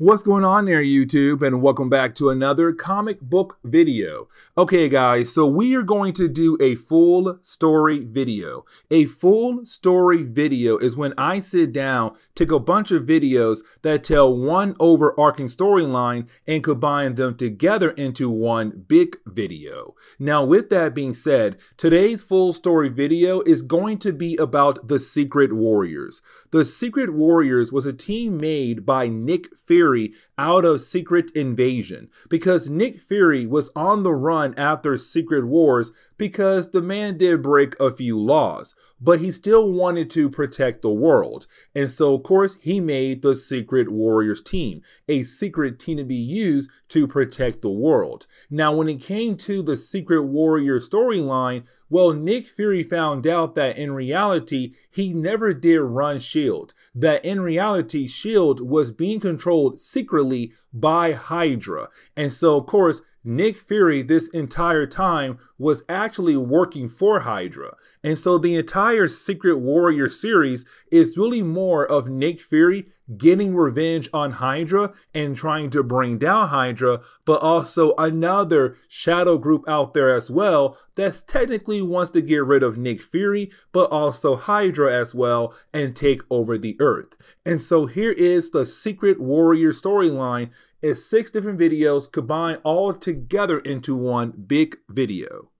What's going on there, YouTube? And welcome back to another comic book video. Okay, guys, so we are going to do a full story video. A full story video is when I sit down, take a bunch of videos that tell one overarching storyline and combine them together into one big video. Now, with that being said, today's full story video is going to be about the Secret Warriors. The Secret Warriors was a team made by Nick Fury Fury out of Secret Invasion because Nick Fury was on the run after Secret Wars because the man did break a few laws, but he still wanted to protect the world. And so, of course, he made the Secret Warriors team, a secret team to be used to protect the world. Now, when it came to the Secret Warrior storyline, well, Nick Fury found out that in reality, he never did run S.H.I.E.L.D., that in reality, S.H.I.E.L.D. was being controlled secretly by Hydra. And so, of course, Nick Fury this entire time was actually working for Hydra. And so the entire Secret Warrior series is really more of Nick Fury getting revenge on Hydra and trying to bring down Hydra, but also another shadow group out there as well that technically wants to get rid of Nick Fury, but also Hydra as well and take over the Earth. And so here is the Secret Warrior storyline is six different videos combined all together into one big video.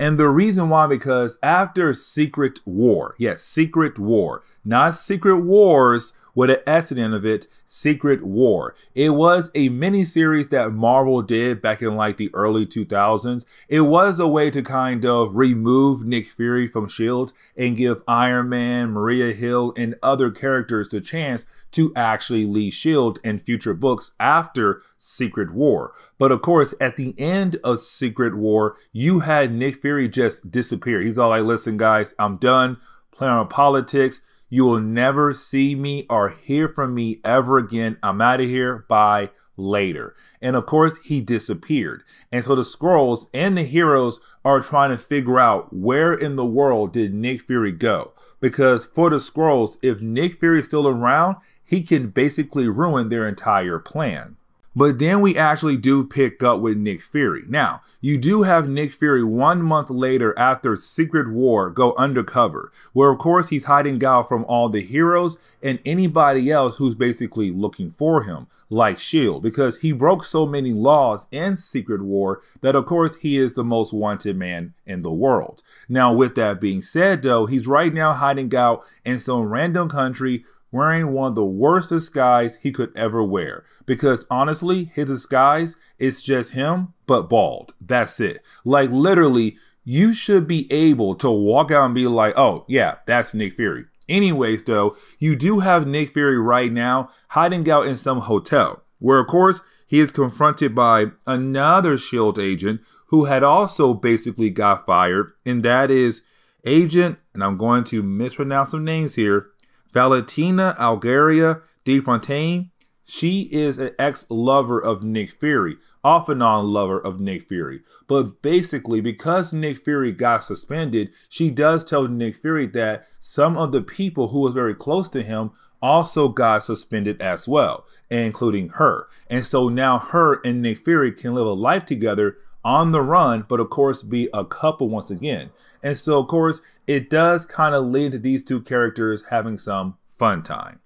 And the reason why, because after Secret War, yes, Secret War, not Secret Wars, with an at the of it, Secret War. It was a mini series that Marvel did back in like the early 2000s. It was a way to kind of remove Nick Fury from S.H.I.E.L.D. and give Iron Man, Maria Hill, and other characters the chance to actually lead S.H.I.E.L.D. in future books after Secret War. But of course, at the end of Secret War, you had Nick Fury just disappear. He's all like, listen, guys, I'm done playing on politics. You will never see me or hear from me ever again. I'm out of here. Bye later. And of course, he disappeared. And so the Skrulls and the heroes are trying to figure out where in the world did Nick Fury go? Because for the Skrulls, if Nick Fury is still around, he can basically ruin their entire plan. But then we actually do pick up with Nick Fury. Now, you do have Nick Fury one month later after Secret War go undercover, where of course he's hiding out from all the heroes and anybody else who's basically looking for him, like S.H.I.E.L.D., because he broke so many laws in Secret War that of course he is the most wanted man in the world. Now, with that being said, though, he's right now hiding out in some random country wearing one of the worst disguise he could ever wear. Because honestly, his disguise is just him, but bald. That's it. Like literally, you should be able to walk out and be like, oh, yeah, that's Nick Fury. Anyways, though, you do have Nick Fury right now hiding out in some hotel, where of course he is confronted by another SHIELD agent who had also basically got fired, and that is Agent, and I'm going to mispronounce some names here, Valentina Algaria DeFontaine, she is an ex-lover of Nick Fury, off and on lover of Nick Fury. But basically, because Nick Fury got suspended, she does tell Nick Fury that some of the people who was very close to him also got suspended as well, including her. And so now her and Nick Fury can live a life together on the run, but of course be a couple once again. And so, of course, it does kind of lead to these two characters having some fun time.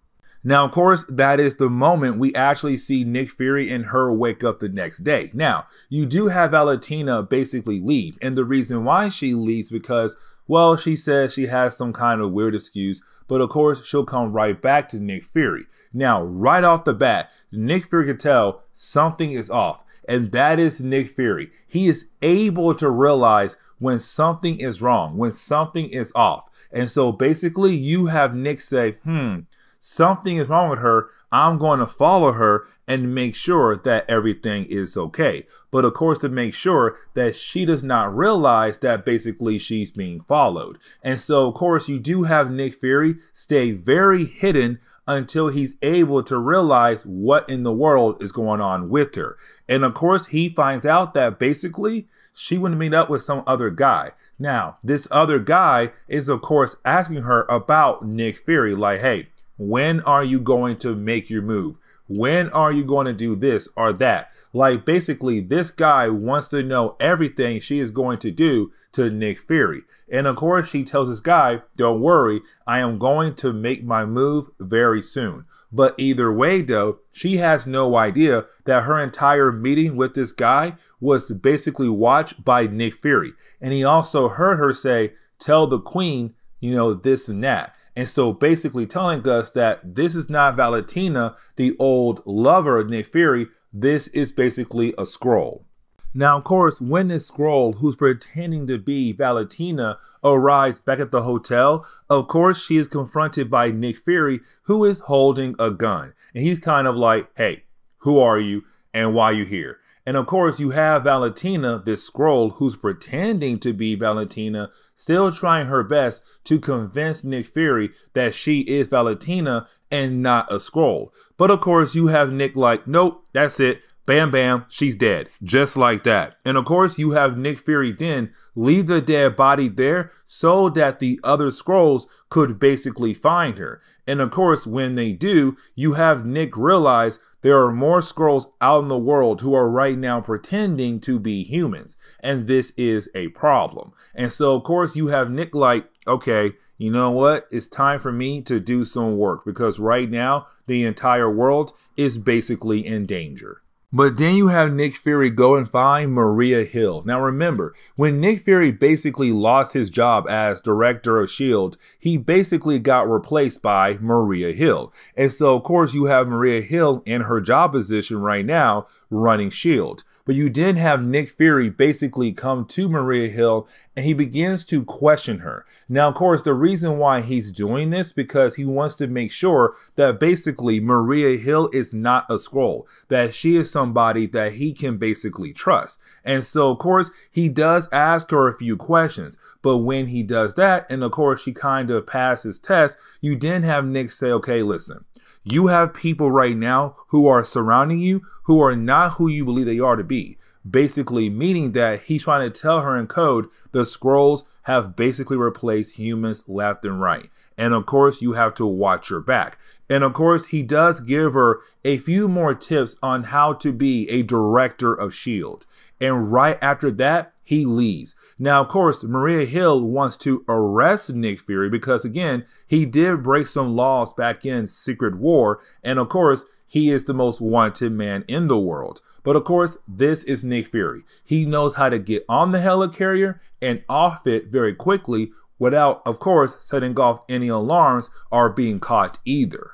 Now, of course, that is the moment we actually see Nick Fury and her wake up the next day. Now, you do have Valentina basically leave, and the reason why she leaves because, well, she says she has some kind of weird excuse, but of course, she'll come right back to Nick Fury. Now, right off the bat, Nick Fury can tell something is off and that is Nick Fury. He is able to realize when something is wrong, when something is off. And so basically, you have Nick say, hmm, something is wrong with her. I'm going to follow her and make sure that everything is okay. But of course, to make sure that she does not realize that basically she's being followed. And so, of course, you do have Nick Fury stay very hidden until he's able to realize what in the world is going on with her. And of course, he finds out that basically she wouldn't meet up with some other guy. Now, this other guy is, of course, asking her about Nick Fury, like, hey, when are you going to make your move? When are you going to do this or that? Like, basically, this guy wants to know everything she is going to do to Nick Fury. And of course, she tells this guy, Don't worry, I am going to make my move very soon. But either way, though, she has no idea that her entire meeting with this guy was basically watched by Nick Fury. And he also heard her say, Tell the queen, you know, this and that. And so basically telling us that this is not Valentina, the old lover of Nick Fury. This is basically a Skrull. Now, of course, when this Skrull, who's pretending to be Valentina, arrives back at the hotel, of course, she is confronted by Nick Fury, who is holding a gun. And he's kind of like, hey, who are you and why you here? And of course, you have Valentina, this Skrull, who's pretending to be Valentina, still trying her best to convince Nick Fury that she is Valentina and not a Skrull. But of course, you have Nick like, nope, that's it. Bam, bam, she's dead. Just like that. And of course, you have Nick Fury then leave the dead body there so that the other Skrulls could basically find her. And of course, when they do, you have Nick realize there are more Skrulls out in the world who are right now pretending to be humans. And this is a problem. And so, of course, you have Nick like, okay, you know what? It's time for me to do some work because right now the entire world is basically in danger. But then you have Nick Fury go and find Maria Hill. Now remember, when Nick Fury basically lost his job as director of S.H.I.E.L.D., he basically got replaced by Maria Hill. And so, of course, you have Maria Hill in her job position right now running S.H.I.E.L.D. But you did have Nick Fury basically come to Maria Hill and he begins to question her. Now, of course, the reason why he's doing this because he wants to make sure that basically Maria Hill is not a Skrull, that she is somebody that he can basically trust. And so, of course, he does ask her a few questions. But when he does that, and of course, she kind of passes test, you then have Nick say, okay, listen, you have people right now who are surrounding you who are not who you believe they are to be. Basically, meaning that he's trying to tell her in code the Skrulls have basically replaced humans left and right. And of course, you have to watch your back. And of course, he does give her a few more tips on how to be a director of S.H.I.E.L.D. And right after that, he leaves. Now, of course, Maria Hill wants to arrest Nick Fury because, again, he did break some laws back in Secret War. And of course, he is the most wanted man in the world. But of course, this is Nick Fury. He knows how to get on the helicarrier and off it very quickly without, of course, setting off any alarms or being caught either.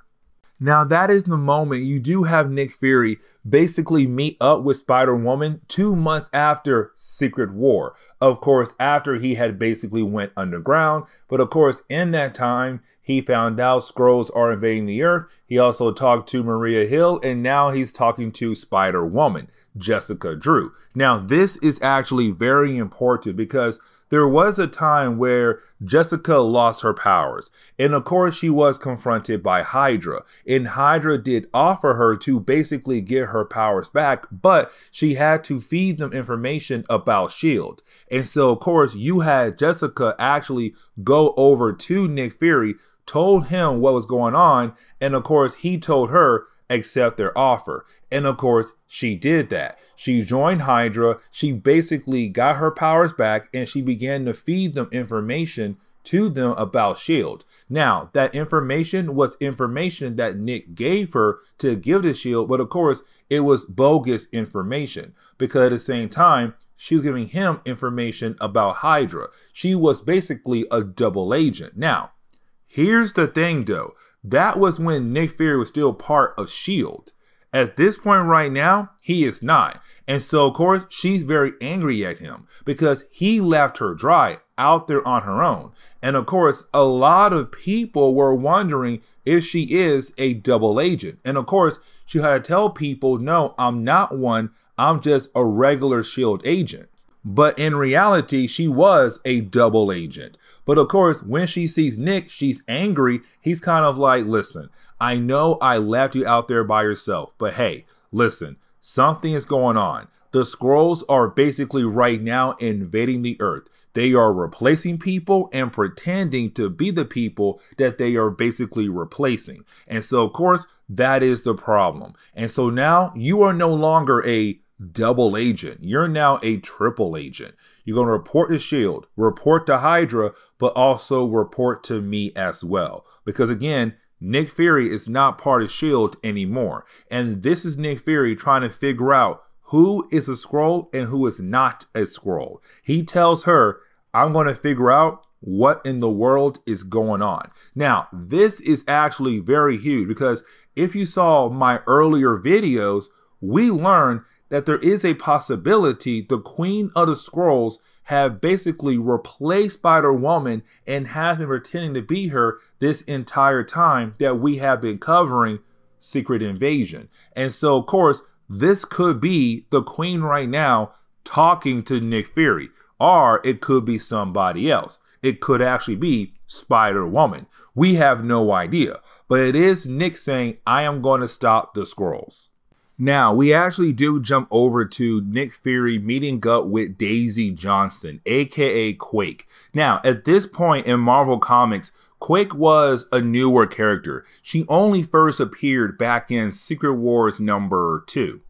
Now, that is the moment you do have Nick Fury basically meet up with Spider Woman two months after Secret War. Of course, after he had basically went underground. But of course, in that time, he found out Skrulls are invading the Earth. He also talked to Maria Hill, and now he's talking to Spider Woman, Jessica Drew. Now, this is actually very important because there was a time where Jessica lost her powers. And of course, she was confronted by Hydra. And Hydra did offer her to basically get her powers back, but she had to feed them information about S.H.I.E.L.D. And so, of course, you had Jessica actually go over to Nick Fury, told him what was going on. And of course, he told her, accept their offer. And of course, she did that. She joined Hydra. She basically got her powers back and she began to feed them information to them about S.H.I.E.L.D. Now, that information was information that Nick gave her to give to S.H.I.E.L.D., but of course, it was bogus information because at the same time, she was giving him information about Hydra. She was basically a double agent. Now, here's the thing though that was when Nick Fury was still part of S.H.I.E.L.D. At this point right now, he is not. And so, of course, she's very angry at him because he left her dry out there on her own. And of course, a lot of people were wondering if she is a double agent. And of course, she had to tell people, no, I'm not one. I'm just a regular S.H.I.E.L.D. agent. but in reality, she was a double agent. But of course, when she sees Nick, she's angry. He's kind of like, listen, I know I left you out there by yourself, but hey, listen, something is going on. The Skrulls are basically right now invading the earth. They are replacing people and pretending to be the people that they are basically replacing. And so, of course, that is the problem. And so now you are no longer a double agent. You're now a triple agent. You're going to report to S.H.I.E.L.D., report to Hydra, but also report to me as well. Because again, Nick Fury is not part of S.H.I.E.L.D. anymore. And this is Nick Fury trying to figure out who is a Skrull and who is not a Skrull. He tells her, I'm going to figure out what in the world is going on. Now, this is actually very huge because if you saw my earlier videos, we learned that there is a possibility the Queen of the Skrulls have basically replaced Spider Woman and have been pretending to be her this entire time that we have been covering Secret Invasion. And so, of course, this could be the Queen right now talking to Nick Fury, or it could be somebody else. It could actually be Spider Woman. We have no idea. But it is Nick saying, I am going to stop the Skrulls. Now, we actually do jump over to Nick Fury meeting up with Daisy Johnson, aka Quake. Now, at this point in Marvel Comics, Quake was a newer character. She only first appeared back in Secret Wars number 2.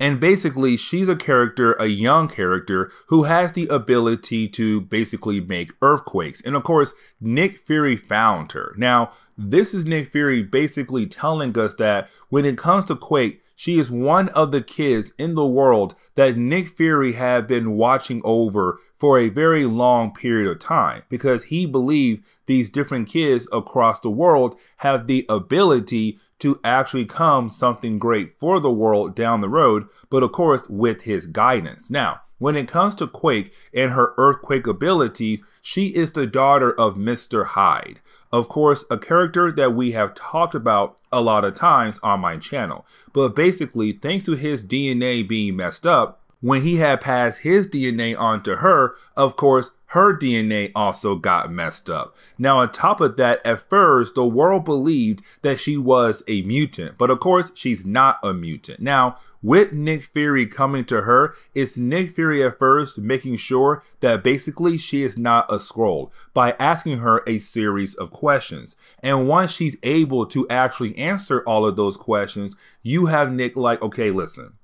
And basically, she's a character, a young character, who has the ability to basically make earthquakes. And of course, Nick Fury found her. Now, this is Nick Fury basically telling us that when it comes to Quake, she is one of the kids in the world that Nick Fury had been watching over for a very long period of time because he believed these different kids across the world have the ability to actually come something great for the world down the road, but of course with his guidance. Now, when it comes to Quake and her earthquake abilities, she is the daughter of Mr. Hyde. Of course, a character that we have talked about a lot of times on my channel. But basically, thanks to his DNA being messed up, when he had passed his DNA on to her, of course, her DNA also got messed up. Now, on top of that, at first, the world believed that she was a mutant, but of course, she's not a mutant. Now, with Nick Fury coming to her, it's Nick Fury at first making sure that basically she is not a Skrull by asking her a series of questions. And once she's able to actually answer all of those questions, you have Nick like, okay, listen,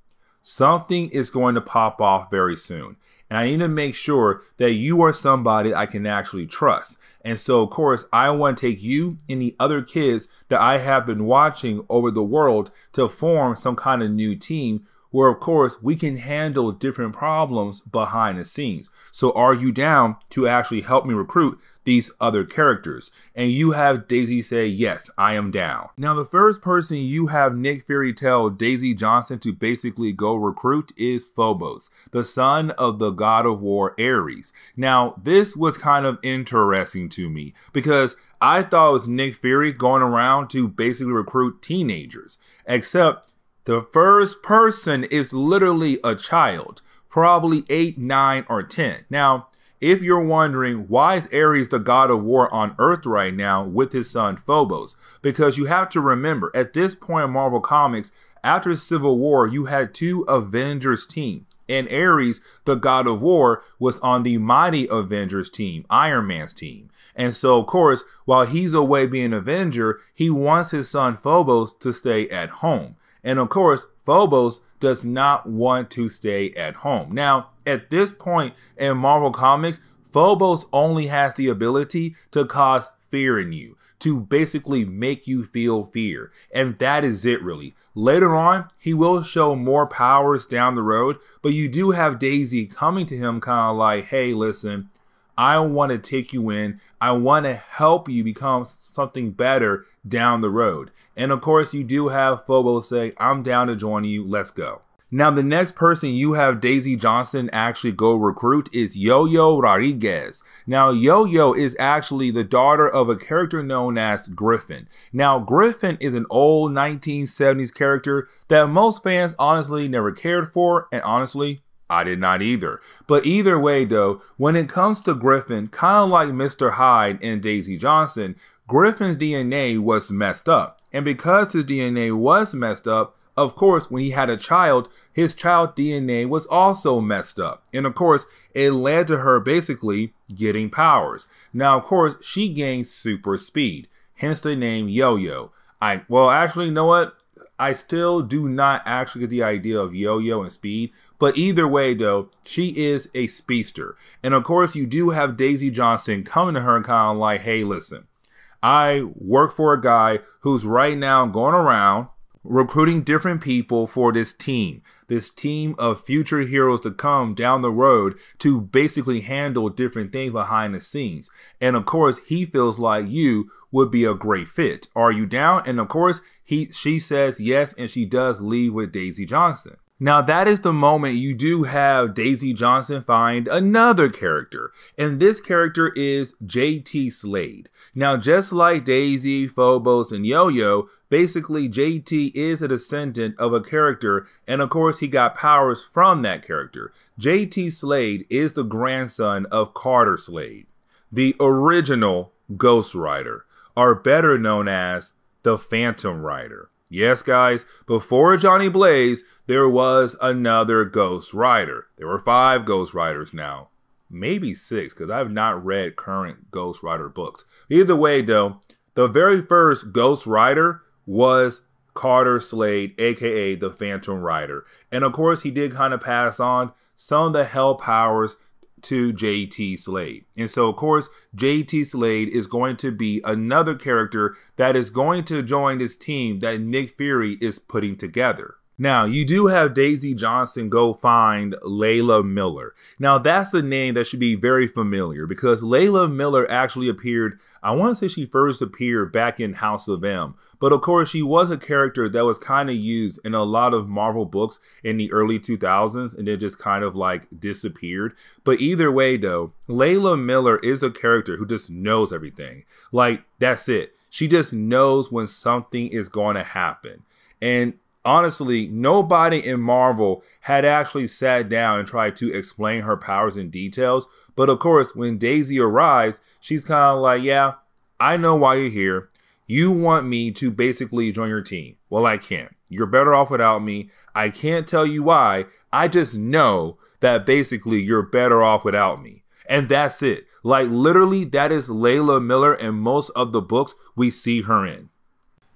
Something is going to pop off very soon. And I need to make sure that you are somebody I can actually trust. And so, of course, I want to take you and the other kids that I have been watching over the world to form some kind of new team where, of course, we can handle different problems behind the scenes. So, are you down to actually help me recruit these other characters? And you have Daisy say, Yes, I am down. Now, the first person you have Nick Fury tell Daisy Johnson to basically go recruit is Phobos, the son of the god of war Ares. Now, this was kind of interesting to me because I thought it was Nick Fury going around to basically recruit teenagers, except the first person is literally a child, probably 8, 9, or 10. Now, if you're wondering why is Ares the god of war on Earth right now with his son Phobos, because you have to remember at this point in Marvel Comics, after Civil War, you had two Avengers team. And Ares, the god of war, was on the mighty Avengers team, Iron Man's team. And so, of course, while he's away being Avenger, he wants his son Phobos to stay at home. And of course, Phobos does not want to stay at home. Now, at this point in Marvel Comics, Phobos only has the ability to cause fear in you, to basically make you feel fear. And that is it, really. Later on, he will show more powers down the road, but you do have Daisy coming to him, kind of like, hey, listen, I want to take you in. I want to help you become something better down the road. And of course, you do have Phobos say, I'm down to join you. Let's go. Now, the next person you have Daisy Johnson actually go recruit is Yo Yo Rodriguez. Now, Yo Yo is actually the daughter of a character known as Griffin. Now, Griffin is an old 1970s character that most fans honestly never cared for and honestly I did not either. But either way, though, when it comes to Griffin, kind of like Mr. Hyde and Daisy Johnson, Griffin's DNA was messed up. And because his DNA was messed up, of course, when he had a child, his child DNA was also messed up. And of course, it led to her basically getting powers. Now, of course, she gained super speed, hence the name Yo Yo. I, well, actually, you know what? I still do not actually get the idea of yo-yo and speed, but either way though, she is a speedster. And of course, you do have Daisy Johnson coming to her and kind of like, hey, listen, I work for a guy who's right now going around recruiting different people for this team, this team of future heroes to come down the road to basically handle different things behind the scenes. And of course, he feels like you would be a great fit. Are you down? And of course, he she says yes, and she does leave with Daisy Johnson. Now, that is the moment you do have Daisy Johnson find another character, and this character is JT Slade. Now, just like Daisy, Phobos, and Yo Yo, basically JT is a descendant of a character, and of course, he got powers from that character. JT Slade is the grandson of Carter Slade, the original Ghost Rider, or better known as the Phantom Rider. Yes, guys, before Johnny Blaze, there was another Ghost Rider. There were five Ghost Riders now. Maybe six, because I've not read current Ghost Rider books. Either way, though, the very first Ghost Rider was Carter Slade, aka the Phantom Rider. And of course, he did kind of pass on some of the hell powers to JT Slade. And so, of course, JT Slade is going to be another character that is going to join this team that Nick Fury is putting together. Now, you do have Daisy Johnson go find Layla Miller. Now, that's a name that should be very familiar because Layla Miller actually appeared, I want to say she first appeared back in House of M. But of course, she was a character that was kind of used in a lot of Marvel books in the early 2000s and then just kind of like disappeared. But either way, though, Layla Miller is a character who just knows everything. Like, that's it. She just knows when something is going to happen. And honestly, nobody in Marvel had actually sat down and tried to explain her powers in details. But of course, when Daisy arrives, she's kind of like, Yeah, I know why you're here. You want me to basically join your team. Well, I can't. You're better off without me. I can't tell you why. I just know that basically you're better off without me. And that's it. Like, literally, that is Layla Miller in most of the books we see her in.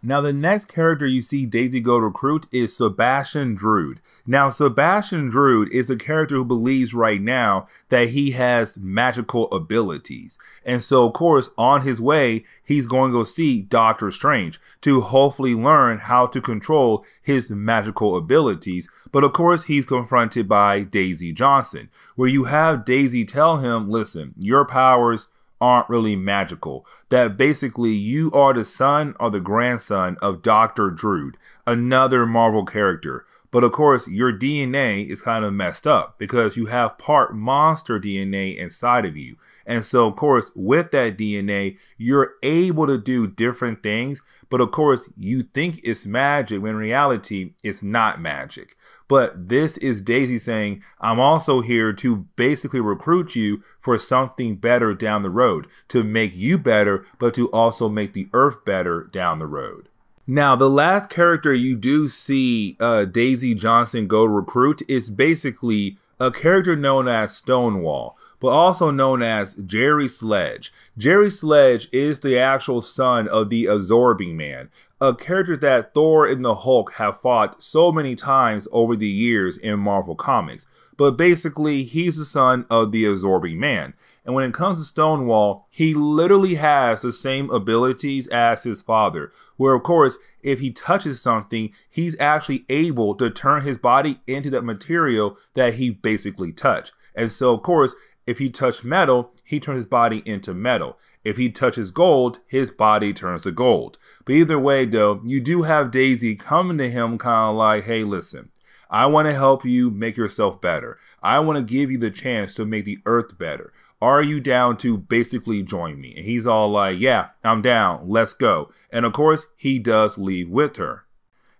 Now, the next character you see Daisy go recruit is Sebastian Druid. Now, Sebastian Druid is a character who believes right now that he has magical abilities. And so, of course, on his way, he's going to go see Doctor Strange to hopefully learn how to control his magical abilities. But of course, he's confronted by Daisy Johnson, where you have Daisy tell him, listen, your powers aren't really magical. That basically you are the son or the grandson of Dr. Druid, another Marvel character. But of course, your DNA is kind of messed up because you have part monster DNA inside of you. And so, of course, with that DNA, you're able to do different things. But of course, you think it's magic when reality, it's not magic. But this is Daisy saying, I'm also here to basically recruit you for something better down the road, to make you better, but to also make the earth better down the road. Now, the last character you do see uh, Daisy Johnson go recruit is basically a character known as Stonewall, but also known as Jerry Sledge. Jerry Sledge is the actual son of the Absorbing Man, a character that Thor and the Hulk have fought so many times over the years in Marvel Comics. But basically, he's the son of the Absorbing Man. And when it comes to Stonewall, he literally has the same abilities as his father. Where, of course, if he touches something, he's actually able to turn his body into that material that he basically touched. And so, of course, if he touched metal, he turns his body into metal. If he touches gold, his body turns to gold. But either way, though, you do have Daisy coming to him kind of like, hey, listen, I want to help you make yourself better. I want to give you the chance to make the earth better. Are you down to basically join me? And he's all like, yeah, I'm down. Let's go. And of course, he does leave with her.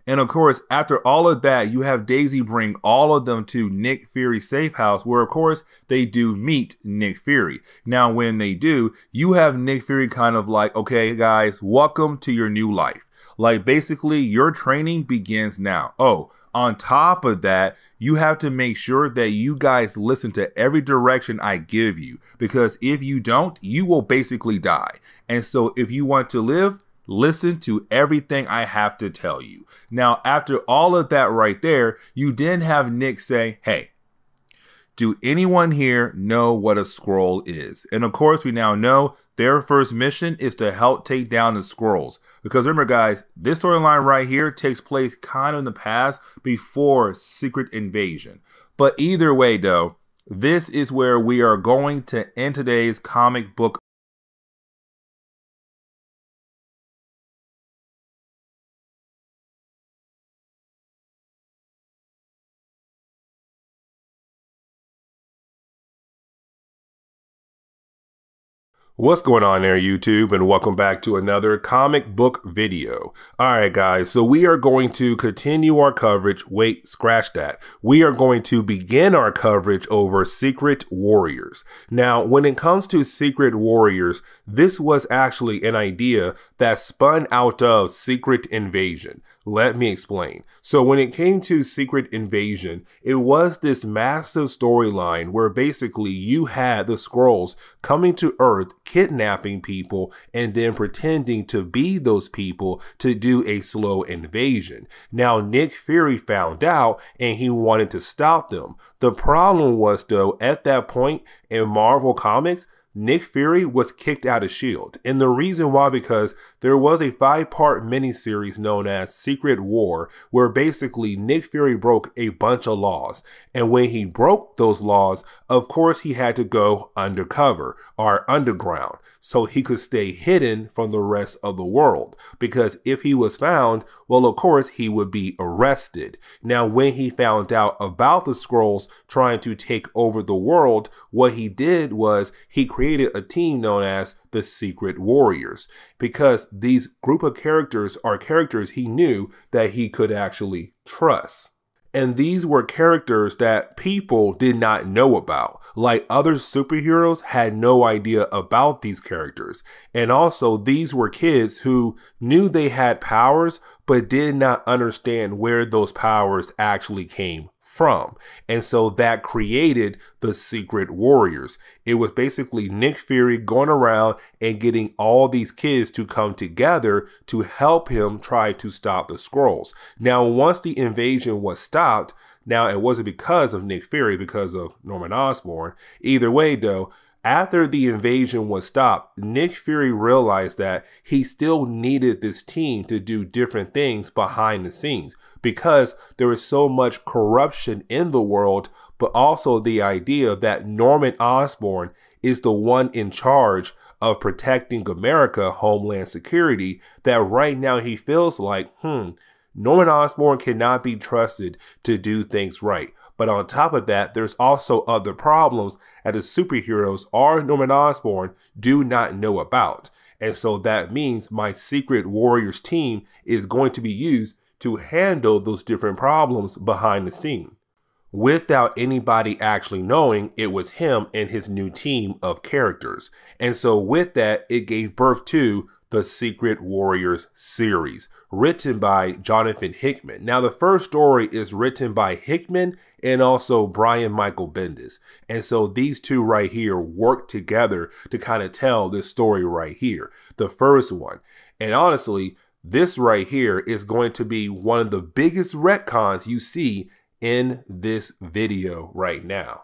And of course, after all of that, you have Daisy bring all of them to Nick Fury's safe house, where of course they do meet Nick Fury. Now, when they do, you have Nick Fury kind of like, okay, guys, welcome to your new life. Like basically, your training begins now. Oh, on top of that, you have to make sure that you guys listen to every direction I give you because if you don't, you will basically die. And so, if you want to live, Listen to everything I have to tell you. Now, after all of that right there, you then have Nick say, Hey, do anyone here know what a Skrull is? And of course, we now know their first mission is to help take down the Skrulls. Because remember, guys, this storyline right here takes place kind of in the past before Secret Invasion. But either way, though, this is where we are going to end today's comic book What's going on there, YouTube, and welcome back to another comic book video. All right, guys, so we are going to continue our coverage. Wait, scratch that. We are going to begin our coverage over Secret Warriors. Now, when it comes to Secret Warriors, this was actually an idea that spun out of Secret Invasion. Let me explain. So, when it came to Secret Invasion, it was this massive storyline where basically you had the Skrulls coming to Earth, kidnapping people, and then pretending to be those people to do a slow invasion. Now, Nick Fury found out and he wanted to stop them. The problem was, though, at that point in Marvel Comics, Nick Fury was kicked out of S.H.I.E.L.D. And the reason why, because there was a five part miniseries known as Secret War, where basically Nick Fury broke a bunch of laws. And when he broke those laws, of course, he had to go undercover or underground so he could stay hidden from the rest of the world. Because if he was found, well, of course, he would be arrested. Now, when he found out about the Skrulls trying to take over the world, what he did was he created a team known as the Secret Warriors because these group of characters are characters he knew that he could actually trust. And these were characters that people did not know about. Like other superheroes had no idea about these characters. And also, these were kids who knew they had powers, but did not understand where those powers actually came from. And so that created the Secret Warriors. It was basically Nick Fury going around and getting all these kids to come together to help him try to stop the Skrulls. Now, once the invasion was stopped, now it wasn't because of Nick Fury, because of Norman Osborn. Either way, though, after the invasion was stopped, Nick Fury realized that he still needed this team to do different things behind the scenes because there is so much corruption in the world, but also the idea that Norman Osborn is the one in charge of protecting America, Homeland Security, that right now he feels like, hmm, Norman Osborn cannot be trusted to do things right. But on top of that, there's also other problems that the superheroes or Norman Osborn do not know about. And so that means my Secret Warriors team is going to be used to handle those different problems behind the scene without anybody actually knowing it was him and his new team of characters. And so, with that, it gave birth to the Secret Warriors series, written by Jonathan Hickman. Now, the first story is written by Hickman and also Brian Michael Bendis. And so these two right here work together to kind of tell this story right here, the first one. And honestly, this right here is going to be one of the biggest retcons you see in this video right now.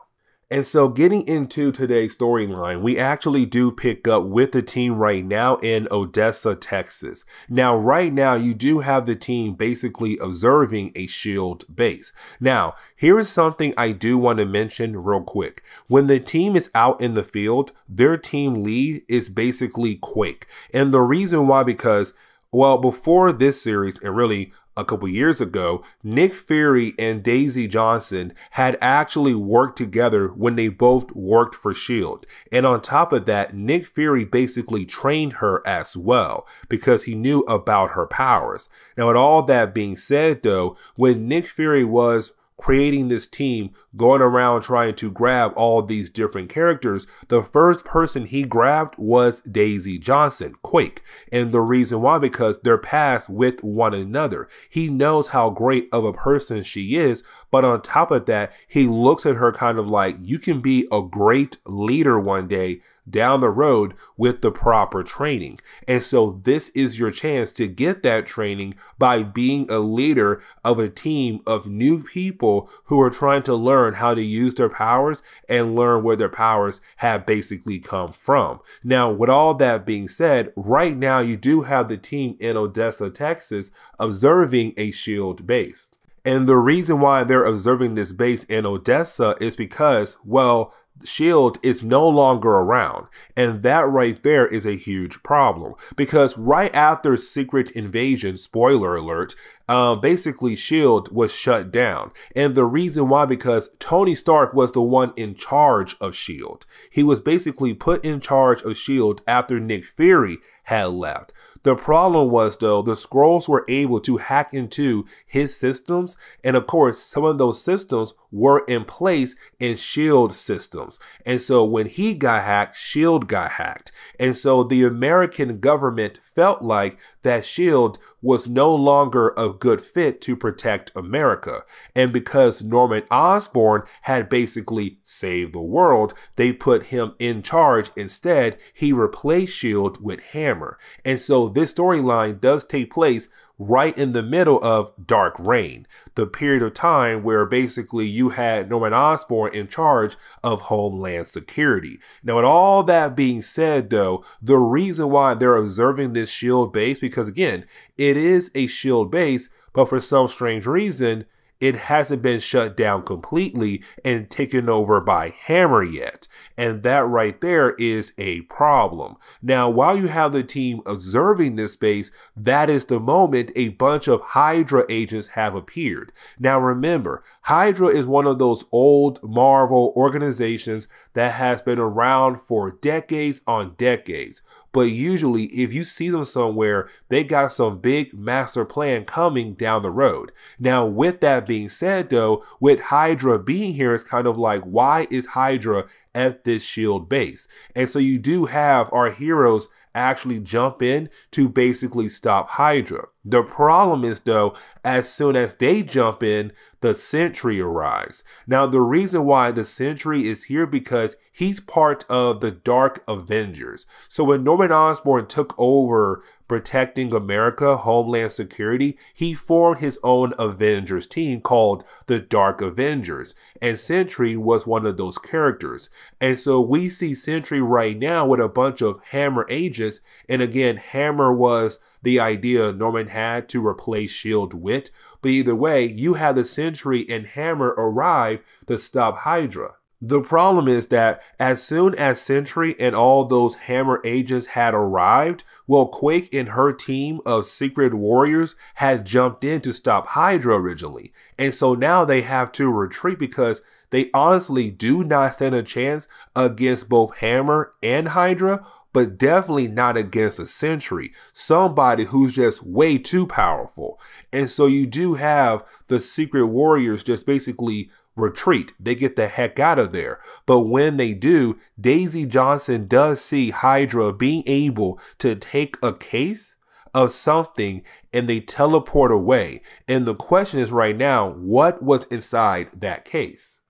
And so, getting into today's storyline, we actually do pick up with the team right now in Odessa, Texas. Now, right now, you do have the team basically observing a shield base. Now, here is something I do want to mention real quick. When the team is out in the field, their team lead is basically Quake. And the reason why, because well, before this series, and really a couple years ago, Nick Fury and Daisy Johnson had actually worked together when they both worked for S.H.I.E.L.D. And on top of that, Nick Fury basically trained her as well because he knew about her powers. Now, with all that being said, though, when Nick Fury was creating this team, going around trying to grab all these different characters, the first person he grabbed was Daisy Johnson, Quake. And the reason why, because they're past with one another. He knows how great of a person she is, but on top of that, he looks at her kind of like, you can be a great leader one day down the road with the proper training. And so this is your chance to get that training by being a leader of a team of new people who are trying to learn how to use their powers and learn where their powers have basically come from. Now, with all that being said, right now you do have the team in Odessa, Texas observing a shield base. And the reason why they're observing this base in Odessa is because, well, Shield is no longer around. And that right there is a huge problem because right after Secret Invasion, spoiler alert, uh, basically Shield was shut down. And the reason why, because Tony Stark was the one in charge of Shield. He was basically put in charge of Shield after Nick Fury had left. The problem was though, the Skrulls were able to hack into his systems. And of course, some of those systems were in place in Shield systems. And so when he got hacked, Shield got hacked. And so the American government felt like that Shield was no longer a good fit to protect America. And because Norman Osborn had basically saved the world, they put him in charge instead. He replaced S.H.I.E.L.D. with Hammer. And so this storyline does take place right in the middle of Dark Reign, the period of time where basically you had Norman Osborn in charge of Homeland Security. Now, with all that being said, though, the reason why they're observing this shield base, because again, it is a shield base, but for some strange reason, it hasn't been shut down completely and taken over by Hammer yet. And that right there is a problem. Now, while you have the team observing this space, that is the moment a bunch of Hydra agents have appeared. Now, remember, Hydra is one of those old Marvel organizations that has been around for decades on decades. But usually, if you see them somewhere, they got some big master plan coming down the road. Now, with that being said, though, with Hydra being here, it's kind of like, why is Hydra at this shield base? And so you do have our heroes actually jump in to basically stop Hydra. The problem is, though, as soon as they jump in, the Sentry arrives. Now, the reason why the Sentry is here because he's part of the Dark Avengers. So when Norman Osborn took over protecting America, Homeland Security, he formed his own Avengers team called the Dark Avengers. And Sentry was one of those characters. And so we see Sentry right now with a bunch of Hammer agents. And again, Hammer was the idea Norman had to replace S.H.I.E.L.D. with. But either way, you have the Sentry and Hammer arrive to stop Hydra. The problem is that as soon as Sentry and all those Hammer agents had arrived, well, Quake and her team of secret warriors had jumped in to stop Hydra originally. And so now they have to retreat because they honestly do not stand a chance against both Hammer and Hydra, but definitely not against a Sentry, somebody who's just way too powerful. And so you do have the secret warriors just basically retreat. They get the heck out of there. But when they do, Daisy Johnson does see Hydra being able to take a case of something and they teleport away. And the question is right now, what was inside that case?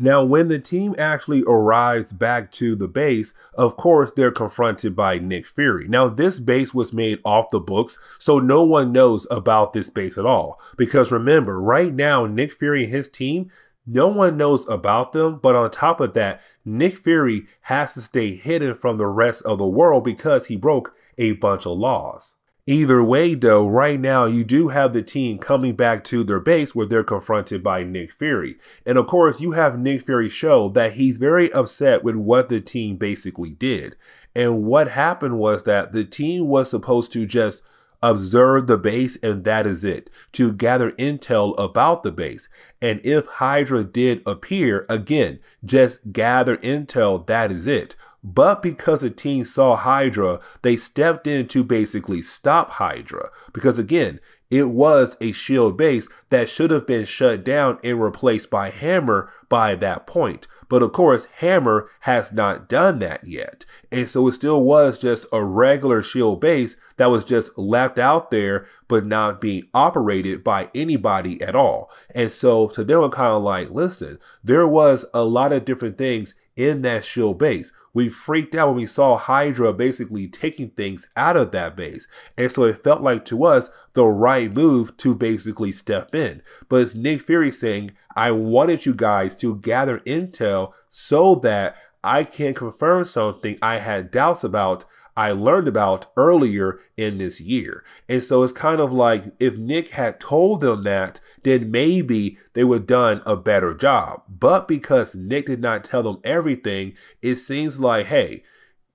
Now, when the team actually arrives back to the base, of course, they're confronted by Nick Fury. Now, this base was made off the books, so no one knows about this base at all. Because remember, right now, Nick Fury and his team, no one knows about them, but on top of that, Nick Fury has to stay hidden from the rest of the world because he broke a bunch of laws. Either way, though, right now you do have the team coming back to their base where they're confronted by Nick Fury. And of course, you have Nick Fury show that he's very upset with what the team basically did. And what happened was that the team was supposed to just observe the base and that is it, to gather intel about the base. And if Hydra did appear, again, just gather intel, that is it. But because the team saw Hydra, they stepped in to basically stop Hydra. Because again, it was a shield base that should have been shut down and replaced by Hammer by that point. But of course, Hammer has not done that yet. And so it still was just a regular shield base that was just left out there, but not being operated by anybody at all. And so to them, kind of like, listen, there was a lot of different things in that shield base. We freaked out when we saw Hydra basically taking things out of that base. And so it felt like to us the right move to basically step in. But it's Nick Fury saying, I wanted you guys to gather intel so that I can confirm something I had doubts about I learned about earlier in this year. And so it's kind of like if Nick had told them that, then maybe they would have done a better job. But because Nick did not tell them everything, it seems like, hey,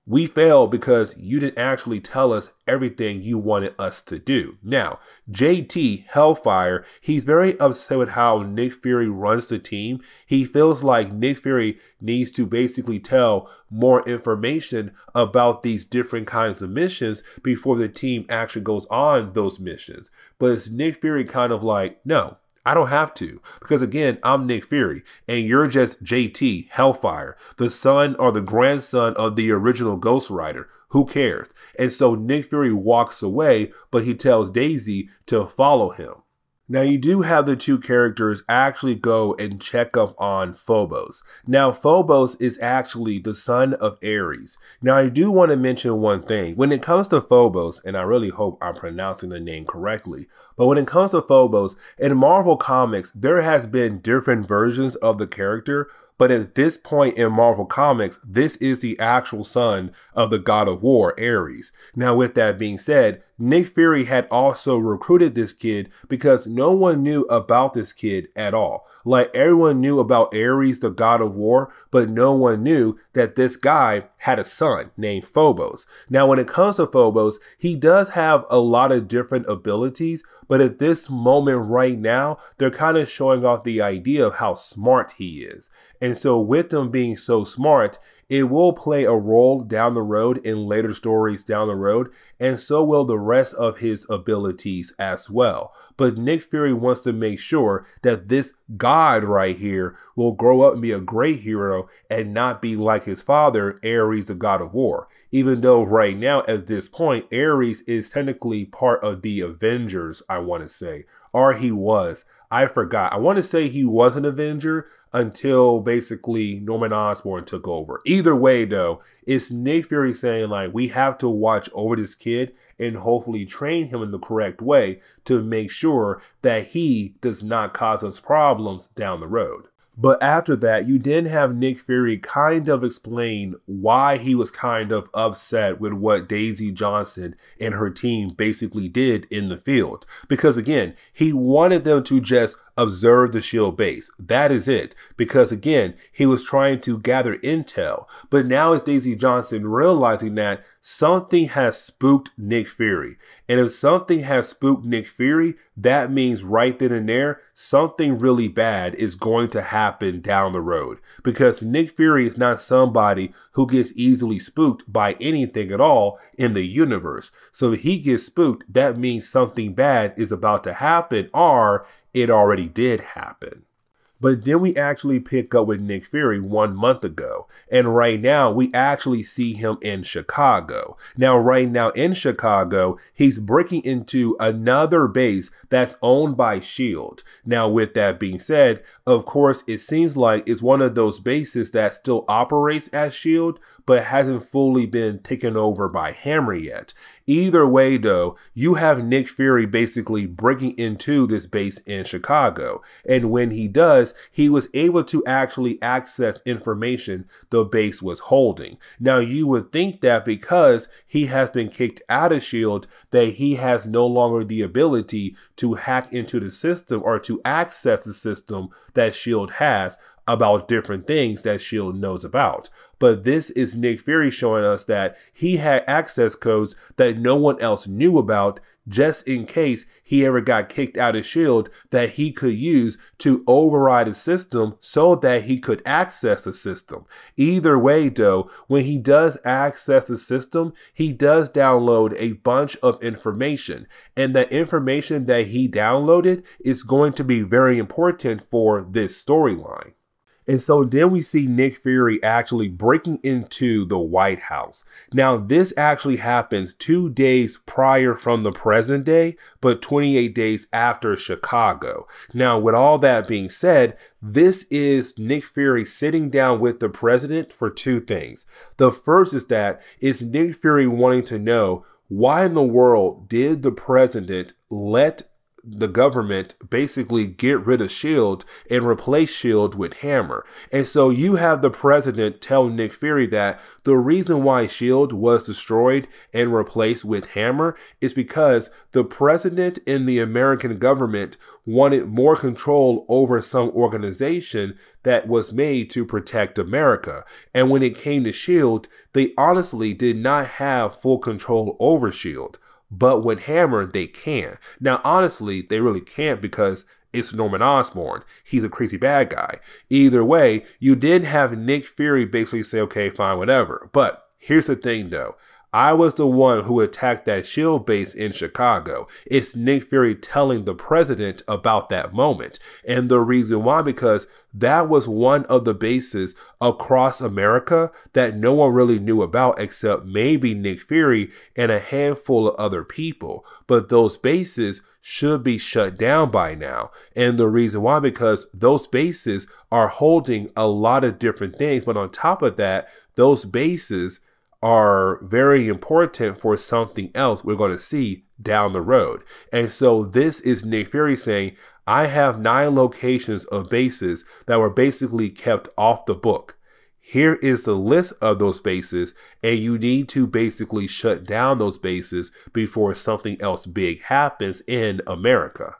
we failed because you didn't actually tell us everything you wanted us to do. Now, JT Hellfire, he's very upset with how Nick Fury runs the team. He feels like Nick Fury needs to basically tell more information about these different kinds of missions before the team actually goes on those missions. But it's Nick Fury kind of like, no, I don't have to because again, I'm Nick Fury and you're just JT Hellfire, the son or the grandson of the original Ghost Rider. Who cares? And so Nick Fury walks away, but he tells Daisy to follow him. Now, you do have the two characters actually go and check up on Phobos. Now, Phobos is actually the son of Ares. Now, I do want to mention one thing. When it comes to Phobos, and I really hope I'm pronouncing the name correctly, but when it comes to Phobos, in Marvel Comics, there has been different versions of the character, but at this point in Marvel Comics, this is the actual son of the god of war, Ares. Now, with that being said, Nick Fury had also recruited this kid because no one knew about this kid at all. Like everyone knew about Ares, the god of war, but no one knew that this guy had a son named Phobos. Now, when it comes to Phobos, he does have a lot of different abilities, but at this moment right now, they're kind of showing off the idea of how smart he is. And so, with them being so smart, it will play a role down the road in later stories down the road, and so will the rest of his abilities as well. But Nick Fury wants to make sure that this god right here will grow up and be a great hero and not be like his father, Ares, the god of war. Even though right now, at this point, Ares is technically part of the Avengers, I want to say, or he was. I forgot. I want to say he was an Avenger until basically Norman Osborn took over. Either way, though, it's Nick Fury saying, like, we have to watch over this kid and hopefully train him in the correct way to make sure that he does not cause us problems down the road. But after that, you then have Nick Fury kind of explain why he was kind of upset with what Daisy Johnson and her team basically did in the field. Because again, he wanted them to just observe the shield base. That is it. Because again, he was trying to gather intel. But now it's Daisy Johnson realizing that something has spooked Nick Fury. And if something has spooked Nick Fury, that means right then and there, something really bad is going to happen down the road. Because Nick Fury is not somebody who gets easily spooked by anything at all in the universe. So if he gets spooked, that means something bad is about to happen or it already did happen. But then we actually pick up with Nick Fury one month ago. And right now, we actually see him in Chicago. Now, right now in Chicago, he's breaking into another base that's owned by S.H.I.E.L.D. Now, with that being said, of course, it seems like it's one of those bases that still operates as S.H.I.E.L.D., but hasn't fully been taken over by Hammer yet. Either way, though, you have Nick Fury basically breaking into this base in Chicago. And when he does, he was able to actually access information the base was holding. Now, you would think that because he has been kicked out of S.H.I.E.L.D., that he has no longer the ability to hack into the system or to access the system that S.H.I.E.L.D. has. About different things that S.H.I.E.L.D. knows about. But this is Nick Fury showing us that he had access codes that no one else knew about just in case he ever got kicked out of S.H.I.E.L.D. that he could use to override the system so that he could access the system. Either way, though, when he does access the system, he does download a bunch of information. And that information that he downloaded is going to be very important for this storyline. And so then we see Nick Fury actually breaking into the White House. Now, this actually happens two days prior from the present day, but 28 days after Chicago. Now, with all that being said, this is Nick Fury sitting down with the president for two things. The first is that it's Nick Fury wanting to know why in the world did the president let the government basically get rid of Shield and replace Shield with Hammer. And so you have the president tell Nick Fury that the reason why Shield was destroyed and replaced with Hammer is because the president and the American government wanted more control over some organization that was made to protect America. And when it came to Shield, they honestly did not have full control over Shield. But with Hammer, they can. Now, honestly, they really can't because it's Norman Osborn. He's a crazy bad guy. Either way, you did have Nick Fury basically say, okay, fine, whatever. But here's the thing though. I was the one who attacked that shield base in Chicago. It's Nick Fury telling the president about that moment. And the reason why, because that was one of the bases across America that no one really knew about except maybe Nick Fury and a handful of other people. But those bases should be shut down by now. And the reason why, because those bases are holding a lot of different things. But on top of that, those bases are very important for something else we're going to see down the road. And so this is Nick Fury saying, I have nine locations of bases that were basically kept off the book. Here is the list of those bases, and you need to basically shut down those bases before something else big happens in America.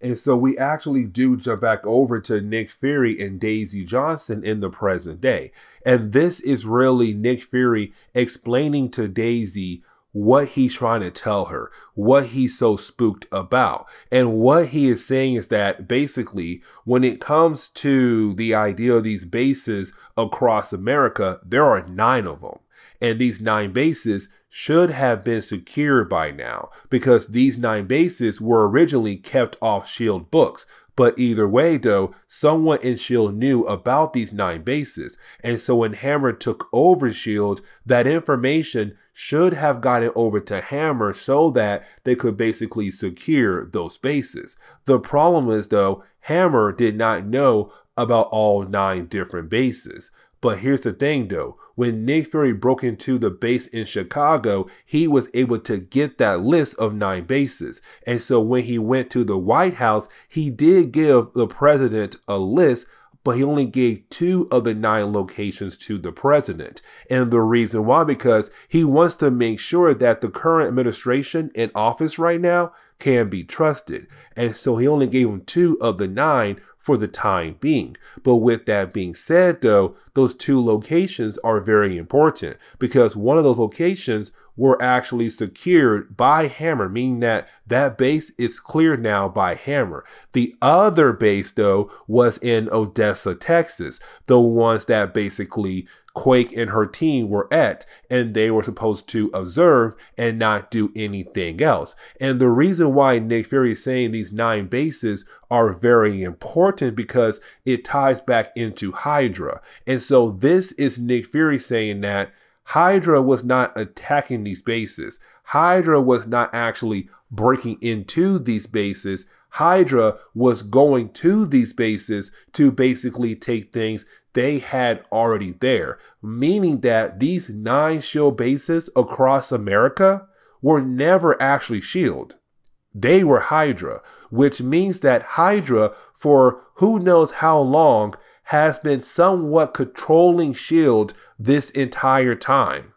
And so we actually do jump back over to Nick Fury and Daisy Johnson in the present day. And this is really Nick Fury explaining to Daisy what he's trying to tell her, what he's so spooked about. And what he is saying is that basically, when it comes to the idea of these bases across America, there are nine of them. And these nine bases should have been secured by now because these nine bases were originally kept off S.H.I.E.L.D. books. But either way, though, someone in S.H.I.E.L.D. knew about these nine bases. And so when Hammer took over S.H.I.E.L.D., that information should have gotten over to Hammer so that they could basically secure those bases. The problem is, though, Hammer did not know about all nine different bases. But here's the thing though, when Nick Fury broke into the base in Chicago, he was able to get that list of nine bases. And so when he went to the White House, he did give the president a list but he only gave two of the nine locations to the president. And the reason why, because he wants to make sure that the current administration in office right now can be trusted. And so he only gave him two of the nine for the time being. But with that being said, though, those two locations are very important because one of those locations were actually secured by Hammer, meaning that that base is cleared now by Hammer. The other base, though, was in Odessa, Texas, the ones that basically Quake and her team were at, and they were supposed to observe and not do anything else. And the reason why Nick Fury is saying these nine bases are very important because it ties back into Hydra. And so this is Nick Fury saying that Hydra was not attacking these bases. Hydra was not actually breaking into these bases. Hydra was going to these bases to basically take things they had already there, meaning that these nine shield bases across America were never actually shield. They were Hydra, which means that Hydra, for who knows how long, has been somewhat controlling shield this entire time.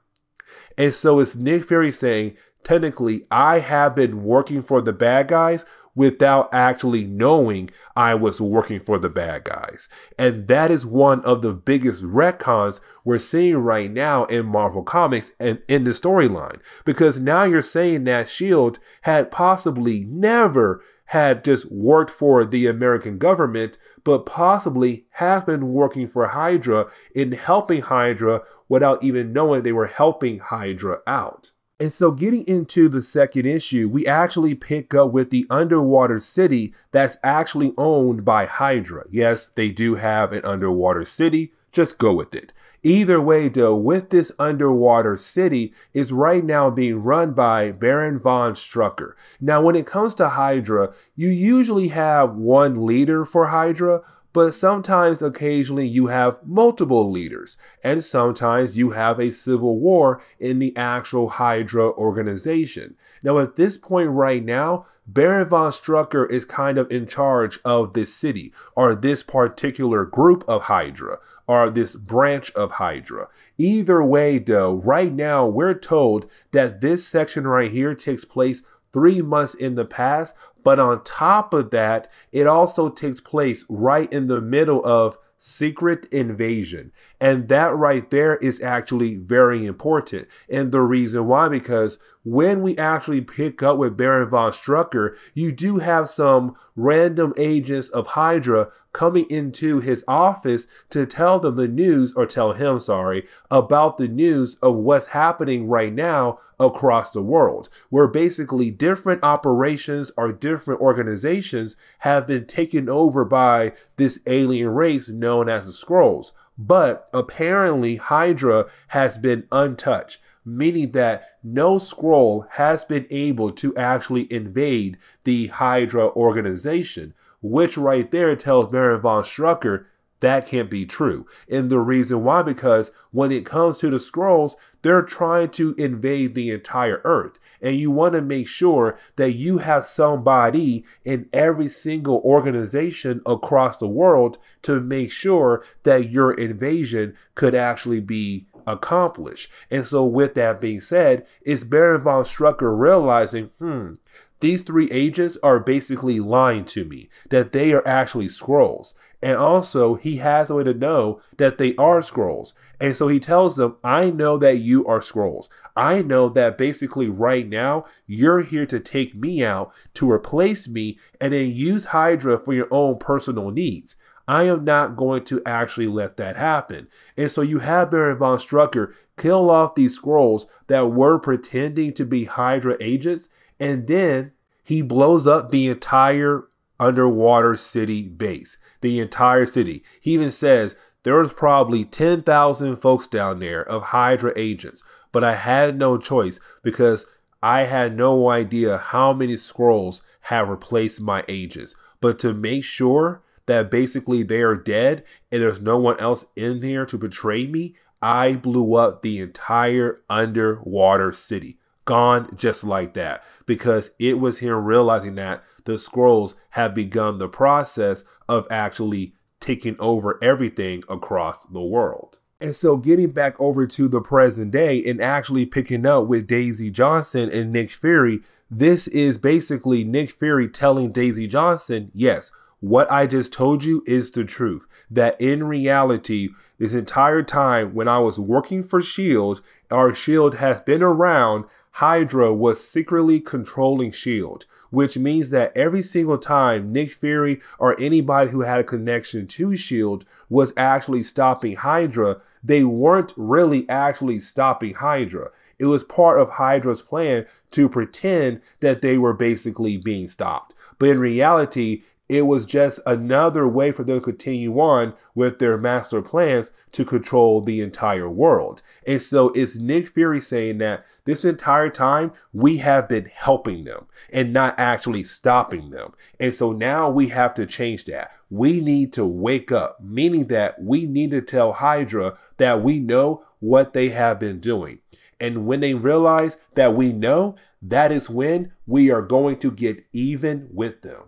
And so it's Nick Fury saying, technically, I have been working for the bad guys, without actually knowing I was working for the bad guys. And that is one of the biggest retcons we're seeing right now in Marvel Comics and in the storyline. Because now you're saying that S.H.I.E.L.D. had possibly never had just worked for the American government, but possibly has been working for Hydra in helping Hydra without even knowing they were helping Hydra out. And so, getting into the second issue, we actually pick up with the underwater city that's actually owned by Hydra. Yes, they do have an underwater city, just go with it. Either way, though, with this underwater city is right now being run by Baron von Strucker. Now, when it comes to Hydra, you usually have one leader for Hydra, but sometimes, occasionally, you have multiple leaders, and sometimes you have a civil war in the actual Hydra organization. Now, at this point right now, Baron von Strucker is kind of in charge of this city, or this particular group of Hydra, or this branch of Hydra. Either way, though, right now we're told that this section right here takes place three months in the past, but on top of that, it also takes place right in the middle of Secret Invasion. And that right there is actually very important. And the reason why, because when we actually pick up with Baron von Strucker, you do have some random agents of Hydra coming into his office to tell them the news, or tell him, sorry, about the news of what's happening right now across the world, where basically different operations or different organizations have been taken over by this alien race known as the Skrulls. But apparently, Hydra has been untouched meaning that no Skrull has been able to actually invade the Hydra organization, which right there tells Baron von Strucker that can't be true. And the reason why, because when it comes to the Skrulls, they're trying to invade the entire Earth. And you want to make sure that you have somebody in every single organization across the world to make sure that your invasion could actually be accomplish. And so, with that being said, it's Baron von Strucker realizing, hmm, these three agents are basically lying to me that they are actually Skrulls. And also, he has a way to know that they are Skrulls. And so he tells them, I know that you are Skrulls. I know that basically right now you're here to take me out, to replace me, and then use Hydra for your own personal needs. I am not going to actually let that happen. And so you have Baron von Strucker kill off these Skrulls that were pretending to be Hydra agents, and then he blows up the entire underwater city base. The entire city. He even says there was probably 10,000 folks down there of Hydra agents, but I had no choice because I had no idea how many Skrulls have replaced my agents. But to make sure that basically they are dead and there's no one else in there to betray me, I blew up the entire underwater city. Gone just like that. Because it was him realizing that the Skrulls have begun the process of actually taking over everything across the world. And so, getting back over to the present day and actually picking up with Daisy Johnson and Nick Fury, this is basically Nick Fury telling Daisy Johnson, yes, what I just told you is the truth. That in reality, this entire time when I was working for S.H.I.E.L.D., our S.H.I.E.L.D. has been around, Hydra was secretly controlling S.H.I.E.L.D., which means that every single time Nick Fury or anybody who had a connection to S.H.I.E.L.D. was actually stopping Hydra, they weren't really actually stopping Hydra. It was part of Hydra's plan to pretend that they were basically being stopped. But in reality, it was just another way for them to continue on with their master plans to control the entire world. And so it's Nick Fury saying that this entire time we have been helping them and not actually stopping them. And so now we have to change that. We need to wake up, meaning that we need to tell Hydra that we know what they have been doing. And when they realize that we know, that is when we are going to get even with them.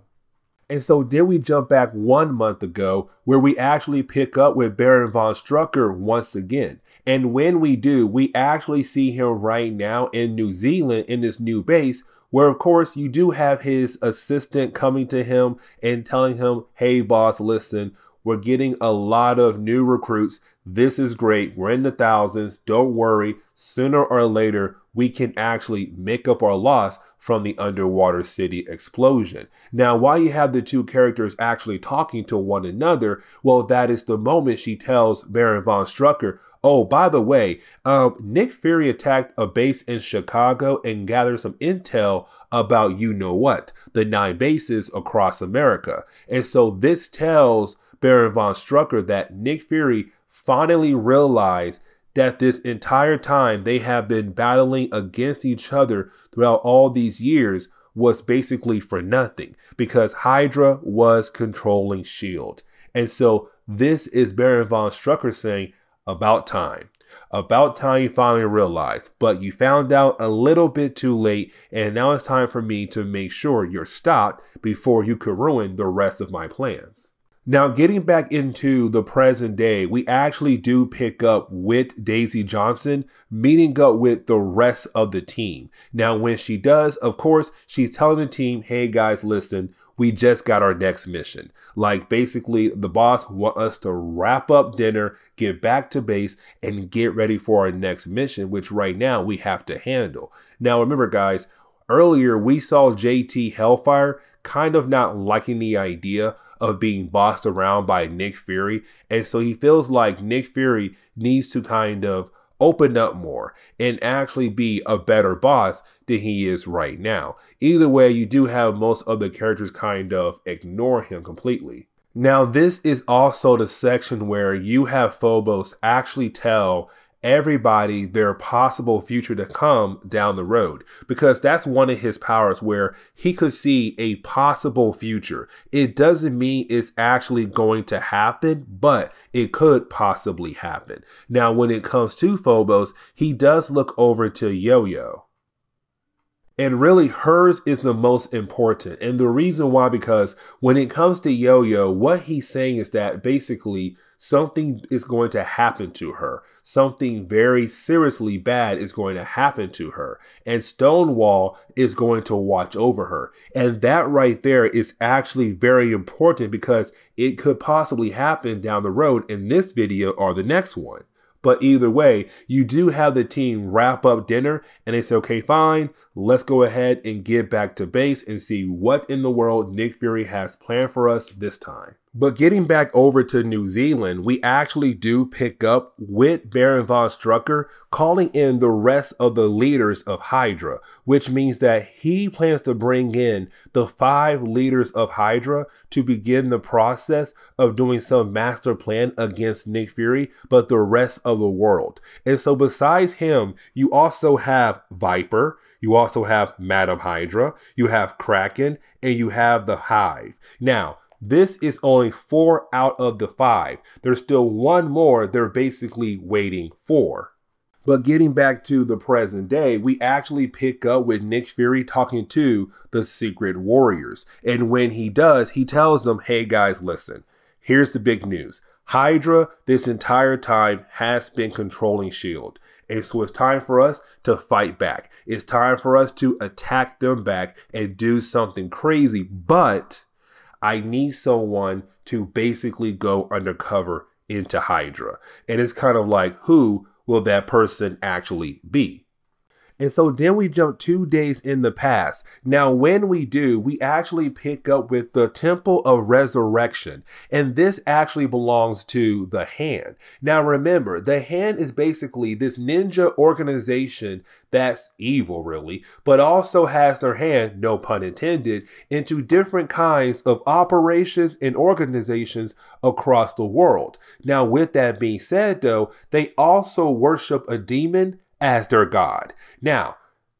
And so then we jump back one month ago where we actually pick up with Baron von Strucker once again. And when we do, we actually see him right now in New Zealand in this new base where of course you do have his assistant coming to him and telling him, hey, boss, listen, we're getting a lot of new recruits. This is great. We're in the thousands. Don't worry. Sooner or later, we can actually make up our loss from the underwater city explosion. Now, while you have the two characters actually talking to one another, well, that is the moment she tells Baron von Strucker, Oh, by the way, um, Nick Fury attacked a base in Chicago and gathered some intel about you know what, the nine bases across America. And so this tells Baron von Strucker that Nick Fury finally realized that this entire time they have been battling against each other throughout all these years was basically for nothing because Hydra was controlling S.H.I.E.L.D. And so this is Baron von Strucker saying, about time. About time you finally realized, but you found out a little bit too late, and now it's time for me to make sure you're stopped before you could ruin the rest of my plans. Now, getting back into the present day, we actually do pick up with Daisy Johnson meeting up with the rest of the team. Now, when she does, of course, she's telling the team, hey guys, listen, we just got our next mission. Like basically the boss want us to wrap up dinner, get back to base and get ready for our next mission, which right now we have to handle. Now remember guys, earlier we saw JT Hellfire kind of not liking the idea of being bossed around by Nick Fury. And so he feels like Nick Fury needs to kind of open up more and actually be a better boss than he is right now. Either way, you do have most of the characters kind of ignore him completely. Now, this is also the section where you have Phobos actually tell everybody their possible future to come down the road because that's one of his powers where he could see a possible future. It doesn't mean it's actually going to happen, but it could possibly happen. Now, when it comes to Phobos, he does look over to Yo Yo. And really, hers is the most important. And the reason why, because when it comes to Yo Yo, what he's saying is that basically something is going to happen to her. Something very seriously bad is going to happen to her. And Stonewall is going to watch over her. And that right there is actually very important because it could possibly happen down the road in this video or the next one. But either way, you do have the team wrap up dinner and they say, okay, fine, let's go ahead and get back to base and see what in the world Nick Fury has planned for us this time. But getting back over to New Zealand, we actually do pick up with Baron von Strucker calling in the rest of the leaders of Hydra, which means that he plans to bring in the five leaders of Hydra to begin the process of doing some master plan against Nick Fury, but the rest of the world. And so besides him, you also have Viper, you also have Madam Hydra, you have Kraken, and you have the Hive. Now, this is only four out of the five. There's still one more they're basically waiting for. But getting back to the present day, we actually pick up with Nick Fury talking to the Secret Warriors. And when he does, he tells them, hey guys, listen, here's the big news. Hydra, this entire time, has been controlling S.H.I.E.L.D. And so it's time for us to fight back. It's time for us to attack them back and do something crazy. But I need someone to basically go undercover into Hydra. And it's kind of like, who will that person actually be? And so then we jump two days in the past. Now, when we do, we actually pick up with the Temple of Resurrection. And this actually belongs to the Hand. Now, remember, the Hand is basically this ninja organization that's evil, really, but also has their hand, no pun intended, into different kinds of operations and organizations across the world. Now, with that being said, though, they also worship a demon as their god. Now,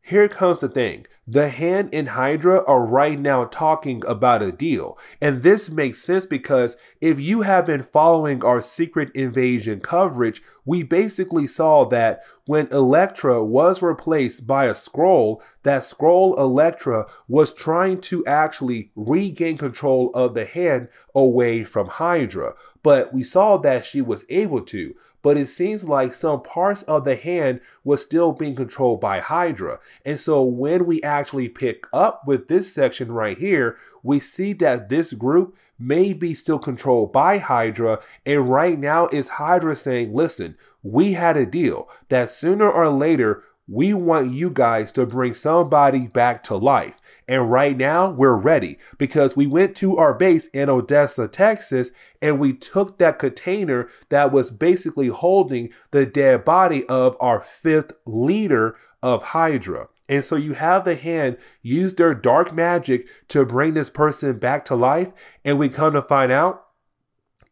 here comes the thing. The Hand and Hydra are right now talking about a deal. And this makes sense because if you have been following our Secret Invasion coverage, we basically saw that when Elektra was replaced by a Skrull, that Skrull Elektra was trying to actually regain control of the Hand away from Hydra. but we saw that she was able to but it seems like some parts of the hand was still being controlled by Hydra. And so when we actually pick up with this section right here, we see that this group may be still controlled by Hydra. And right now is Hydra saying, listen, we had a deal that sooner or later we want you guys to bring somebody back to life. And right now, we're ready because we went to our base in Odessa, Texas, and we took that container that was basically holding the dead body of our fifth leader of Hydra. And so you have the hand use their dark magic to bring this person back to life. And we come to find out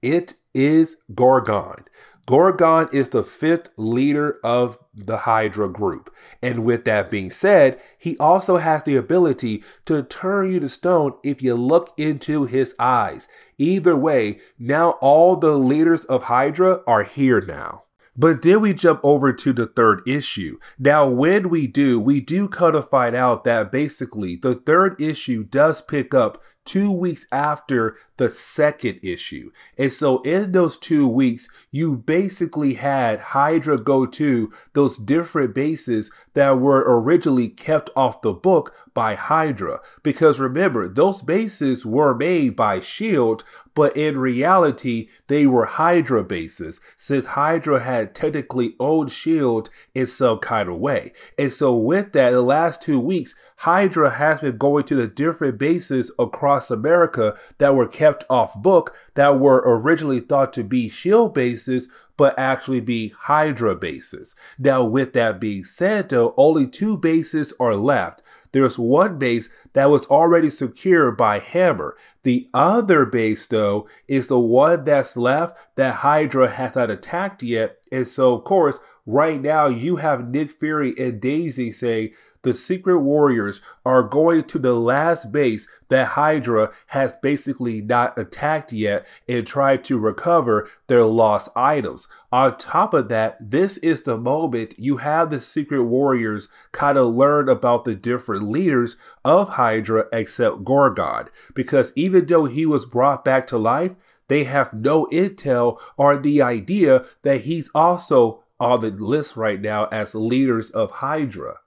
it is Gorgon. Gorgon is the fifth leader of the Hydra group. And with that being said, he also has the ability to turn you to stone if you look into his eyes. Either way, now all the leaders of Hydra are here now. But then we jump over to the third issue. Now, when we do, we do kind of find out that basically the third issue does pick up two weeks after the second issue. And so in those two weeks, you basically had Hydra go to those different bases that were originally kept off the book by Hydra. Because remember, those bases were made by S.H.I.E.L.D., but in reality, they were Hydra bases, since Hydra had technically owned S.H.I.E.L.D. in some kind of way. And so with that, the last two weeks, Hydra has been going to the different bases across America that were kept kept off book that were originally thought to be shield bases, but actually be Hydra bases. Now, with that being said, though, only two bases are left. There's one base that was already secured by Hammer. The other base, though, is the one that's left that Hydra has not attacked yet. And so, of course, right now you have Nick Fury and Daisy saying, the Secret Warriors are going to the last base that Hydra has basically not attacked yet and try to recover their lost items. On top of that, this is the moment you have the Secret Warriors kind of learn about the different leaders of Hydra except Gorgon. Because even though he was brought back to life, they have no intel or the idea that he's also on the list right now as leaders of Hydra.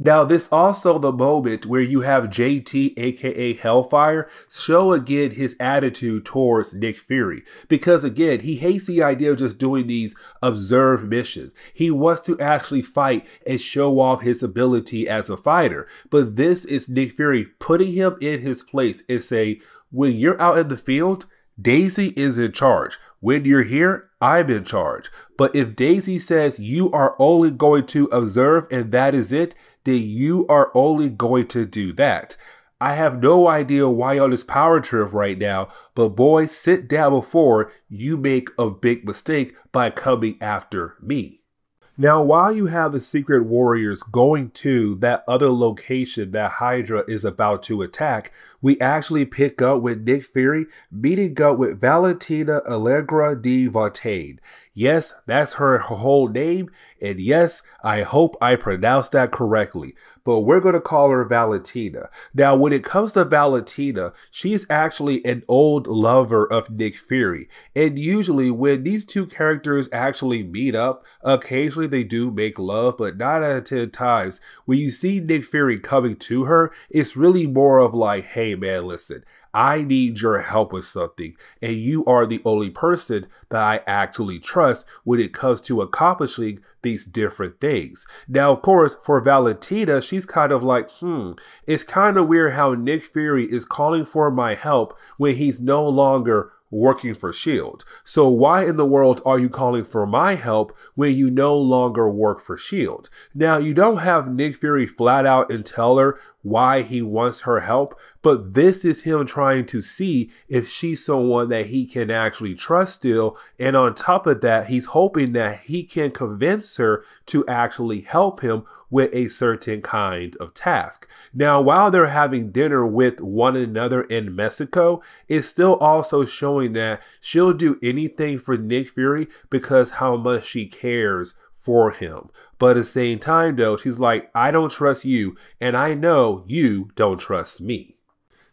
Now, this also the moment where you have JT, aka Hellfire, show again his attitude towards Nick Fury. Because again, he hates the idea of just doing these observe missions. He wants to actually fight and show off his ability as a fighter. But this is Nick Fury putting him in his place and say, when you're out in the field, Daisy is in charge. When you're here, I'm in charge. But if Daisy says you are only going to observe and that is it, you are only going to do that. I have no idea why you're on this power trip right now, but boy, sit down before you make a big mistake by coming after me. Now, while you have the Secret Warriors going to that other location that Hydra is about to attack, we actually pick up with Nick Fury meeting up with Valentina Allegra de Fontaine. Yes, that's her whole name, and yes, I hope I pronounced that correctly, but we're going to call her Valentina. Now, when it comes to Valentina, she's actually an old lover of Nick Fury, and usually when these two characters actually meet up, occasionally they do make love, but nine out of ten times, when you see Nick Fury coming to her, it's really more of like, hey man, listen, I need your help with something, and you are the only person that I actually trust when it comes to accomplishing these different things. Now, of course, for Valentina, she's kind of like, hmm, it's kind of weird how Nick Fury is calling for my help when he's no longer working for S.H.I.E.L.D. So, why in the world are you calling for my help when you no longer work for S.H.I.E.L.D.? Now, you don't have Nick Fury flat out and tell her why he wants her help, but this is him trying to see if she's someone that he can actually trust still. And on top of that, he's hoping that he can convince her to actually help him with a certain kind of task. Now, while they're having dinner with one another in Mexico, it's still also showing that she'll do anything for Nick Fury because how much she cares for him. But at the same time, though, she's like, I don't trust you, and I know you don't trust me.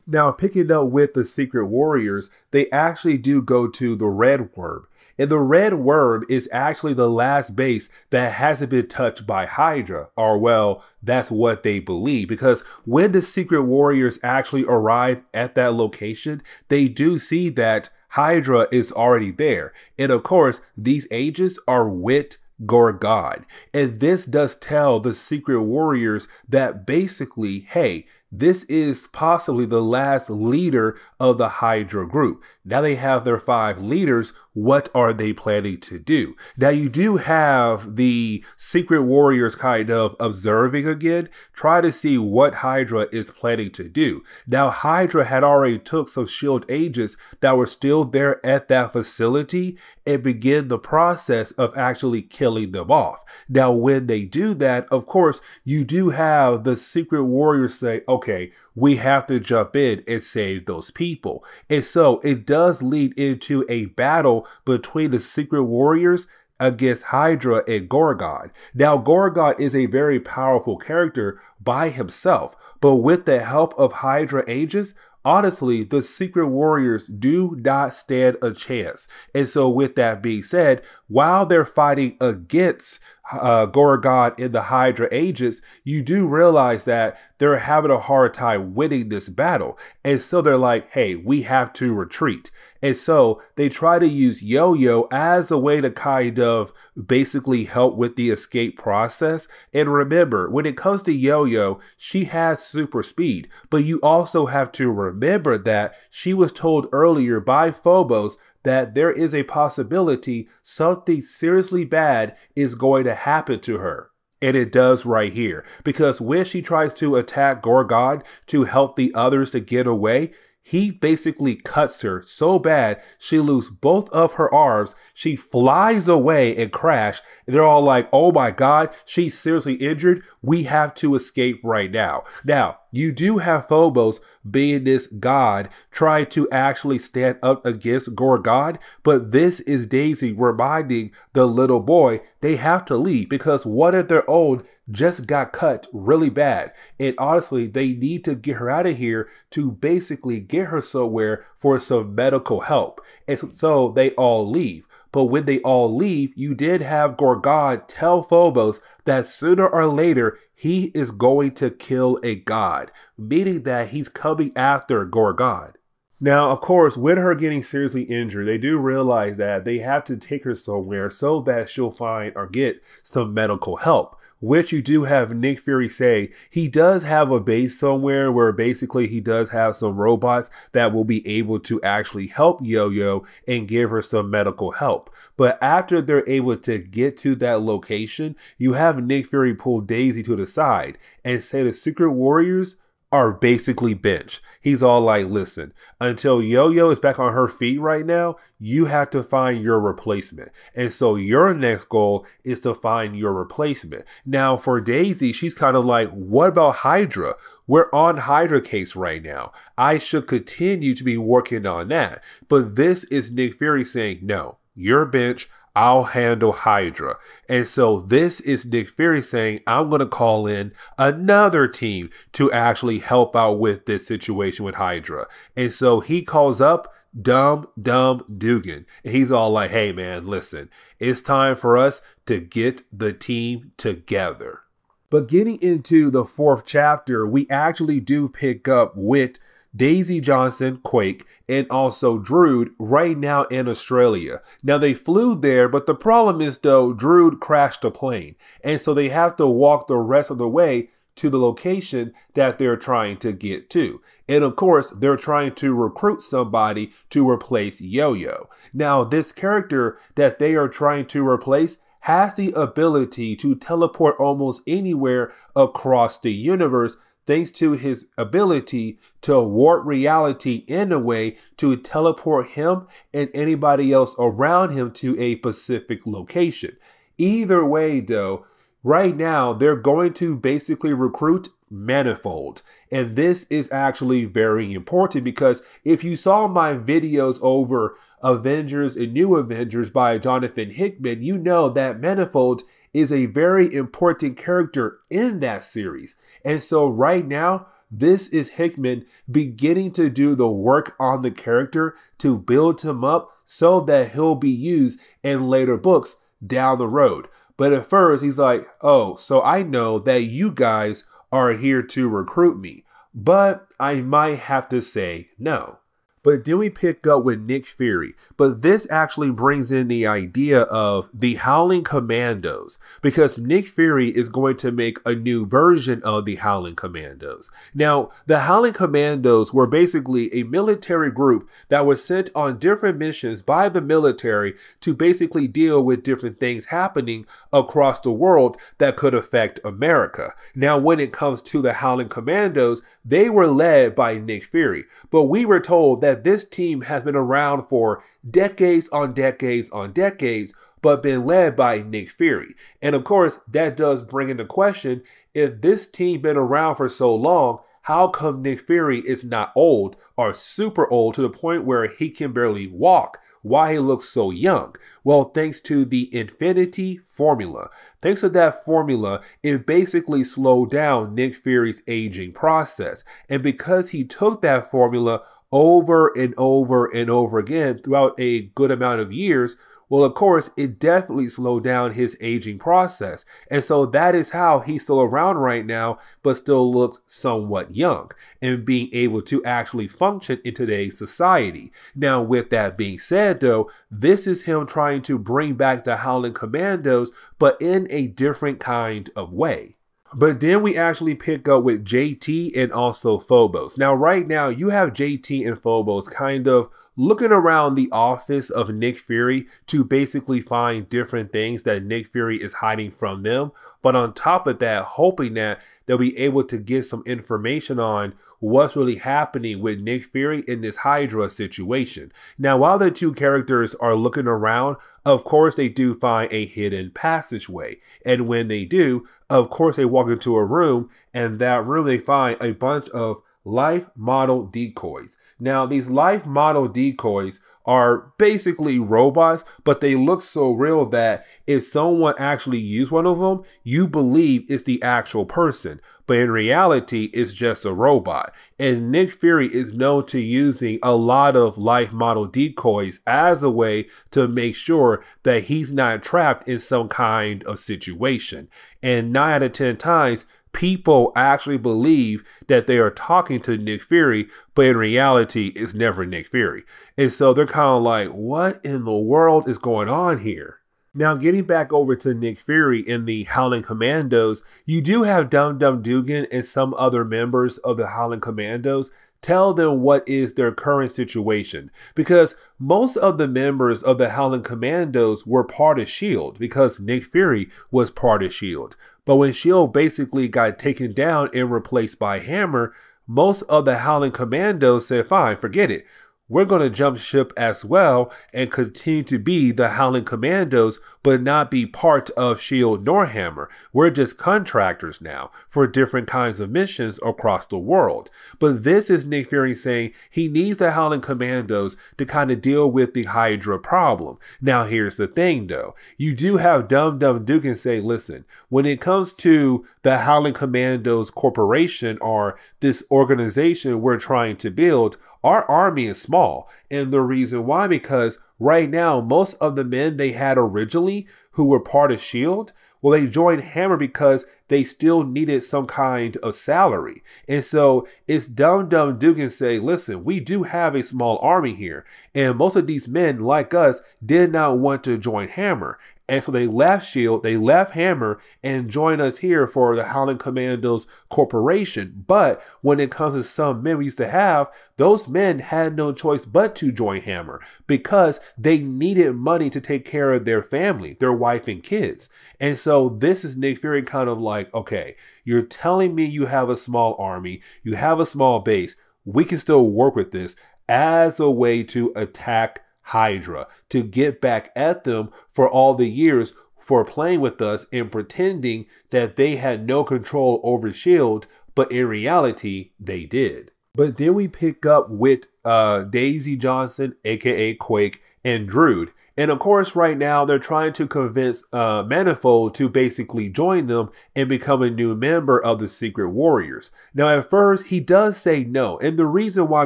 Now, picking up with the Secret Warriors, they actually do go to the Red Worm. And the Red Worm is actually the last base that hasn't been touched by Hydra. Or, well, that's what they believe. Because when the Secret Warriors actually arrive at that location, they do see that Hydra is already there. And of course, these agents are with Gorgon. And this does tell the Secret Warriors that basically, hey, this is possibly the last leader of the Hydra group. Now they have their five leaders. What are they planning to do? Now you do have the Secret Warriors kind of observing again, try to see what Hydra is planning to do. Now Hydra had already took some shield agents that were still there at that facility and begin the process of actually killing them off. Now when they do that, of course, you do have the Secret Warriors say, okay, we have to jump in and save those people. And so it does lead into a battle between the Secret Warriors against Hydra and Gorgon. Now, Gorgon is a very powerful character by himself, but with the help of Hydra agents, honestly, the Secret Warriors do not stand a chance. And so, with that being said, while they're fighting against uh, Gorgon in the Hydra agents, you do realize that they're having a hard time winning this battle. And so they're like, hey, we have to retreat. And so they try to use Yo Yo as a way to kind of basically help with the escape process. And remember, when it comes to Yo Yo, she has super speed, but you also have to remember that she was told earlier by Phobos that there is a possibility something seriously bad is going to happen to her. And it does right here. Because when she tries to attack Gorgon to help the others to get away, he basically cuts her so bad she loses both of her arms. She flies away and crash. They're all like, oh my God, she's seriously injured. We have to escape right now. Now, you do have Phobos being this god try to actually stand up against Gorgon, but this is Daisy reminding the little boy they have to leave because one of their own just got cut really bad. And honestly, they need to get her out of here to basically get her somewhere for some medical help. And so they all leave. But when they all leave, you did have Gorgon tell Phobos that sooner or later he is going to kill a god, meaning that he's coming after Gorgon. Now, of course, with her getting seriously injured, they do realize that they have to take her somewhere so that she'll find or get some medical help which you do have Nick Fury say he does have a base somewhere where basically he does have some robots that will be able to actually help Yo Yo and give her some medical help. But after they're able to get to that location, you have Nick Fury pull Daisy to the side and say the Secret Warriors are basically bench. He's all like, listen, until Yo Yo is back on her feet right now, you have to find your replacement. And so your next goal is to find your replacement. Now, for Daisy, she's kind of like, what about Hydra? We're on Hydra case right now. I should continue to be working on that. But this is Nick Fury saying, no, your bench. I'll handle Hydra. And so this is Nick Fury saying, I'm going to call in another team to actually help out with this situation with Hydra. And so he calls up Dum Dum Dugan. And he's all like, hey, man, listen, it's time for us to get the team together. But getting into the fourth chapter, we actually do pick up with Daisy Johnson, Quake, and also Druid right now in Australia. Now they flew there, but the problem is though, Druid crashed a plane. And so they have to walk the rest of the way to the location that they're trying to get to. And of course, they're trying to recruit somebody to replace Yo Yo. Now, this character that they are trying to replace has the ability to teleport almost anywhere across the universe thanks to his ability to warp reality in a way to teleport him and anybody else around him to a specific location. Either way, though, right now they're going to basically recruit Manifold. And this is actually very important because if you saw my videos over Avengers and New Avengers by Jonathan Hickman, you know that Manifold is a very important character in that series. And so right now, this is Hickman beginning to do the work on the character to build him up so that he'll be used in later books down the road. But at first, he's like, oh, so I know that you guys are here to recruit me, but I might have to say no. But then we pick up with Nick Fury. But this actually brings in the idea of the Howling Commandos because Nick Fury is going to make a new version of the Howling Commandos. Now, the Howling Commandos were basically a military group that was sent on different missions by the military to basically deal with different things happening across the world that could affect America. Now, when it comes to the Howling Commandos, they were led by Nick Fury, but we were told that that this team has been around for decades on decades on decades, but been led by Nick Fury. And of course, that does bring into question if this team been around for so long, how come Nick Fury is not old or super old to the point where he can barely walk? Why he looks so young? Well, thanks to the Infinity Formula. Thanks to that formula, it basically slowed down Nick Fury's aging process. And because he took that formula over and over and over again throughout a good amount of years, well, of course, it definitely slowed down his aging process. And so that is how he's still around right now, but still looks somewhat young and being able to actually function in today's society. Now, with that being said, though, this is him trying to bring back the Howling Commandos, but in a different kind of way. But then we actually pick up with JT and also Phobos. Now, right now, you have JT and Phobos kind of looking around the office of Nick Fury to basically find different things that Nick Fury is hiding from them. But on top of that, hoping that they'll be able to get some information on what's really happening with Nick Fury in this Hydra situation. Now, while the two characters are looking around, of course, they do find a hidden passageway. And when they do, of course, they walk into a room, and that room they find a bunch of life model decoys. Now, these life model decoys are basically robots, but they look so real that if someone actually used one of them, you believe it's the actual person. But in reality, it's just a robot. And Nick Fury is known to using a lot of life model decoys as a way to make sure that he's not trapped in some kind of situation. And nine out of 10 times, people actually believe that they are talking to Nick Fury, but in reality, it's never Nick Fury. And so they're kind of like, what in the world is going on here? Now, getting back over to Nick Fury in the Howling Commandos, you do have Dum Dum Dugan and some other members of the Howling Commandos tell them what is their current situation because most of the members of the Howling Commandos were part of S.H.I.E.L.D. because Nick Fury was part of S.H.I.E.L.D. But when S.H.I.E.L.D. basically got taken down and replaced by Hammer, most of the Howling Commandos said, fine, forget it we're going to jump ship as well and continue to be the Howling Commandos, but not be part of S.H.I.E.L.D. nor Hammer. We're just contractors now for different kinds of missions across the world. But this is Nick Fury saying he needs the Howling Commandos to kind of deal with the Hydra problem. Now, here's the thing though you do have Dum Dum Dugan say, listen, when it comes to the Howling Commandos Corporation or this organization we're trying to build, our army is small. And the reason why, because right now, most of the men they had originally who were part of S.H.I.E.L.D., well, they joined Hammer because they still needed some kind of salary. And so it's dumb, dumb Dum Dugan say, listen, we do have a small army here. And most of these men, like us, did not want to join Hammer. And so they left Shield, they left Hammer, and joined us here for the Howling Commandos Corporation. But when it comes to some men we used to have, those men had no choice but to join Hammer because they needed money to take care of their family, their wife and kids. And so this is Nick Fury kind of like, okay, you're telling me you have a small army, you have a small base. We can still work with this as a way to attack Hydra to get back at them for all the years for playing with us and pretending that they had no control over S.H.I.E.L.D., but in reality, they did. But then we pick up with uh, Daisy Johnson, aka Quake, and Druid. And of course, right now they're trying to convince uh, Manifold to basically join them and become a new member of the Secret Warriors. Now, at first, he does say no. And the reason why,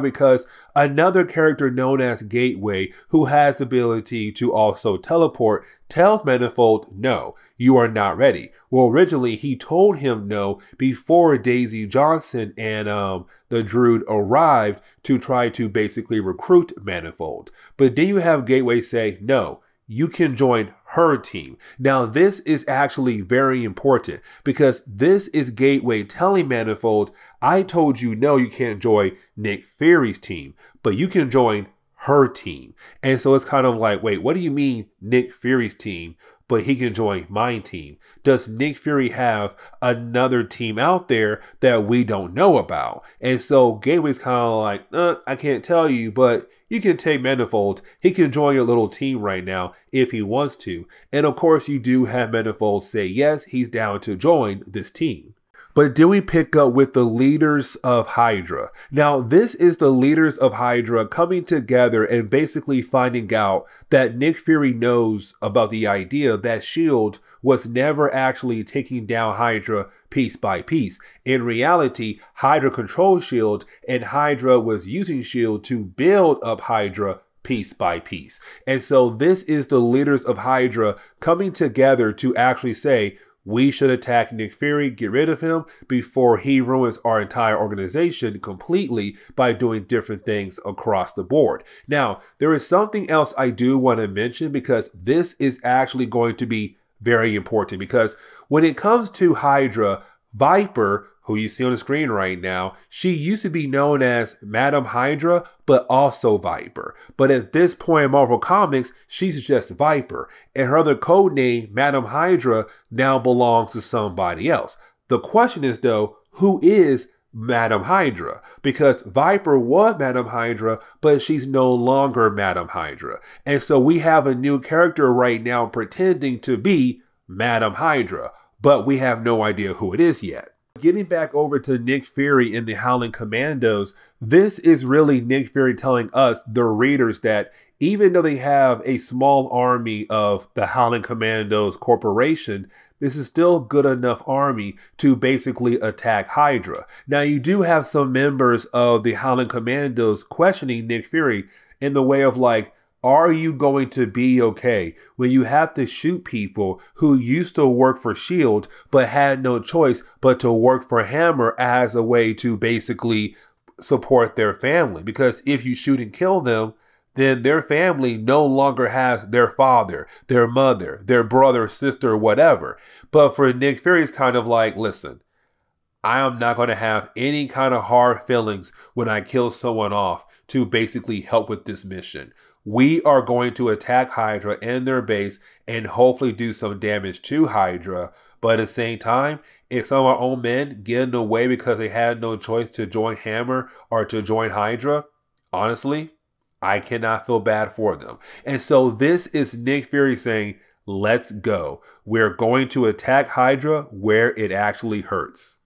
because another character known as Gateway, who has the ability to also teleport, tells Manifold, no, you are not ready. Well, originally, he told him no before Daisy Johnson and um, the Druid arrived to try to basically recruit Manifold. But then you have Gateway say, no, you can join her team. Now, this is actually very important because this is Gateway telling Manifold, I told you no, you can't join Nick Fury's team, but you can join her team. And so it's kind of like, wait, what do you mean Nick Fury's team? but he can join my team. Does Nick Fury have another team out there that we don't know about? And so Gateway's kind of like, uh, I can't tell you, but you can take Manifold. He can join your little team right now if he wants to. And of course, you do have Manifold say yes, he's down to join this team. But then we pick up with the leaders of Hydra. Now, this is the leaders of Hydra coming together and basically finding out that Nick Fury knows about the idea that S.H.I.E.L.D. was never actually taking down Hydra piece by piece. In reality, Hydra controlled S.H.I.E.L.D., and Hydra was using S.H.I.E.L.D. to build up Hydra piece by piece. And so this is the leaders of Hydra coming together to actually say, we should attack Nick Fury, get rid of him before he ruins our entire organization completely by doing different things across the board. Now, there is something else I do want to mention because this is actually going to be very important because when it comes to Hydra, Viper who you see on the screen right now, she used to be known as Madam Hydra, but also Viper. But at this point in Marvel Comics, she's just Viper, and her other code name, Madam Hydra, now belongs to somebody else. The question is, though, who is Madam Hydra? Because Viper was Madam Hydra, but she's no longer Madam Hydra. And so we have a new character right now pretending to be Madam Hydra, but we have no idea who it is yet. Getting back over to Nick Fury in the Howling Commandos, this is really Nick Fury telling us, the readers, that even though they have a small army of the Howling Commandos Corporation, this is still good enough army to basically attack Hydra. Now, you do have some members of the Howling Commandos questioning Nick Fury in the way of like, are you going to be okay when you have to shoot people who used to work for S.H.I.E.L.D. but had no choice but to work for Hammer as a way to basically support their family? Because if you shoot and kill them, then their family no longer has their father, their mother, their brother, sister, whatever. But for Nick Fury, it's kind of like, listen, I am not going to have any kind of hard feelings when I kill someone off to basically help with this mission we are going to attack Hydra and their base and hopefully do some damage to Hydra. But at the same time, if some of our own men get in the way because they had no choice to join Hammer or to join Hydra, honestly, I cannot feel bad for them. And so this is Nick Fury saying, let's go. We're going to attack Hydra where it actually hurts.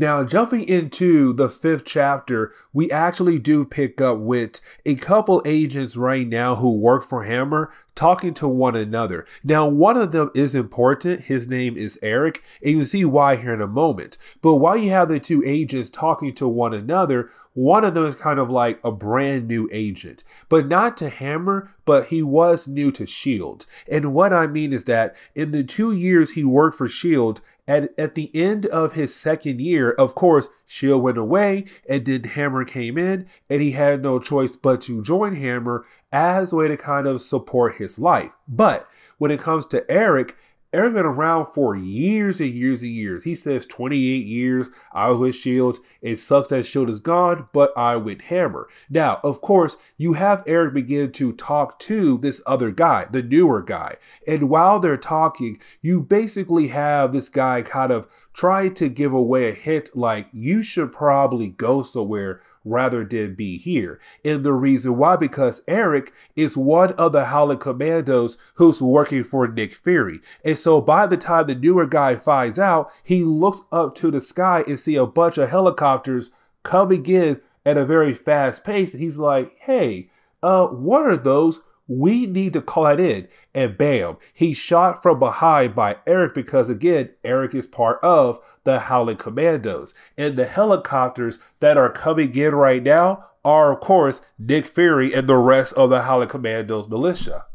Now, jumping into the fifth chapter, we actually do pick up with a couple agents right now who work for Hammer talking to one another. Now, one of them is important. His name is Eric, and you'll see why here in a moment. But while you have the two agents talking to one another, one of them is kind of like a brand new agent, but not to Hammer, but he was new to S.H.I.E.L.D. And what I mean is that in the two years he worked for S.H.I.E.L.D., at, at the end of his second year, of course, Shield went away and then Hammer came in and he had no choice but to join Hammer as a way to kind of support his life. But when it comes to Eric, Eric's been around for years and years and years. He says 28 years. I was with Shield. It sucks that Shield is gone, but I went Hammer. Now, of course, you have Eric begin to talk to this other guy, the newer guy. And while they're talking, you basically have this guy kind of try to give away a hint like you should probably go somewhere rather than be here. And the reason why, because Eric is one of the Howling Commandos who's working for Nick Fury. And so by the time the newer guy finds out, he looks up to the sky and see a bunch of helicopters coming in at a very fast pace. And he's like, hey, uh, what are those? We need to call that in. And bam, he's shot from behind by Eric because, again, Eric is part of the Howling Commandos. And the helicopters that are coming in right now are, of course, Nick Fury and the rest of the Howling Commandos militia.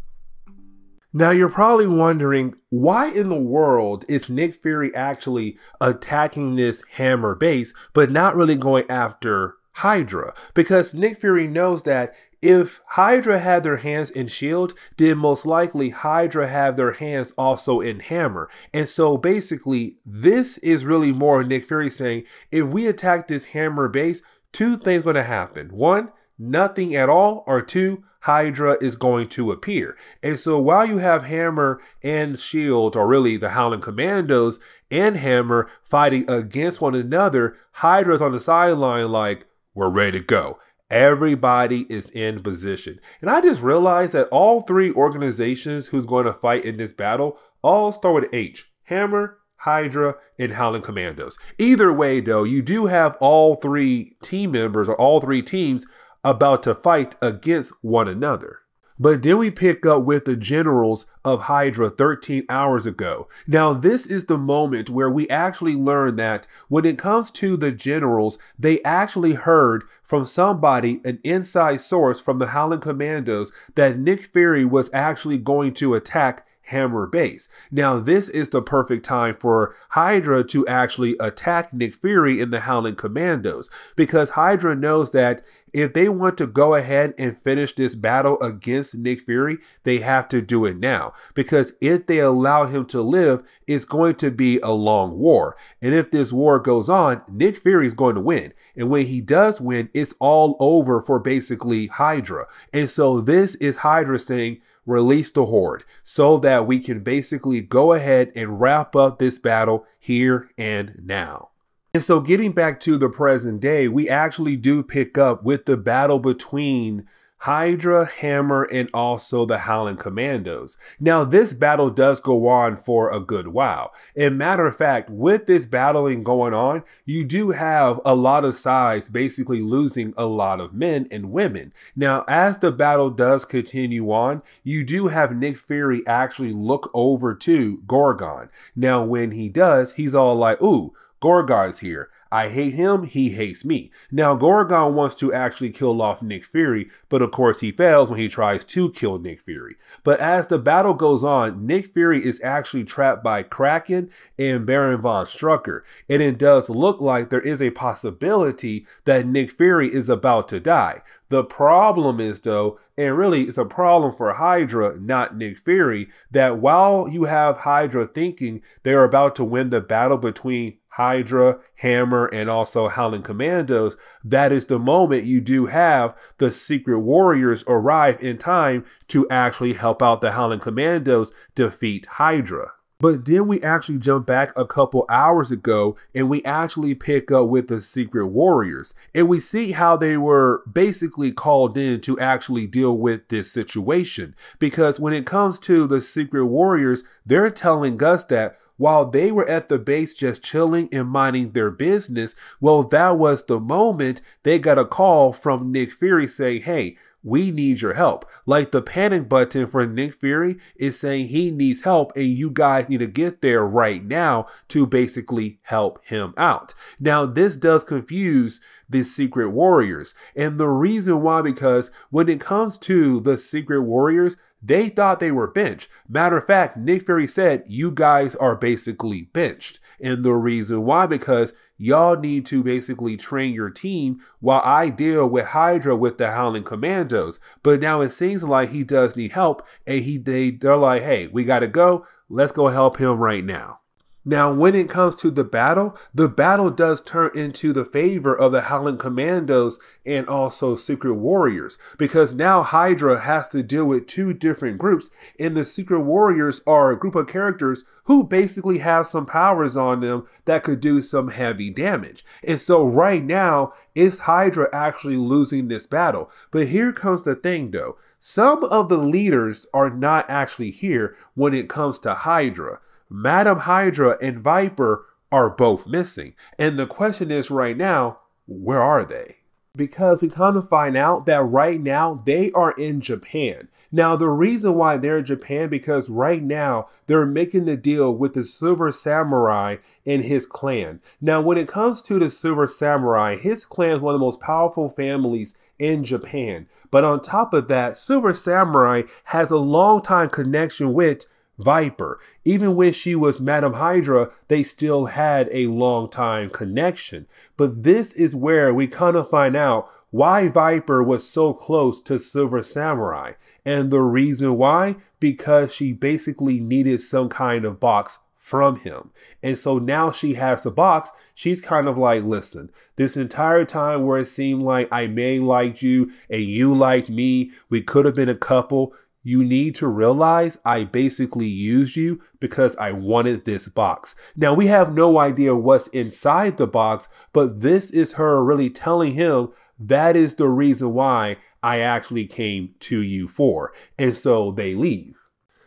Now, you're probably wondering why in the world is Nick Fury actually attacking this Hammer base, but not really going after Hydra? Because Nick Fury knows that if Hydra had their hands in Shield, then most likely Hydra have their hands also in Hammer. And so basically, this is really more Nick Fury saying if we attack this Hammer base, two things going to happen. One, nothing at all, or two, Hydra is going to appear. And so while you have Hammer and Shield, or really the Howling Commandos and Hammer fighting against one another, Hydra's on the sideline like, we're ready to go. Everybody is in position. And I just realized that all three organizations who's going to fight in this battle all start with H. Hammer, Hydra, and Howling Commandos. Either way, though, you do have all three team members or all three teams about to fight against one another. But then we pick up with the generals of Hydra 13 hours ago. Now, this is the moment where we actually learn that when it comes to the generals, they actually heard from somebody, an inside source from the Howling Commandos, that Nick Fury was actually going to attack Hammer base. Now, this is the perfect time for Hydra to actually attack Nick Fury in the Howling Commandos because Hydra knows that if they want to go ahead and finish this battle against Nick Fury, they have to do it now. Because if they allow him to live, it's going to be a long war. And if this war goes on, Nick Fury is going to win. And when he does win, it's all over for basically Hydra. And so this is Hydra saying, release the Horde so that we can basically go ahead and wrap up this battle here and now. And so, getting back to the present day, we actually do pick up with the battle between Hydra, Hammer, and also the Howling Commandos. Now, this battle does go on for a good while. And matter of fact, with this battling going on, you do have a lot of sides basically losing a lot of men and women. Now, as the battle does continue on, you do have Nick Fury actually look over to Gorgon. Now, when he does, he's all like, ooh, Gorgon's here. I hate him, he hates me. Now, Gorgon wants to actually kill off Nick Fury, but of course he fails when he tries to kill Nick Fury. But as the battle goes on, Nick Fury is actually trapped by Kraken and Baron von Strucker. And it does look like there is a possibility that Nick Fury is about to die. The problem is, though, and really it's a problem for Hydra, not Nick Fury, that while you have Hydra thinking they're about to win the battle between Hydra, Hammer, and also Howling Commandos, that is the moment you do have the Secret Warriors arrive in time to actually help out the Howling Commandos defeat Hydra. But then we actually jump back a couple hours ago and we actually pick up with the Secret Warriors. And we see how they were basically called in to actually deal with this situation. Because when it comes to the Secret Warriors, they're telling us that while they were at the base just chilling and minding their business, well, that was the moment they got a call from Nick Fury saying, hey, we need your help. Like the panic button for Nick Fury is saying he needs help and you guys need to get there right now to basically help him out. Now, this does confuse the Secret Warriors. And the reason why, because when it comes to the Secret Warriors, they thought they were benched. Matter of fact, Nick Fury said, You guys are basically benched. And the reason why, because y'all need to basically train your team while I deal with Hydra with the Howling Commandos. But now it seems like he does need help, and he they, they're like, Hey, we gotta go. Let's go help him right now. Now, when it comes to the battle, the battle does turn into the favor of the Howling Commandos and also Secret Warriors because now Hydra has to deal with two different groups, and the Secret Warriors are a group of characters who basically have some powers on them that could do some heavy damage. And so, right now, is Hydra actually losing this battle? But here comes the thing though some of the leaders are not actually here when it comes to Hydra. Madam Hydra and Viper are both missing. And the question is right now, where are they? because we kind of find out that right now they are in Japan. Now, the reason why they're in Japan because right now they're making the deal with the Silver Samurai and his clan. Now, when it comes to the Silver Samurai, his clan is one of the most powerful families in Japan. But on top of that, Silver Samurai has a long time connection with Viper. Even when she was Madam Hydra, they still had a long time connection. But this is where we kind of find out why Viper was so close to Silver Samurai. And the reason why? Because she basically needed some kind of box from him. And so now she has the box. She's kind of like, listen, this entire time where it seemed like I may liked you and you liked me, we could have been a couple. You need to realize I basically used you because I wanted this box. Now, we have no idea what's inside the box, but this is her really telling him that is the reason why I actually came to you for. And so they leave.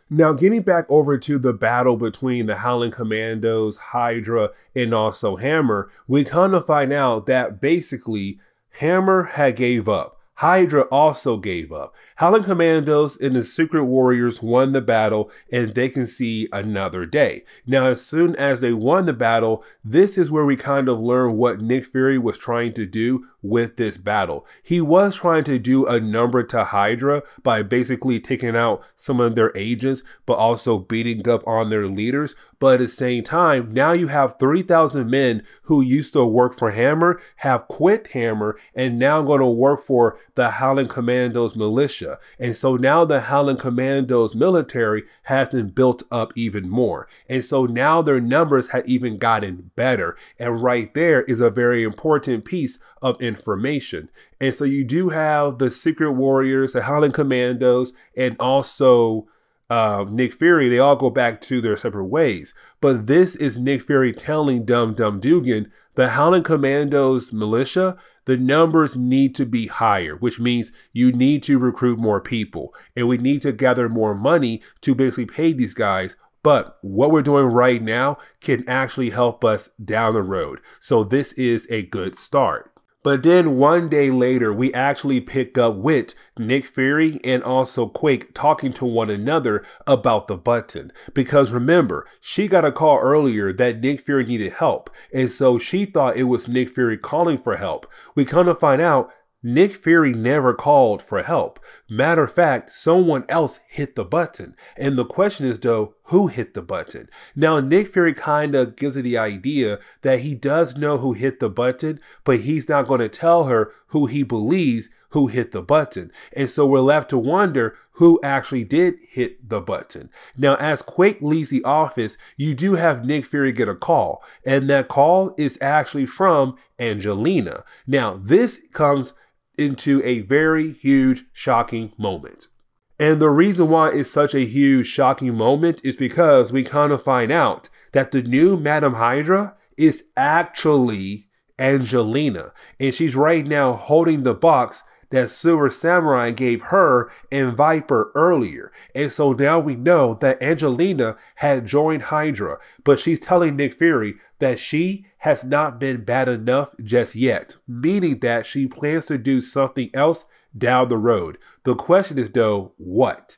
Now, getting back over to the battle between the Howling Commandos, Hydra, and also Hammer, we kind of find out that basically Hammer had gave up. Hydra also gave up. Howling Commandos and the Secret Warriors won the battle and they can see another day. Now, as soon as they won the battle, this is where we kind of learn what Nick Fury was trying to do with this battle. He was trying to do a number to Hydra by basically taking out some of their agents, but also beating up on their leaders. But at the same time, now you have 3,000 men who used to work for Hammer, have quit Hammer, and now going to work for the Howling Commandos militia. And so now the Howling Commandos military has been built up even more. And so now their numbers have even gotten better. And right there is a very important piece of information. And so you do have the Secret Warriors, the Howling Commandos, and also uh, Nick Fury, they all go back to their separate ways. But this is Nick Fury telling Dum Dum Dugan, the Howling Commandos militia, the numbers need to be higher, which means you need to recruit more people. And we need to gather more money to basically pay these guys. But what we're doing right now can actually help us down the road. So this is a good start. But then one day later, we actually pick up with Nick Fury and also Quake talking to one another about the button. Because remember, she got a call earlier that Nick Fury needed help. And so she thought it was Nick Fury calling for help. We kind of find out Nick Fury never called for help. Matter of fact, someone else hit the button. And the question is, though, who hit the button? Now, Nick Fury kind of gives her the idea that he does know who hit the button, but he's not going to tell her who he believes who hit the button. And so we're left to wonder who actually did hit the button. Now, as Quake leaves the office, you do have Nick Fury get a call, and that call is actually from Angelina. Now, this comes into a very huge, shocking moment. And the reason why it's such a huge, shocking moment is because we kind of find out that the new Madam Hydra is actually Angelina. And she's right now holding the box that Silver Samurai gave her and Viper earlier. And so now we know that Angelina had joined Hydra, but she's telling Nick Fury that she has not been bad enough just yet, meaning that she plans to do something else down the road. The question is, though, what?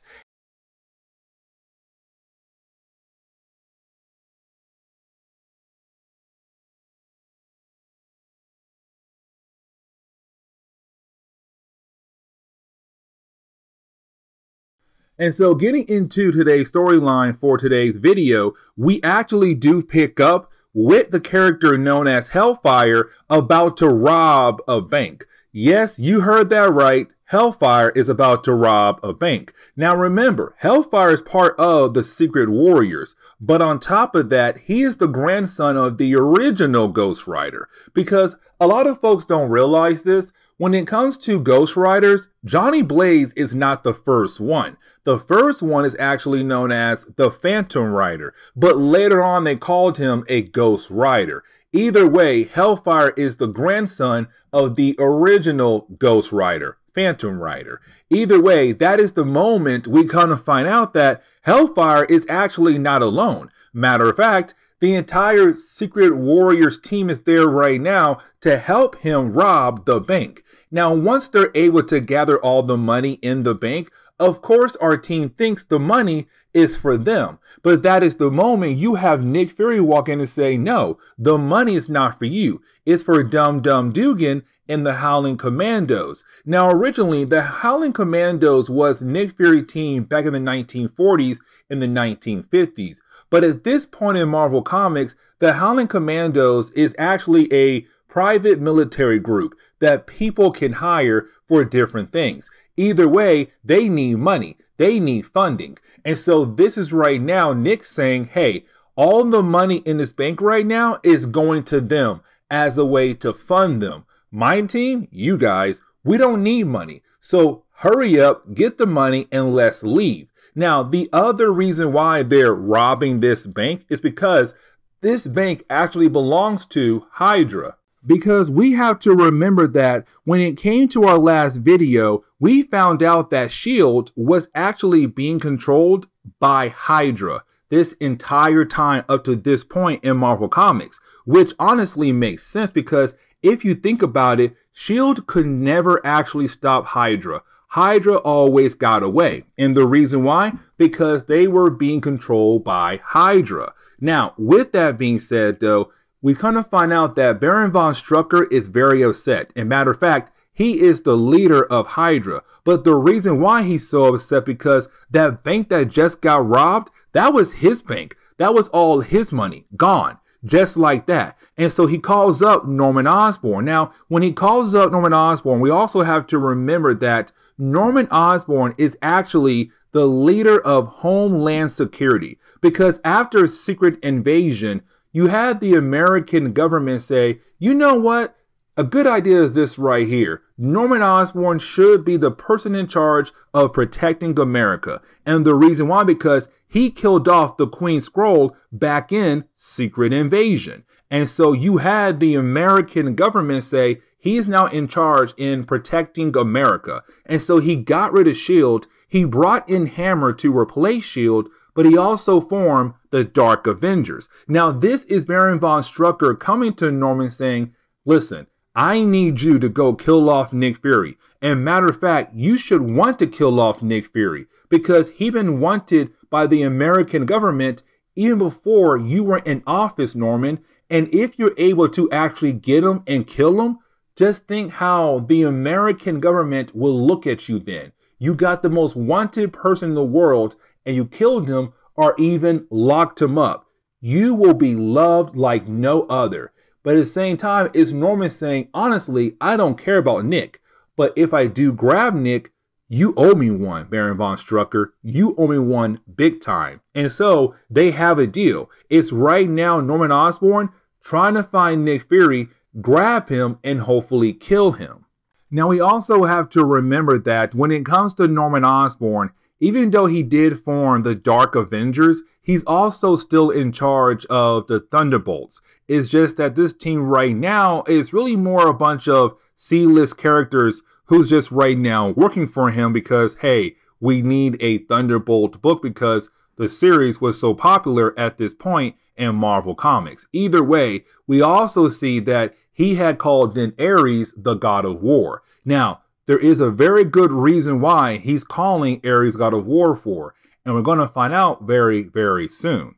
And so, getting into today's storyline for today's video, we actually do pick up with the character known as Hellfire about to rob a bank. Yes, you heard that right. Hellfire is about to rob a bank. Now remember, Hellfire is part of the Secret Warriors, but on top of that, he is the grandson of the original Ghost Rider. Because a lot of folks don't realize this, when it comes to Ghost Riders, Johnny Blaze is not the first one. The first one is actually known as the Phantom Rider, but later on they called him a Ghost Rider. Either way, Hellfire is the grandson of the original Ghost Rider, Phantom Rider. Either way, that is the moment we kind of find out that Hellfire is actually not alone. Matter of fact, the entire Secret Warriors team is there right now to help him rob the bank. Now, once they're able to gather all the money in the bank, of course, our team thinks the money is for them. But that is the moment you have Nick Fury walk in and say, no, the money is not for you. It's for Dum Dum Dugan and the Howling Commandos. Now, originally, the Howling Commandos was Nick Fury team back in the 1940s and the 1950s. But at this point in Marvel Comics, the Howling Commandos is actually a private military group that people can hire for different things. Either way, they need money, they need funding. And so this is right now Nick saying, hey, all the money in this bank right now is going to them as a way to fund them. My team, you guys, we don't need money. So hurry up, get the money, and let's leave. Now, the other reason why they're robbing this bank is because this bank actually belongs to Hydra because we have to remember that when it came to our last video, we found out that S.H.I.E.L.D. was actually being controlled by Hydra this entire time up to this point in Marvel Comics, which honestly makes sense because if you think about it, S.H.I.E.L.D. could never actually stop Hydra. Hydra always got away. And the reason why? Because they were being controlled by Hydra. Now, with that being said, though, we kind of find out that Baron von Strucker is very upset. And matter of fact, he is the leader of Hydra. But the reason why he's so upset because that bank that just got robbed, that was his bank. That was all his money gone. Just like that. And so he calls up Norman Osborn. Now, when he calls up Norman Osborn, we also have to remember that Norman Osborn is actually the leader of Homeland Security. Because after Secret Invasion, you had the American government say, you know what? A good idea is this right here. Norman Osborn should be the person in charge of protecting America. And the reason why, because he killed off the Queen Skrull back in Secret Invasion. And so you had the American government say he's now in charge in protecting America. And so he got rid of S.H.I.E.L.D. He brought in Hammer to replace S.H.I.E.L.D., but he also formed the Dark Avengers. Now, this is Baron von Strucker coming to Norman saying, Listen, I need you to go kill off Nick Fury. And matter of fact, you should want to kill off Nick Fury because he been wanted by the American government even before you were in office, Norman. And if you're able to actually get him and kill him, just think how the American government will look at you then. You got the most wanted person in the world and you killed him or even locked him up. You will be loved like no other. But at the same time, it's Norman saying, honestly, I don't care about Nick. But if I do grab Nick, you owe me one, Baron von Strucker. You owe me one big time. And so they have a deal. It's right now Norman Osborn trying to find Nick Fury, grab him, and hopefully kill him. Now, we also have to remember that when it comes to Norman Osborn, even though he did form the Dark Avengers, he's also still in charge of the Thunderbolts. It's just that this team right now is really more a bunch of C list characters who's just right now working for him because, hey, we need a Thunderbolt book because the series was so popular at this point in Marvel Comics. Either way, we also see that he had called in Ares the God of War. Now, there is a very good reason why he's calling Ares God of War for, and we're going to find out very, very soon.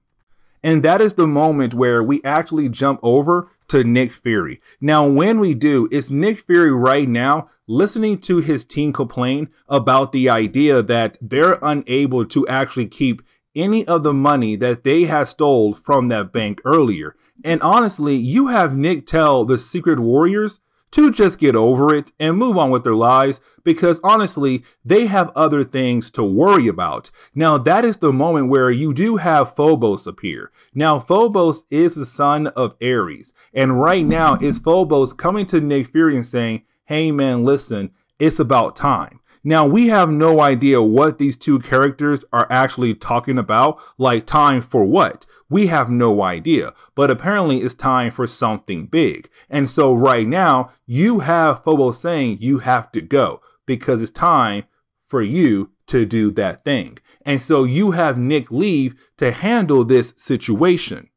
And that is the moment where we actually jump over to Nick Fury. Now, when we do, it's Nick Fury right now listening to his team complain about the idea that they're unable to actually keep any of the money that they had stole from that bank earlier. And honestly, you have Nick tell the Secret Warriors to just get over it and move on with their lives because honestly, they have other things to worry about. Now, that is the moment where you do have Phobos appear. Now, Phobos is the son of Ares, and right now is Phobos coming to Nick Fury and saying, Hey man, listen, it's about time. Now, we have no idea what these two characters are actually talking about, like time for what? We have no idea, but apparently it's time for something big. And so right now, you have Phobos saying you have to go because it's time for you to do that thing. And so you have Nick leave to handle this situation.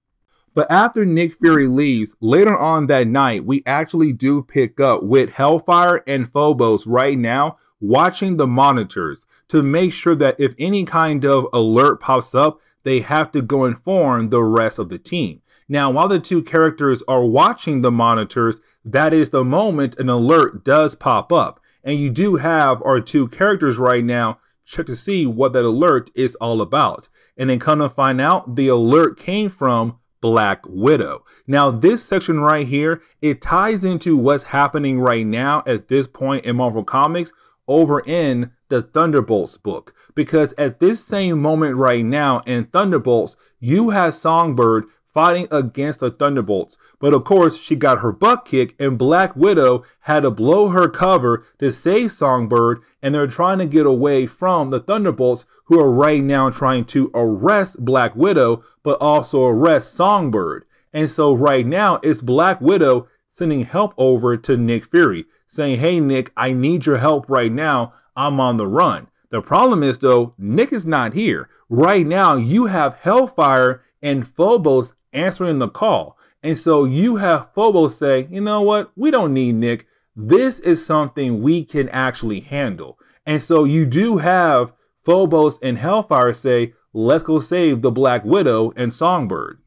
But after Nick Fury leaves, later on that night, we actually do pick up with Hellfire and Phobos right now watching the monitors to make sure that if any kind of alert pops up, they have to go inform the rest of the team. Now, while the two characters are watching the monitors, that is the moment an alert does pop up. And you do have our two characters right now check to see what that alert is all about. And then come to find out the alert came from Black Widow. Now, this section right here, it ties into what's happening right now at this point in Marvel Comics over in the Thunderbolts book. Because at this same moment right now in Thunderbolts, you have Songbird fighting against the Thunderbolts. But of course, she got her butt kicked, and Black Widow had to blow her cover to save Songbird, and they're trying to get away from the Thunderbolts, who are right now trying to arrest Black Widow, but also arrest Songbird. And so right now, it's Black Widow sending help over to Nick Fury, saying, Hey, Nick, I need your help right now. I'm on the run. The problem is, though, Nick is not here. Right now, you have Hellfire and Phobos answering the call. And so you have Phobos say, you know what? We don't need Nick. This is something we can actually handle. And so you do have Phobos and Hellfire say, let's go save the Black Widow and Songbird.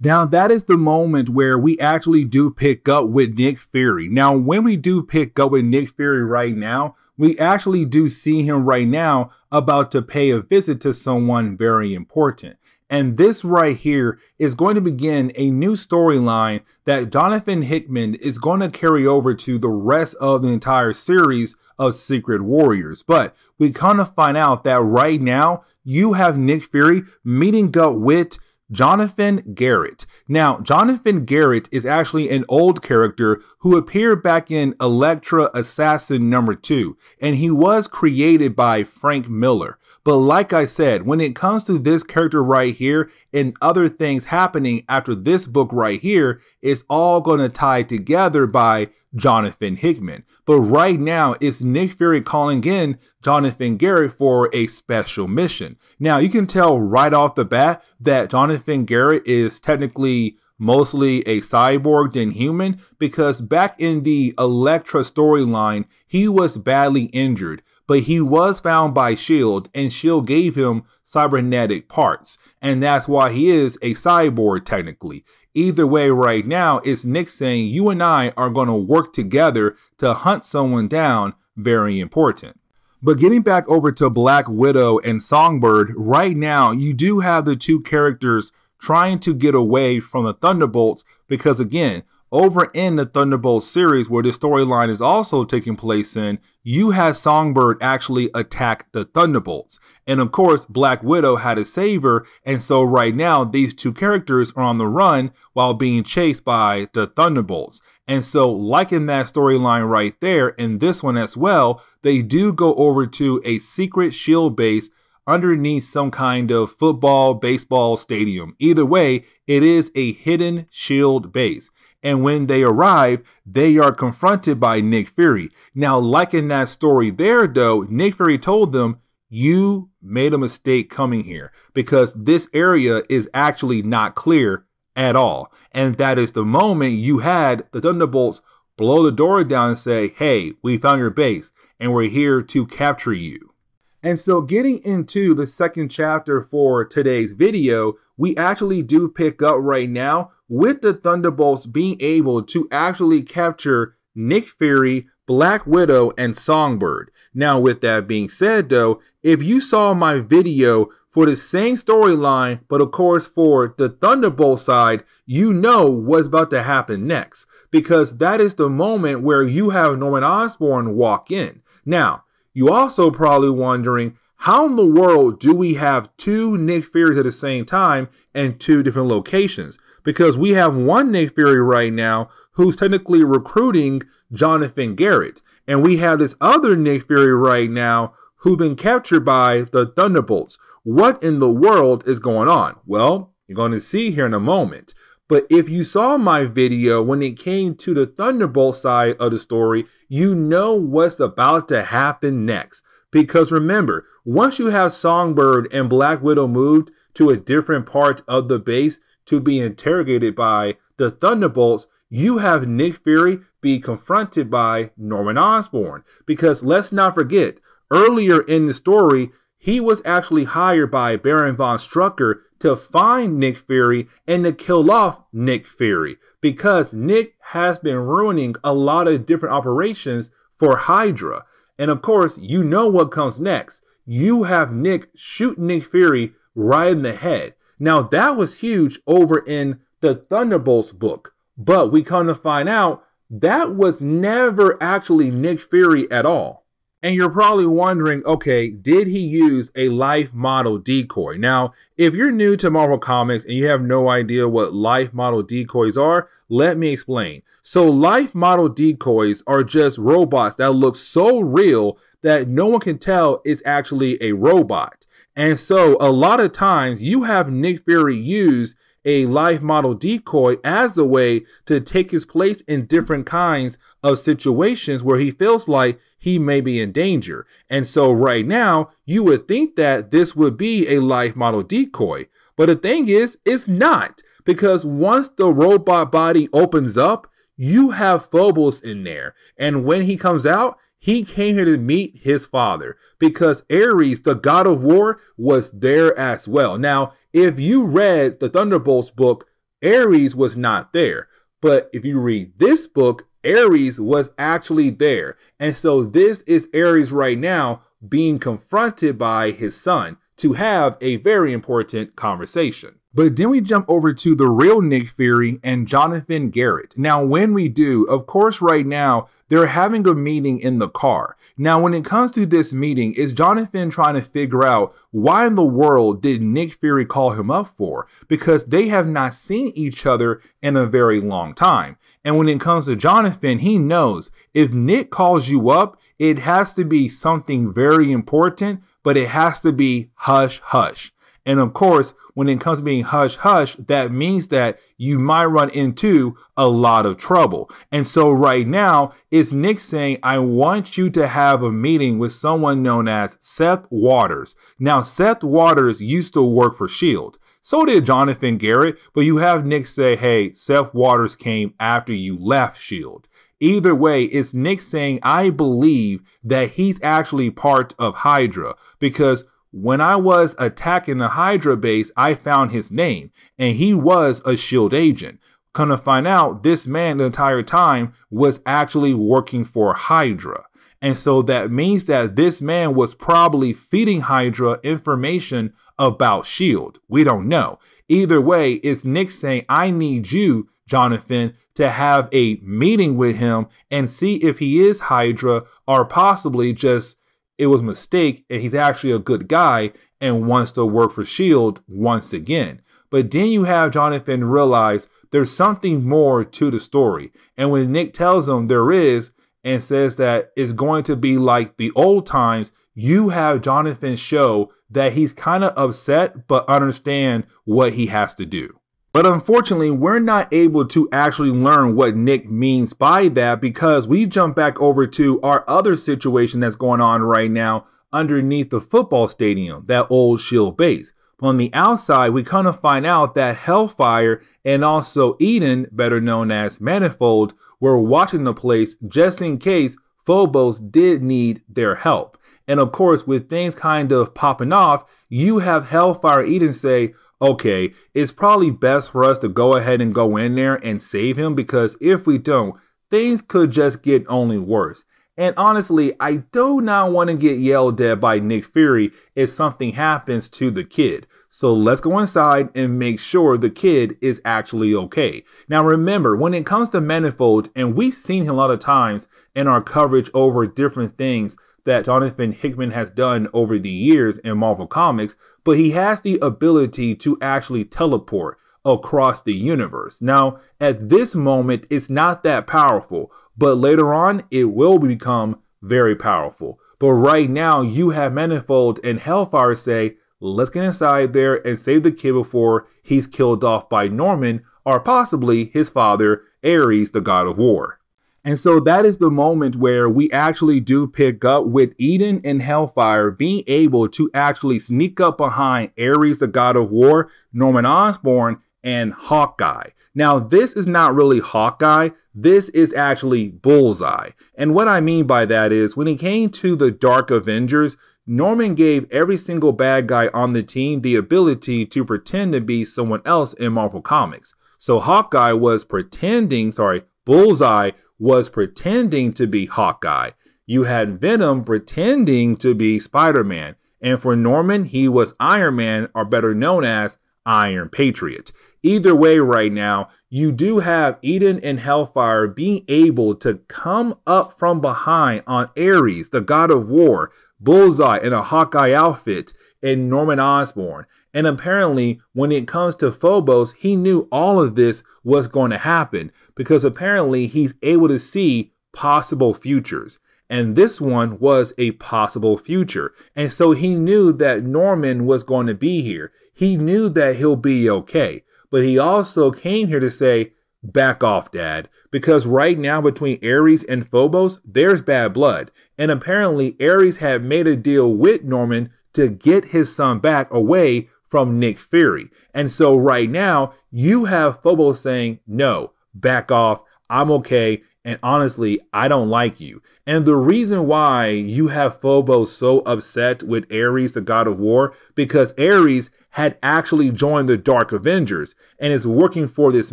Now, that is the moment where we actually do pick up with Nick Fury. Now, when we do pick up with Nick Fury right now, we actually do see him right now about to pay a visit to someone very important. And this right here is going to begin a new storyline that Jonathan Hickman is going to carry over to the rest of the entire series of Secret Warriors. But we kind of find out that right now you have Nick Fury meeting up with Jonathan Garrett. Now, Jonathan Garrett is actually an old character who appeared back in Elektra Assassin number 2, and he was created by Frank Miller. But like I said, when it comes to this character right here and other things happening after this book right here, it's all going to tie together by Jonathan Hickman. But right now, it's Nick Fury calling in Jonathan Garrett for a special mission. Now, you can tell right off the bat that Jonathan Garrett is technically mostly a cyborg than human because back in the Elektra storyline, he was badly injured but he was found by S.H.I.E.L.D., and S.H.I.E.L.D. gave him cybernetic parts, and that's why he is a cyborg technically. Either way, right now, it's Nick saying you and I are going to work together to hunt someone down, very important. But getting back over to Black Widow and Songbird, right now, you do have the two characters trying to get away from the Thunderbolts because, again, over in the Thunderbolt series, where the storyline is also taking place in, you had Songbird actually attack the Thunderbolts. And of course, Black Widow had save her, and so right now, these two characters are on the run while being chased by the Thunderbolts. And so, like in that storyline right there, in this one as well, they do go over to a secret shield base underneath some kind of football, baseball stadium. Either way, it is a hidden shield base. And when they arrive, they are confronted by Nick Fury. Now, like in that story there, though, Nick Fury told them, You made a mistake coming here because this area is actually not clear at all. And that is the moment you had the Thunderbolts blow the door down and say, Hey, we found your base and we're here to capture you. And so, getting into the second chapter for today's video, we actually do pick up right now with the Thunderbolts being able to actually capture Nick Fury, Black Widow, and Songbird. Now, with that being said, though, if you saw my video for the same storyline, but of course for the Thunderbolt side, you know what's about to happen next because that is the moment where you have Norman Osborn walk in. Now, you also probably wondering how in the world do we have two Nick Furies at the same time and two different locations? Because we have one Nick Fury right now who's technically recruiting Jonathan Garrett. And we have this other Nick Fury right now who's been captured by the Thunderbolts. What in the world is going on? Well, you're going to see here in a moment. But if you saw my video when it came to the Thunderbolt side of the story, you know what's about to happen next. Because remember, once you have Songbird and Black Widow moved, to a different part of the base to be interrogated by the Thunderbolts, you have Nick Fury be confronted by Norman Osborn. Because let's not forget, earlier in the story, he was actually hired by Baron von Strucker to find Nick Fury and to kill off Nick Fury because Nick has been ruining a lot of different operations for Hydra. And of course, you know what comes next. You have Nick shoot Nick Fury right in the head. Now, that was huge over in the Thunderbolts book, but we come to find out that was never actually Nick Fury at all. And you're probably wondering, okay, did he use a life model decoy? Now, if you're new to Marvel Comics and you have no idea what life model decoys are, let me explain. So, life model decoys are just robots that look so real that no one can tell it's actually a robot. And so, a lot of times, you have Nick Fury use a life model decoy as a way to take his place in different kinds of situations where he feels like he may be in danger. And so, right now, you would think that this would be a life model decoy. But the thing is, it's not. Because once the robot body opens up, you have Phobos in there. And when he comes out, he came here to meet his father because Ares, the god of war, was there as well. Now, if you read the Thunderbolts book, Ares was not there. But if you read this book, Ares was actually there. And so this is Ares right now being confronted by his son to have a very important conversation. But then we jump over to the real Nick Fury and Jonathan Garrett. Now, when we do, of course, right now, they're having a meeting in the car. Now, when it comes to this meeting, is Jonathan trying to figure out why in the world did Nick Fury call him up for? Because they have not seen each other in a very long time. And when it comes to Jonathan, he knows if Nick calls you up, it has to be something very important, but it has to be hush hush. And of course, when it comes to being hush hush, that means that you might run into a lot of trouble. And so right now, it's Nick saying, I want you to have a meeting with someone known as Seth Waters. Now, Seth Waters used to work for S.H.I.E.L.D. So did Jonathan Garrett, but you have Nick say, hey, Seth Waters came after you left S.H.I.E.L.D. Either way, it's Nick saying, I believe that he's actually part of Hydra because when I was attacking the Hydra base, I found his name, and he was a SHIELD agent. Come to find out, this man the entire time was actually working for Hydra. And so that means that this man was probably feeding Hydra information about S.H.I.E.L.D. We don't know. Either way, it's Nick saying, I need you, Jonathan, to have a meeting with him and see if he is Hydra or possibly just it was a mistake and he's actually a good guy and wants to work for S.H.I.E.L.D. once again. But then you have Jonathan realize there's something more to the story. And when Nick tells him there is and says that it's going to be like the old times, you have Jonathan show that he's kind of upset but understand what he has to do. But unfortunately, we're not able to actually learn what Nick means by that because we jump back over to our other situation that's going on right now underneath the football stadium, that old shield base. On the outside, we kind of find out that Hellfire and also Eden, better known as Manifold, were watching the place just in case Phobos did need their help. And of course, with things kind of popping off, you have Hellfire Eden say, okay, it's probably best for us to go ahead and go in there and save him because if we don't, things could just get only worse. And honestly, I do not want to get yelled at by Nick Fury if something happens to the kid. So let's go inside and make sure the kid is actually okay. Now remember, when it comes to Manifold, and we've seen him a lot of times in our coverage over different things that Jonathan Hickman has done over the years in Marvel Comics, but he has the ability to actually teleport across the universe. Now, at this moment, it's not that powerful, but later on, it will become very powerful. But right now, you have Manifold and Hellfire say, let's get inside there and save the kid before he's killed off by Norman or possibly his father, Ares, the god of war. And so that is the moment where we actually do pick up with Eden and Hellfire being able to actually sneak up behind Ares, the god of war, Norman Osborn, and Hawkeye. Now, this is not really Hawkeye, this is actually Bullseye. And what I mean by that is when it came to the Dark Avengers, Norman gave every single bad guy on the team the ability to pretend to be someone else in Marvel Comics. So Hawkeye was pretending, sorry, Bullseye was pretending to be Hawkeye. You had Venom pretending to be Spider Man. And for Norman, he was Iron Man, or better known as Iron Patriot. Either way, right now, you do have Eden and Hellfire being able to come up from behind on Ares, the god of war, Bullseye in a Hawkeye outfit, and Norman Osborn. And apparently, when it comes to Phobos, he knew all of this was going to happen because apparently he's able to see possible futures. And this one was a possible future. And so he knew that Norman was going to be here. He knew that he'll be okay. But he also came here to say, back off, Dad. Because right now, between Ares and Phobos, there's bad blood. And apparently, Ares had made a deal with Norman to get his son back away from Nick Fury. And so right now, you have Phobos saying, no, back off. I'm okay. And honestly, I don't like you. And the reason why you have Phobos so upset with Ares, the god of war, because Ares had actually joined the Dark Avengers and is working for this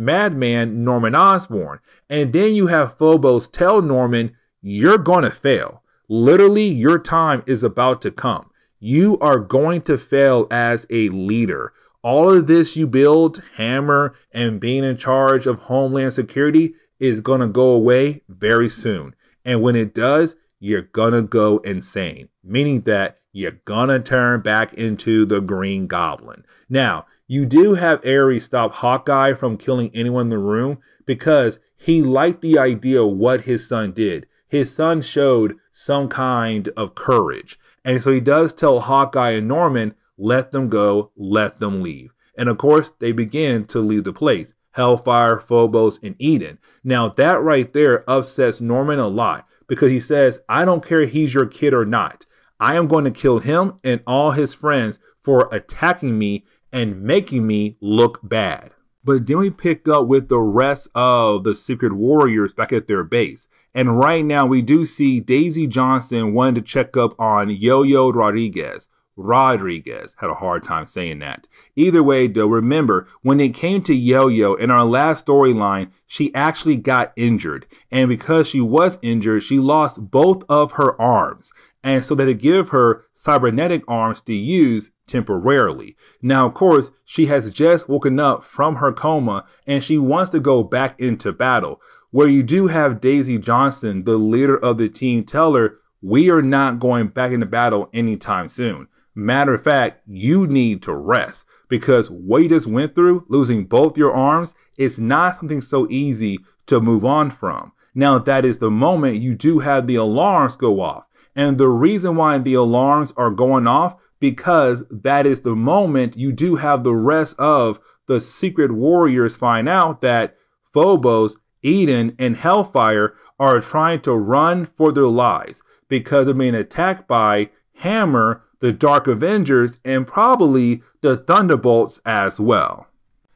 madman, Norman Osborn. And then you have Phobos tell Norman, You're gonna fail. Literally, your time is about to come. You are going to fail as a leader. All of this you build, Hammer, and being in charge of Homeland Security is going to go away very soon. And when it does, you're going to go insane, meaning that you're going to turn back into the Green Goblin. Now, you do have Ares stop Hawkeye from killing anyone in the room because he liked the idea of what his son did. His son showed some kind of courage. And so he does tell Hawkeye and Norman, let them go, let them leave. And of course, they begin to leave the place. Hellfire, Phobos, and Eden. Now, that right there upsets Norman a lot because he says, I don't care if he's your kid or not. I am going to kill him and all his friends for attacking me and making me look bad. But then we pick up with the rest of the Secret Warriors back at their base. And right now we do see Daisy Johnson wanting to check up on Yo-Yo Rodriguez. Rodriguez had a hard time saying that. Either way, though, remember when it came to Yo Yo in our last storyline, she actually got injured. And because she was injured, she lost both of her arms. And so they give her cybernetic arms to use temporarily. Now, of course, she has just woken up from her coma and she wants to go back into battle. Where you do have Daisy Johnson, the leader of the team, tell her, We are not going back into battle anytime soon. Matter of fact, you need to rest because what you just went through, losing both your arms, is not something so easy to move on from. Now, that is the moment you do have the alarms go off. And the reason why the alarms are going off, because that is the moment you do have the rest of the secret warriors find out that Phobos, Eden, and Hellfire are trying to run for their lives because they're being attacked by Hammer, the Dark Avengers, and probably the Thunderbolts as well.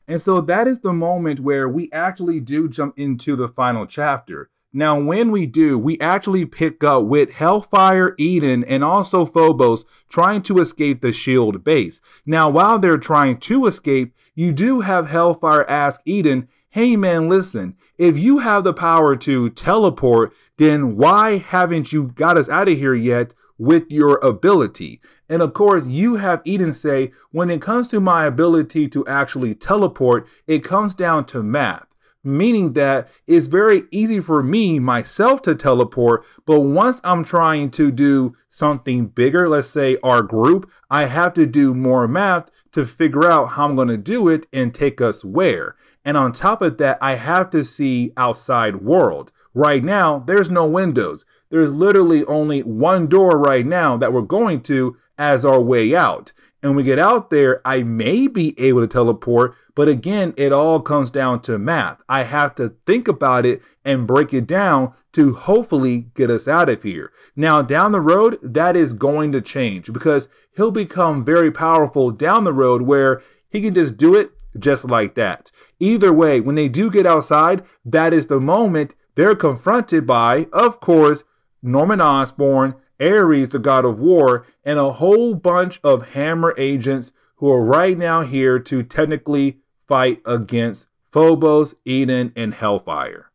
And so that is the moment where we actually do jump into the final chapter. Now, when we do, we actually pick up with Hellfire, Eden, and also Phobos trying to escape the S.H.I.E.L.D. base. Now, while they're trying to escape, you do have Hellfire ask Eden, hey man, listen, if you have the power to teleport, then why haven't you got us out of here yet with your ability. And of course, you have Eden say, when it comes to my ability to actually teleport, it comes down to math. Meaning that it's very easy for me myself to teleport, but once I'm trying to do something bigger, let's say our group, I have to do more math to figure out how I'm going to do it and take us where. And on top of that, I have to see outside world. Right now, there's no windows there's literally only one door right now that we're going to as our way out. And when we get out there, I may be able to teleport, but again, it all comes down to math. I have to think about it and break it down to hopefully get us out of here. Now, down the road, that is going to change because he'll become very powerful down the road where he can just do it just like that. Either way, when they do get outside, that is the moment they're confronted by, of course, Norman Osborn, Ares, the god of war, and a whole bunch of Hammer agents who are right now here to technically fight against Phobos, Eden, and Hellfire.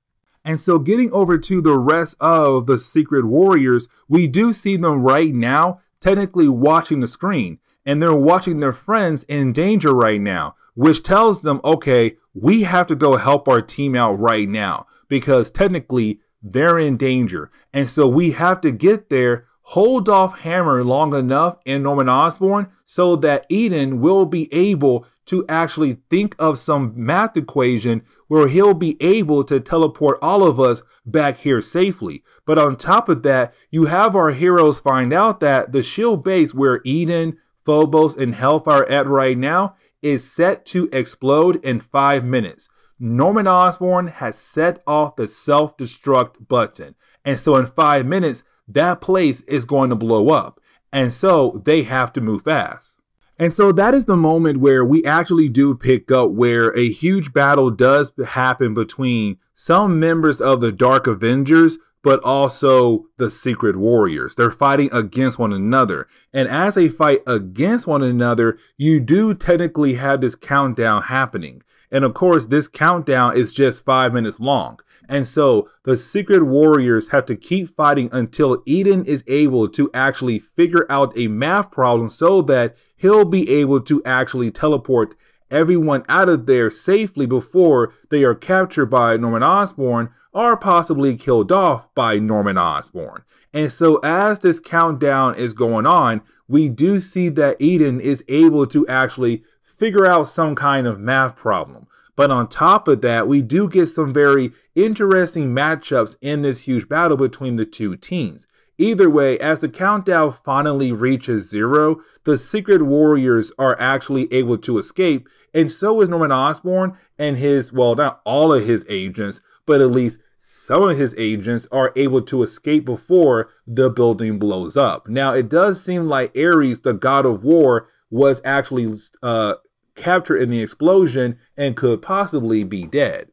And so, getting over to the rest of the Secret Warriors, we do see them right now technically watching the screen, and they're watching their friends in danger right now, which tells them, okay, we have to go help our team out right now because technically they're in danger. And so we have to get there, hold off Hammer long enough in Norman Osborn so that Eden will be able to actually think of some math equation where he'll be able to teleport all of us back here safely. But on top of that, you have our heroes find out that the shield base where Eden, Phobos, and Hellfire are at right now is set to explode in five minutes. Norman Osborn has set off the self destruct button. And so in five minutes, that place is going to blow up. And so they have to move fast. And so that is the moment where we actually do pick up where a huge battle does happen between some members of the Dark Avengers, but also the Secret Warriors. They're fighting against one another. And as they fight against one another, you do technically have this countdown happening. And of course, this countdown is just five minutes long. And so the Secret Warriors have to keep fighting until Eden is able to actually figure out a math problem so that he'll be able to actually teleport everyone out of there safely before they are captured by Norman Osborn or possibly killed off by Norman Osborn. And so as this countdown is going on, we do see that Eden is able to actually figure out some kind of math problem. But on top of that, we do get some very interesting matchups in this huge battle between the two teams. Either way, as the countdown finally reaches zero, the Secret Warriors are actually able to escape, and so is Norman Osborn and his, well, not all of his agents, but at least some of his agents are able to escape before the building blows up. Now, it does seem like Ares, the god of war, was actually uh, captured in the explosion and could possibly be dead.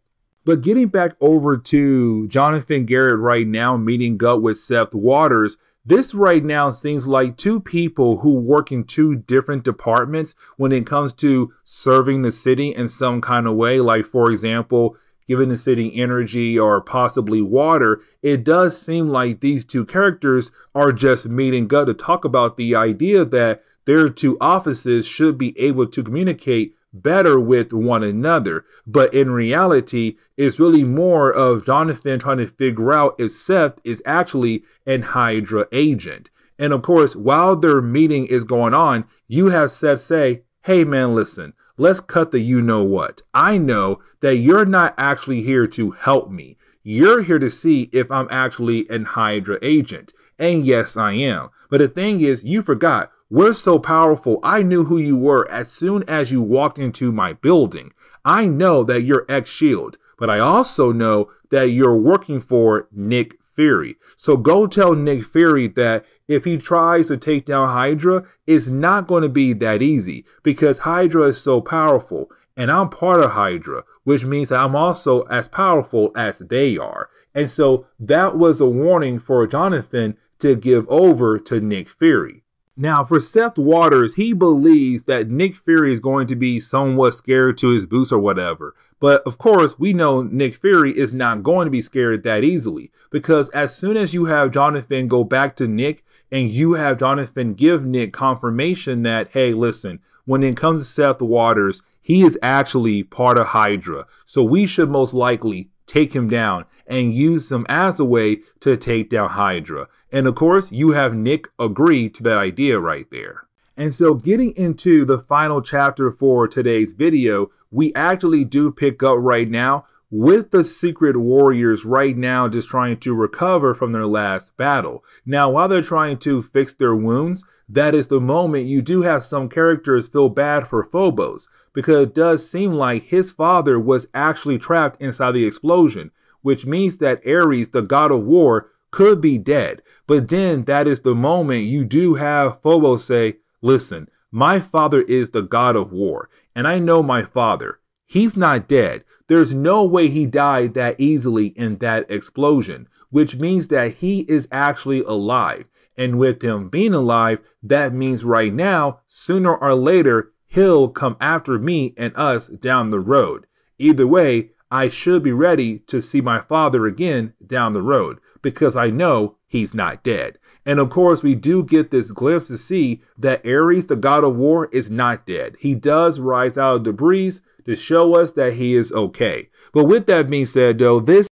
But getting back over to Jonathan Garrett right now meeting up with Seth Waters, this right now seems like two people who work in two different departments when it comes to serving the city in some kind of way. Like, for example, giving the city energy or possibly water, it does seem like these two characters are just meeting up to talk about the idea that their two offices should be able to communicate better with one another. But in reality, it's really more of Jonathan trying to figure out if Seth is actually an Hydra agent. And of course, while their meeting is going on, you have Seth say, Hey man, listen, let's cut the you know what. I know that you're not actually here to help me. You're here to see if I'm actually an Hydra agent. And yes, I am. But the thing is, you forgot we're so powerful. I knew who you were as soon as you walked into my building. I know that you're ex Shield, but I also know that you're working for Nick Fury. So go tell Nick Fury that if he tries to take down Hydra, it's not going to be that easy because Hydra is so powerful. And I'm part of Hydra, which means that I'm also as powerful as they are. And so that was a warning for Jonathan to give over to Nick Fury. Now, for Seth Waters, he believes that Nick Fury is going to be somewhat scared to his boots or whatever. But of course, we know Nick Fury is not going to be scared that easily because as soon as you have Jonathan go back to Nick and you have Jonathan give Nick confirmation that, hey, listen, when it comes to Seth Waters, he is actually part of Hydra. So we should most likely take him down and use him as a way to take down Hydra. And of course, you have Nick agree to that idea right there. And so, getting into the final chapter for today's video, we actually do pick up right now with the Secret Warriors right now just trying to recover from their last battle. Now, while they're trying to fix their wounds, that is the moment you do have some characters feel bad for Phobos, because it does seem like his father was actually trapped inside the explosion, which means that Ares, the god of war, could be dead. But then that is the moment you do have Phobos say, Listen, my father is the god of war, and I know my father. He's not dead. There's no way he died that easily in that explosion, which means that he is actually alive. And with him being alive, that means right now, sooner or later, he'll come after me and us down the road. Either way, I should be ready to see my father again down the road because I know he's not dead. And of course, we do get this glimpse to see that Ares, the god of war, is not dead. He does rise out of the debris to show us that he is okay. But with that being said, though, this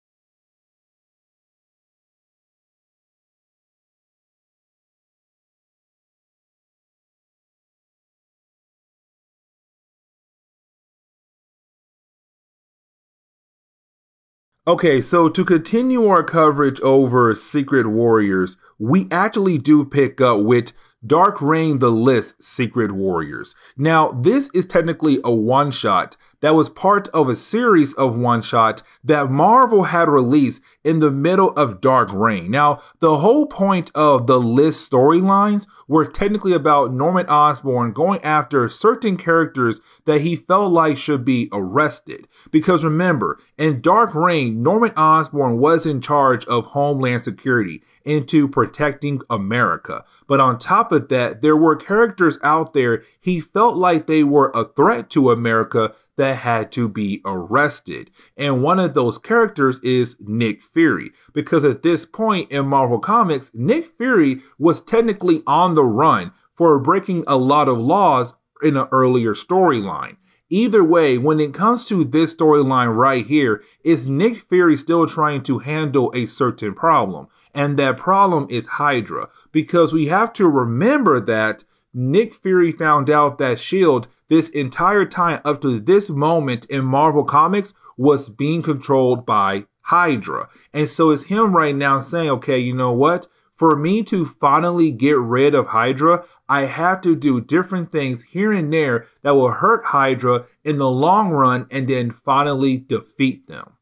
Okay, so to continue our coverage over Secret Warriors, we actually do pick up with Dark Reign the List Secret Warriors. Now, this is technically a one shot that was part of a series of one shot that Marvel had released in the middle of Dark Reign. Now, the whole point of the List storylines were technically about Norman Osborn going after certain characters that he felt like should be arrested. Because remember, in Dark Reign, Norman Osborn was in charge of Homeland Security into protecting America. But on top of that, there were characters out there he felt like they were a threat to America that had to be arrested. And one of those characters is Nick Fury. Because at this point in Marvel Comics, Nick Fury was technically on the run for breaking a lot of laws in an earlier storyline. Either way, when it comes to this storyline right here, is Nick Fury still trying to handle a certain problem? And that problem is Hydra. Because we have to remember that Nick Fury found out that S.H.I.E.L.D. this entire time up to this moment in Marvel Comics was being controlled by Hydra. And so it's him right now saying, okay, you know what? For me to finally get rid of Hydra, I have to do different things here and there that will hurt Hydra in the long run and then finally defeat them.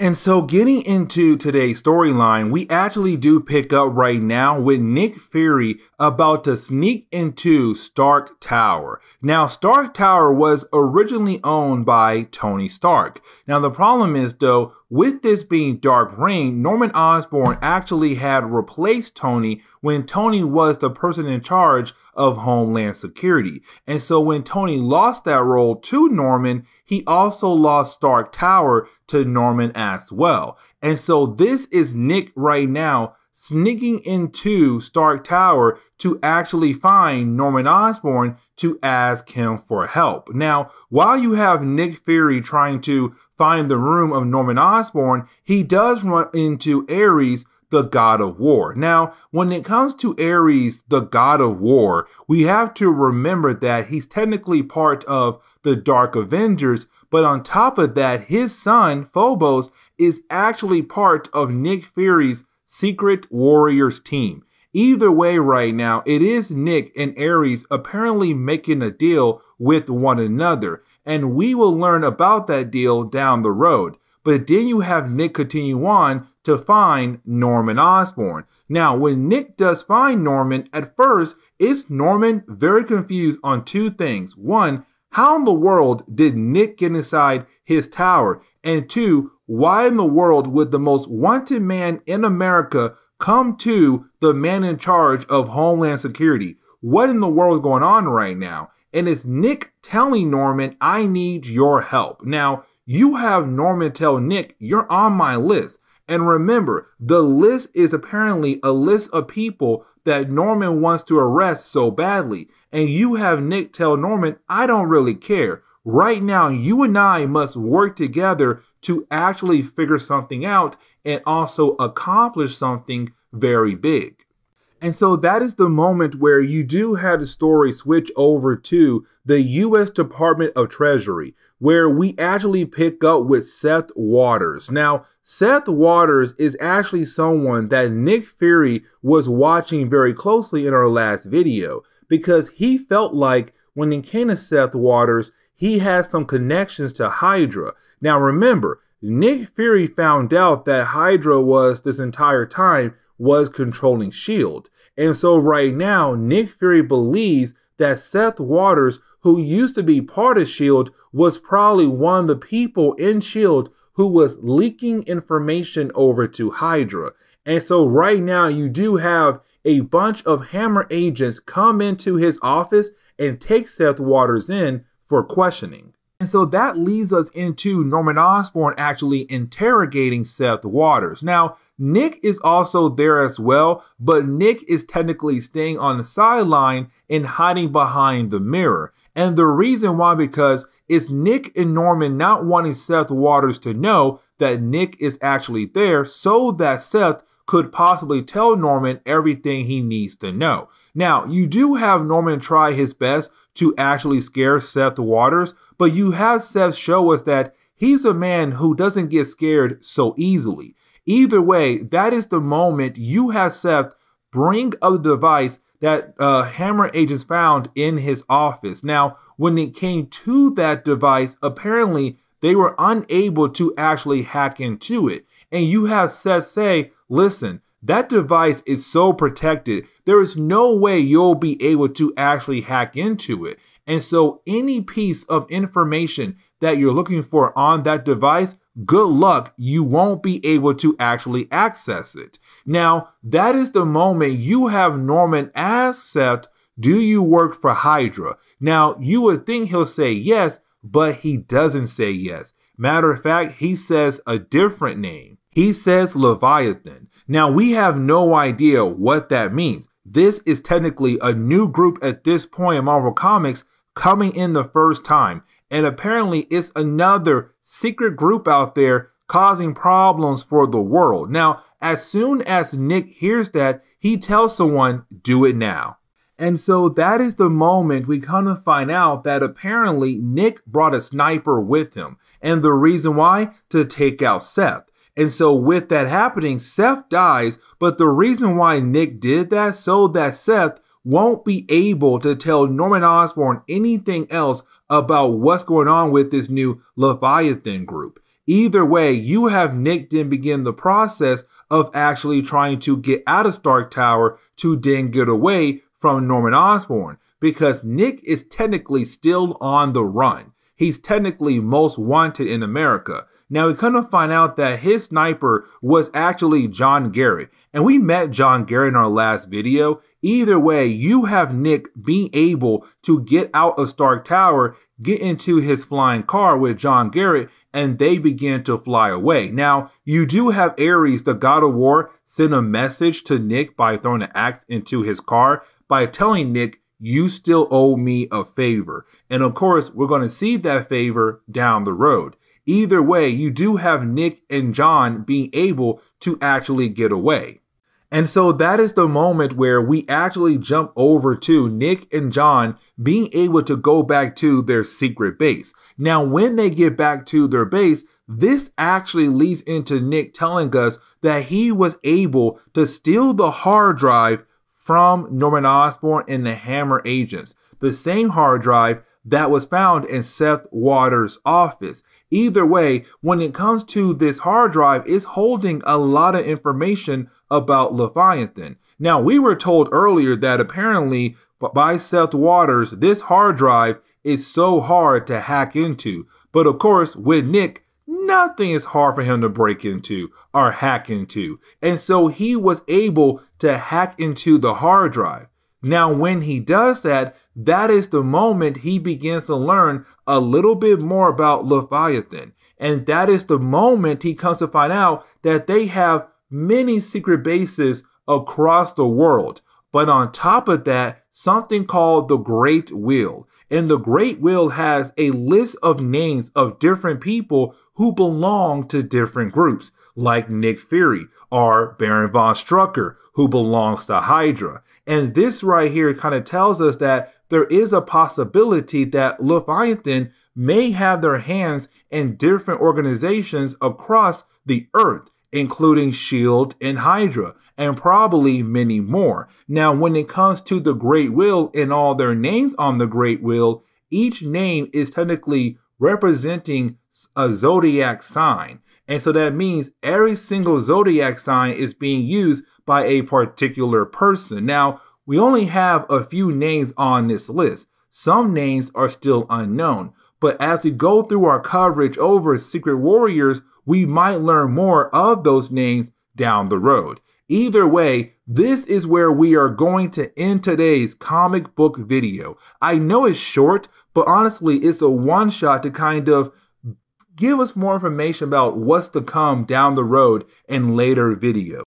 And so, getting into today's storyline, we actually do pick up right now with Nick Fury about to sneak into Stark Tower. Now, Stark Tower was originally owned by Tony Stark. Now, the problem is, though, with this being Dark Reign, Norman Osborn actually had replaced Tony when Tony was the person in charge of Homeland Security. And so when Tony lost that role to Norman, he also lost Stark Tower to Norman as well. And so this is Nick right now sneaking into Stark Tower to actually find Norman Osborn to ask him for help. Now, while you have Nick Fury trying to find the room of Norman Osborn, he does run into Ares, the god of war. Now, when it comes to Ares, the god of war, we have to remember that he's technically part of the Dark Avengers, but on top of that, his son, Phobos, is actually part of Nick Fury's Secret Warriors team. Either way, right now, it is Nick and Ares apparently making a deal with one another, and we will learn about that deal down the road. But then you have Nick continue on to find Norman Osborn. Now, when Nick does find Norman, at first, is Norman very confused on two things. One, how in the world did Nick get inside his tower? And two, why in the world would the most wanted man in America come to the man in charge of Homeland Security? What in the world is going on right now? And it's Nick telling Norman, I need your help. Now, you have Norman tell Nick, you're on my list. And remember, the list is apparently a list of people that Norman wants to arrest so badly. And you have Nick tell Norman, I don't really care. Right now, you and I must work together to actually figure something out and also accomplish something very big. And so that is the moment where you do have the story switch over to the U.S. Department of Treasury, where we actually pick up with Seth Waters. Now, Seth Waters is actually someone that Nick Fury was watching very closely in our last video because he felt like when it came to Seth Waters, he had some connections to Hydra. Now remember, Nick Fury found out that Hydra was this entire time was controlling S.H.I.E.L.D. And so right now, Nick Fury believes that Seth Waters, who used to be part of S.H.I.E.L.D., was probably one of the people in S.H.I.E.L.D. who was leaking information over to Hydra. And so right now, you do have a bunch of Hammer agents come into his office and take Seth Waters in for questioning. And so that leads us into Norman Osborn actually interrogating Seth Waters. Now, Nick is also there as well, but Nick is technically staying on the sideline and hiding behind the mirror. And the reason why, because it's Nick and Norman not wanting Seth Waters to know that Nick is actually there so that Seth could possibly tell Norman everything he needs to know. Now, you do have Norman try his best to actually scare Seth Waters, but you have Seth show us that he's a man who doesn't get scared so easily. Either way, that is the moment you have Seth bring up the device that uh, Hammer agents found in his office. Now, when it came to that device, apparently they were unable to actually hack into it. And you have Seth say, listen, that device is so protected, there is no way you'll be able to actually hack into it. And so, any piece of information that you're looking for on that device, good luck, you won't be able to actually access it. Now, that is the moment you have Norman ask Seth, Do you work for Hydra? Now, you would think he'll say yes, but he doesn't say yes. Matter of fact, he says a different name. He says Leviathan. Now, we have no idea what that means. This is technically a new group at this point in Marvel Comics coming in the first time. And apparently, it's another secret group out there causing problems for the world. Now, as soon as Nick hears that, he tells someone, do it now. And so that is the moment we kind of find out that apparently Nick brought a sniper with him. And the reason why? To take out Seth. And so, with that happening, Seth dies. But the reason why Nick did that, so that Seth won't be able to tell Norman Osborn anything else about what's going on with this new Leviathan group. Either way, you have Nick then begin the process of actually trying to get out of Stark Tower to then get away from Norman Osborn because Nick is technically still on the run. He's technically most wanted in America. Now we come to find out that his sniper was actually John Garrett. And we met John Garrett in our last video. Either way, you have Nick being able to get out of Stark Tower, get into his flying car with John Garrett, and they begin to fly away. Now, you do have Ares, the god of war, send a message to Nick by throwing an axe into his car by telling Nick, you still owe me a favor. And of course, we're going to see that favor down the road. Either way, you do have Nick and John being able to actually get away. And so that is the moment where we actually jump over to Nick and John being able to go back to their secret base. Now, when they get back to their base, this actually leads into Nick telling us that he was able to steal the hard drive from Norman Osborn and the Hammer agents, the same hard drive that was found in Seth Waters' office. Either way, when it comes to this hard drive, it's holding a lot of information about Leviathan. Now, we were told earlier that apparently by Seth Waters, this hard drive is so hard to hack into. But of course, with Nick, nothing is hard for him to break into or hack into. And so he was able to hack into the hard drive. Now, when he does that, that is the moment he begins to learn a little bit more about Leviathan. And that is the moment he comes to find out that they have many secret bases across the world. But on top of that, something called the Great Wheel. And the Great Wheel has a list of names of different people who belong to different groups, like Nick Fury or Baron von Strucker, who belongs to Hydra. And this right here kind of tells us that there is a possibility that Leviathan may have their hands in different organizations across the earth. including S.H.I.E.L.D. and Hydra, and probably many more. Now, when it comes to the Great Wheel and all their names on the Great Wheel, each name is technically representing a zodiac sign. And so that means every single zodiac sign is being used by a particular person. Now, we only have a few names on this list. Some names are still unknown. But as we go through our coverage over Secret Warriors, we might learn more of those names down the road. Either way, this is where we are going to end today's comic book video. I know it's short, but honestly, it's a one shot to kind of give us more information about what's to come down the road in later videos.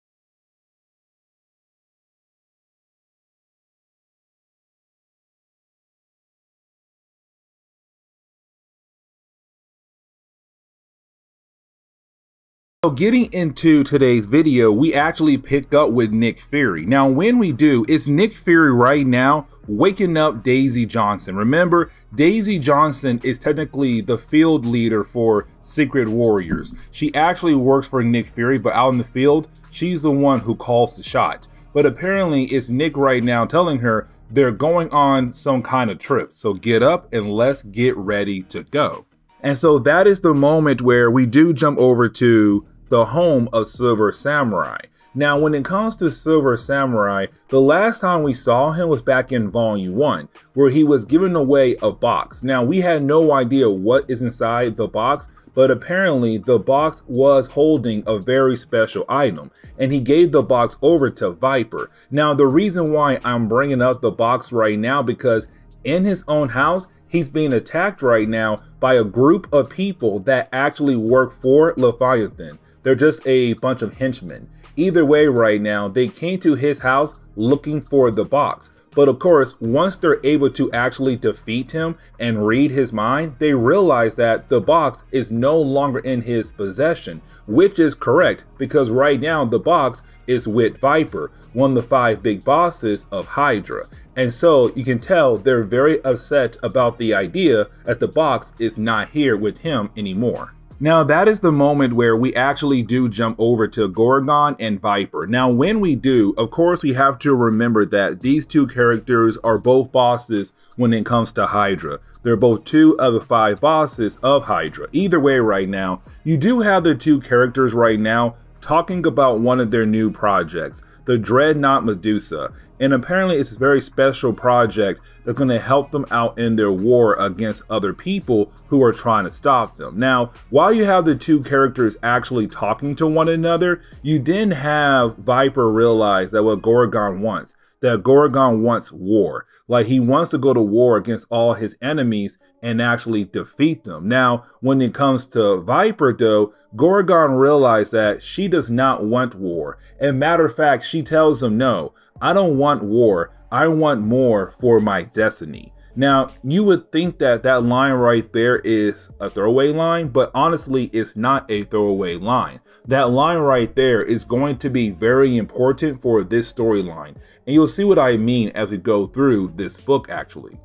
So getting into today's video, we actually pick up with Nick Fury. Now, when we do, it's Nick Fury right now waking up Daisy Johnson. Remember, Daisy Johnson is technically the field leader for Secret Warriors. She actually works for Nick Fury, but out in the field, she's the one who calls the shot. But apparently, it's Nick right now telling her they're going on some kind of trip. So get up and let's get ready to go. And so that is the moment where we do jump over to the home of Silver Samurai. Now, when it comes to Silver Samurai, the last time we saw him was back in Volume 1, where he was giving away a box. Now, we had no idea what is inside the box, but apparently the box was holding a very special item, and he gave the box over to Viper. Now, the reason why I'm bringing up the box right now, because in his own house, he's being attacked right now by a group of people that actually work for Leviathan. They're just a bunch of henchmen. Either way, right now, they came to his house looking for the box. But of course, once they're able to actually defeat him and read his mind, they realize that the box is no longer in his possession, which is correct because right now the box is with Viper, one of the five big bosses of Hydra. And so you can tell they're very upset about the idea that the box is not here with him anymore. Now, that is the moment where we actually do jump over to Gorgon and Viper. Now, when we do, of course, we have to remember that these two characters are both bosses when it comes to Hydra. They're both two of the five bosses of Hydra. Either way, right now, you do have the two characters right now talking about one of their new projects the Dreadnought Medusa. And apparently, it's a very special project that's going to help them out in their war against other people who are trying to stop them. Now, while you have the two characters actually talking to one another, you then have Viper realize that what Gorgon wants that Gorgon wants war. Like he wants to go to war against all his enemies and actually defeat them. Now, when it comes to Viper, though, Gorgon realized that she does not want war. And matter of fact, she tells him, no, I don't want war. I want more for my destiny. Now, you would think that that line right there is a throwaway line, but honestly, it's not a throwaway line. That line right there is going to be very important for this storyline, and you'll see what I mean as we go through this book actually.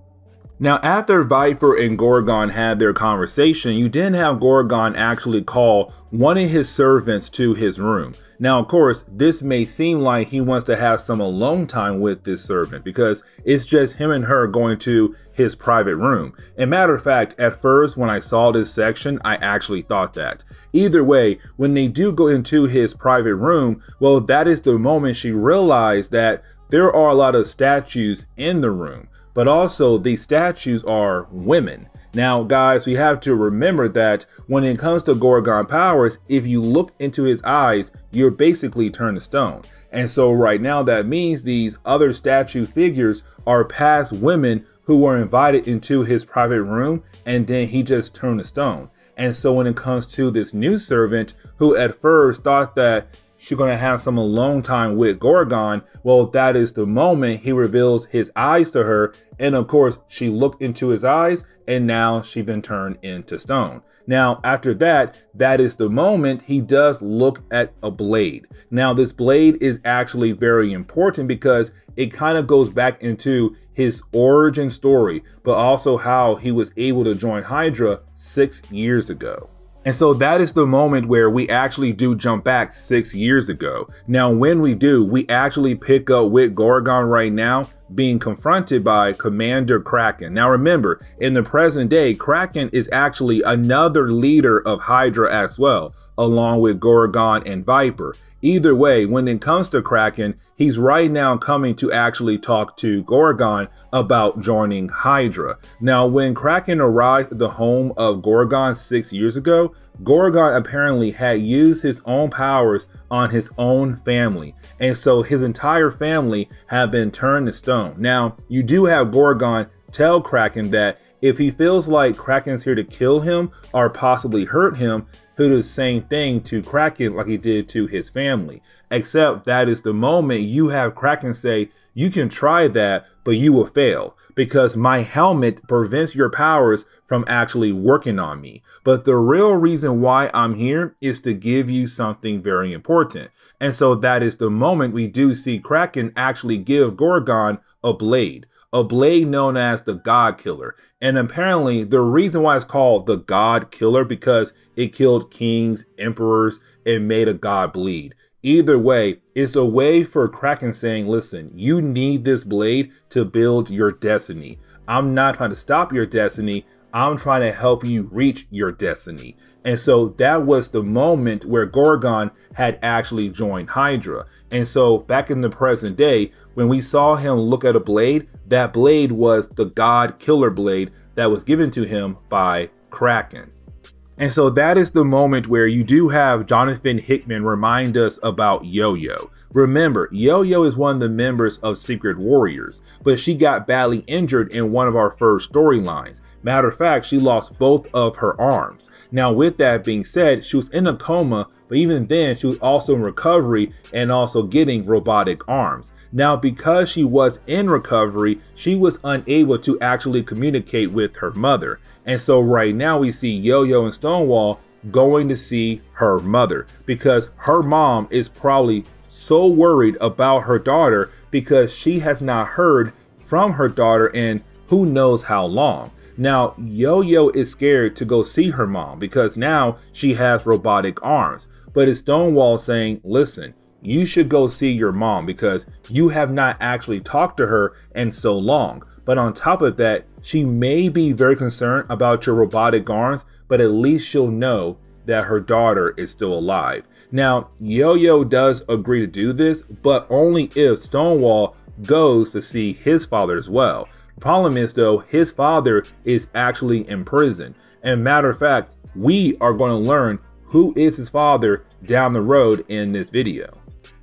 Now, after Viper and Gorgon had their conversation, you didn't have Gorgon actually call one of his servants to his room. Now, of course, this may seem like he wants to have some alone time with this servant because it's just him and her going to his private room. And matter of fact, at first, when I saw this section, I actually thought that. Either way, when they do go into his private room, well, that is the moment she realized that there are a lot of statues in the room, but also these statues are women. Now, guys, we have to remember that when it comes to Gorgon powers, if you look into his eyes, you're basically turned to stone. And so right now that means these other statue figures are past women who were invited into his private room and then he just turned to stone. And so when it comes to this new servant who at first thought that she's going to have some alone time with Gorgon, well, that is the moment he reveals his eyes to her. And of course, she looked into his eyes and now she's been turned into stone. Now, after that, that is the moment he does look at a blade. Now, this blade is actually very important because it kind of goes back into his origin story, but also how he was able to join Hydra six years ago. And so that is the moment where we actually do jump back six years ago. Now, when we do, we actually pick up with Gorgon right now being confronted by Commander Kraken. Now, remember, in the present day, Kraken is actually another leader of Hydra as well, along with Gorgon and Viper. Either way, when it comes to Kraken, he's right now coming to actually talk to Gorgon about joining Hydra. Now, when Kraken arrived at the home of Gorgon six years ago, Gorgon apparently had used his own powers on his own family, and so his entire family had been turned to stone. Now, you do have Gorgon tell Kraken that if he feels like Kraken's here to kill him or possibly hurt him, who did the same thing to Kraken like he did to his family. Except that is the moment you have Kraken say, You can try that, but you will fail because my helmet prevents your powers from actually working on me. But the real reason why I'm here is to give you something very important. And so that is the moment we do see Kraken actually give Gorgon a blade a blade known as the God Killer. And apparently, the reason why it's called the God Killer because it killed kings, emperors, and made a god bleed. Either way, it's a way for Kraken saying, listen, you need this blade to build your destiny. I'm not trying to stop your destiny. I'm trying to help you reach your destiny. And so that was the moment where Gorgon had actually joined Hydra. And so back in the present day, when we saw him look at a blade, that blade was the God Killer blade that was given to him by Kraken. And so that is the moment where you do have Jonathan Hickman remind us about Yo Yo. Remember, Yo Yo is one of the members of Secret Warriors, but she got badly injured in one of our first storylines. Matter of fact, she lost both of her arms. Now, with that being said, she was in a coma, but even then, she was also in recovery and also getting robotic arms. Now, because she was in recovery, she was unable to actually communicate with her mother. And so, right now, we see Yo Yo and Stonewall going to see her mother because her mom is probably so worried about her daughter because she has not heard from her daughter in who knows how long. Now, Yo Yo is scared to go see her mom because now she has robotic arms. But it's Stonewall saying, listen, you should go see your mom because you have not actually talked to her in so long. But on top of that, she may be very concerned about your robotic arms, but at least she'll know that her daughter is still alive. Now, Yo Yo does agree to do this, but only if Stonewall goes to see his father as well. Problem is, though, his father is actually in prison. And matter of fact, we are going to learn who is his father down the road in this video.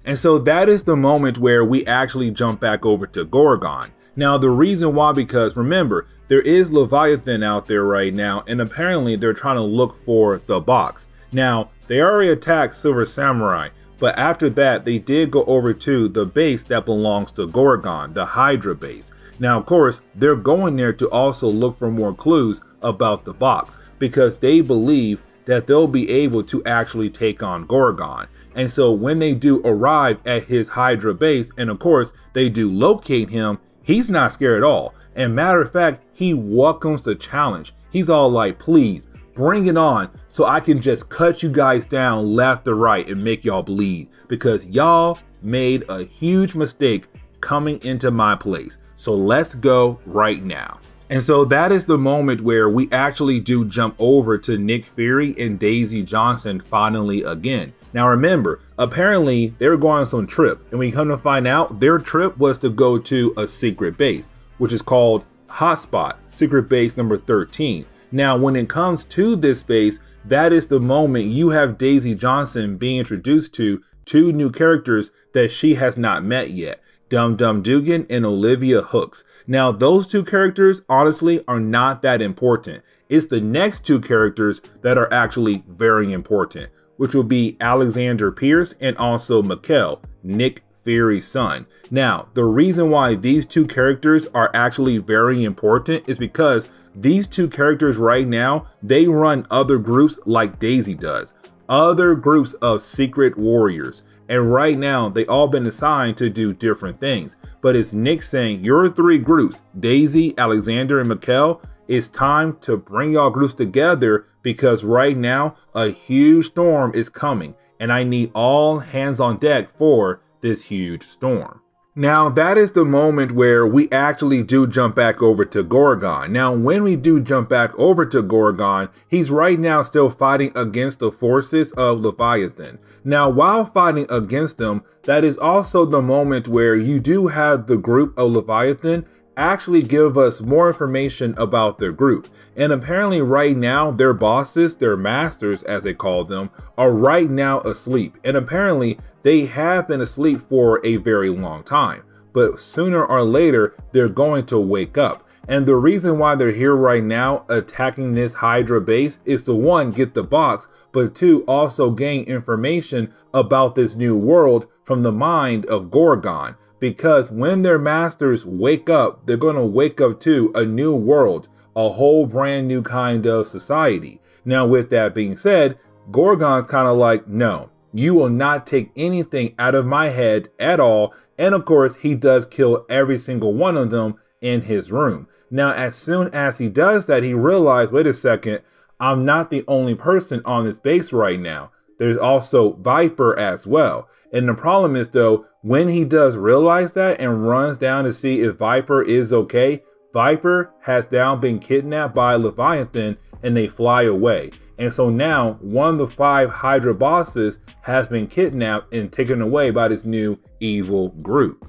And so that is the moment where we actually jump back over to Gorgon. Now, the reason why, because remember, there is Leviathan out there right now, and apparently they're trying to look for the box. Now, they already attacked Silver Samurai, but after that, they did go over to the base that belongs to Gorgon, the Hydra base. Now, of course, they're going there to also look for more clues about the box because they believe that they'll be able to actually take on Gorgon. And so when they do arrive at his Hydra base, and of course, they do locate him, he's not scared at all. And matter of fact, he welcomes the challenge. He's all like, please, bring it on so I can just cut you guys down left or right and make y'all bleed because y'all made a huge mistake coming into my place. So let's go right now. And so that is the moment where we actually do jump over to Nick Fury and Daisy Johnson finally again. Now remember, apparently they were going on some trip, and we come to find out their trip was to go to a secret base, which is called Hotspot, secret base number 13. Now, when it comes to this base, that is the moment you have Daisy Johnson being introduced to two new characters that she has not met yet. Dum Dum Dugan and Olivia Hooks. Now, those two characters, honestly, are not that important. It's the next two characters that are actually very important, which will be Alexander Pierce and also Mikhail, Nick Fury's son. Now, the reason why these two characters are actually very important is because these two characters right now, they run other groups like Daisy does. Other groups of secret warriors. And right now, they all been assigned to do different things. But it's Nick saying, your three groups, Daisy, Alexander, and Mikhail, it's time to bring y'all groups together because right now a huge storm is coming and I need all hands on deck for this huge storm. Now, that is the moment where we actually do jump back over to Gorgon. Now, when we do jump back over to Gorgon, he's right now still fighting against the forces of Leviathan. Now, while fighting against them, that is also the moment where you do have the group of Leviathan actually give us more information about their group. And apparently, right now, their bosses, their masters, as they call them, are right now asleep. And apparently, they have been asleep for a very long time. But sooner or later, they're going to wake up. And the reason why they're here right now attacking this Hydra base is to one, get the box, but two, also gain information about this new world from the mind of Gorgon because when their masters wake up, they're going to wake up to a new world, a whole brand new kind of society. Now, with that being said, Gorgon's kind of like, no, you will not take anything out of my head at all. And of course, he does kill every single one of them in his room. Now, as soon as he does that, he realized, wait a second, I'm not the only person on this base right now. There's also Viper as well. And the problem is, though, when he does realize that and runs down to see if Viper is okay, Viper has now been kidnapped by Leviathan and they fly away. And so now one of the five Hydra bosses has been kidnapped and taken away by this new evil group.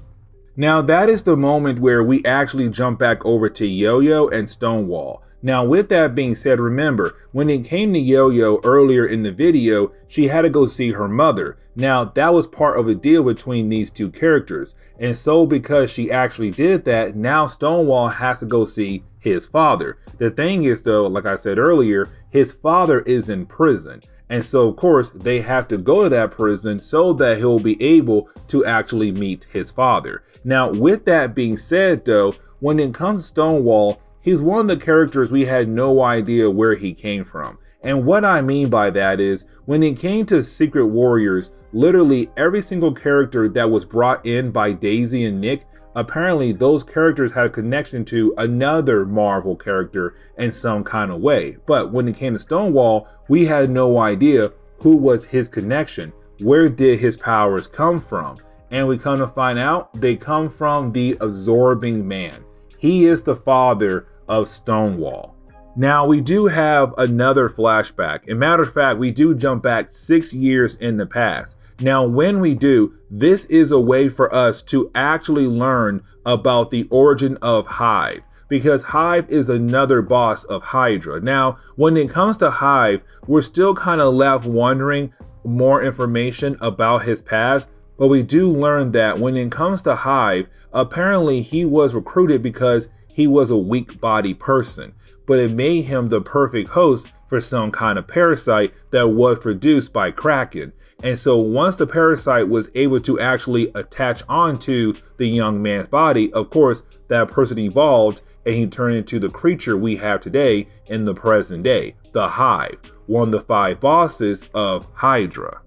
Now that is the moment where we actually jump back over to Yo-Yo and Stonewall. Now, with that being said, remember, when it came to Yo-Yo earlier in the video, she had to go see her mother. Now, that was part of a deal between these two characters. And so because she actually did that, now Stonewall has to go see his father. The thing is though, like I said earlier, his father is in prison. And so, of course, they have to go to that prison so that he'll be able to actually meet his father. Now, with that being said, though, when it comes to Stonewall, He's one of the characters we had no idea where he came from. And what I mean by that is, when it came to Secret Warriors, literally every single character that was brought in by Daisy and Nick, apparently those characters had a connection to another Marvel character in some kind of way. But when it came to Stonewall, we had no idea who was his connection. Where did his powers come from? And we come to find out they come from the Absorbing Man. He is the father of Stonewall. Now, we do have another flashback. In matter of fact, we do jump back six years in the past. Now, when we do, this is a way for us to actually learn about the origin of Hive because Hive is another boss of Hydra. Now, when it comes to Hive, we're still kind of left wondering more information about his past, but we do learn that when it comes to Hive, apparently he was recruited because he was a weak body person, but it made him the perfect host for some kind of parasite that was produced by Kraken. And so once the parasite was able to actually attach onto the young man's body, of course, that person evolved and he turned into the creature we have today in the present day, the Hive, one of the five bosses of Hydra.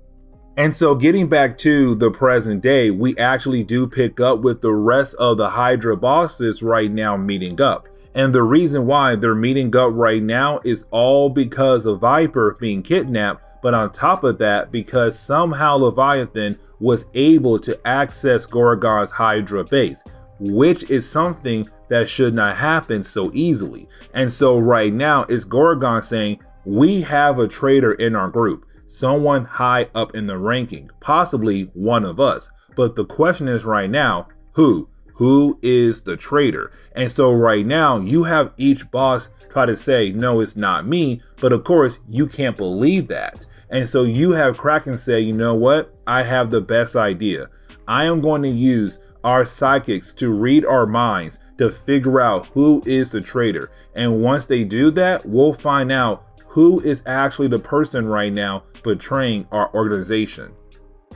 And so, getting back to the present day, we actually do pick up with the rest of the Hydra bosses right now meeting up. And the reason why they're meeting up right now is all because of Viper being kidnapped. But on top of that, because somehow Leviathan was able to access Gorgon's Hydra base, which is something that should not happen so easily. And so, right now, it's Gorgon saying, We have a traitor in our group someone high up in the ranking, possibly one of us. But the question is right now, who? Who is the traitor? And so right now, you have each boss try to say, no, it's not me. But of course, you can't believe that. And so you have Kraken say, you know what? I have the best idea. I am going to use our psychics to read our minds to figure out who is the traitor. And once they do that, we'll find out who is actually the person right now betraying our organization.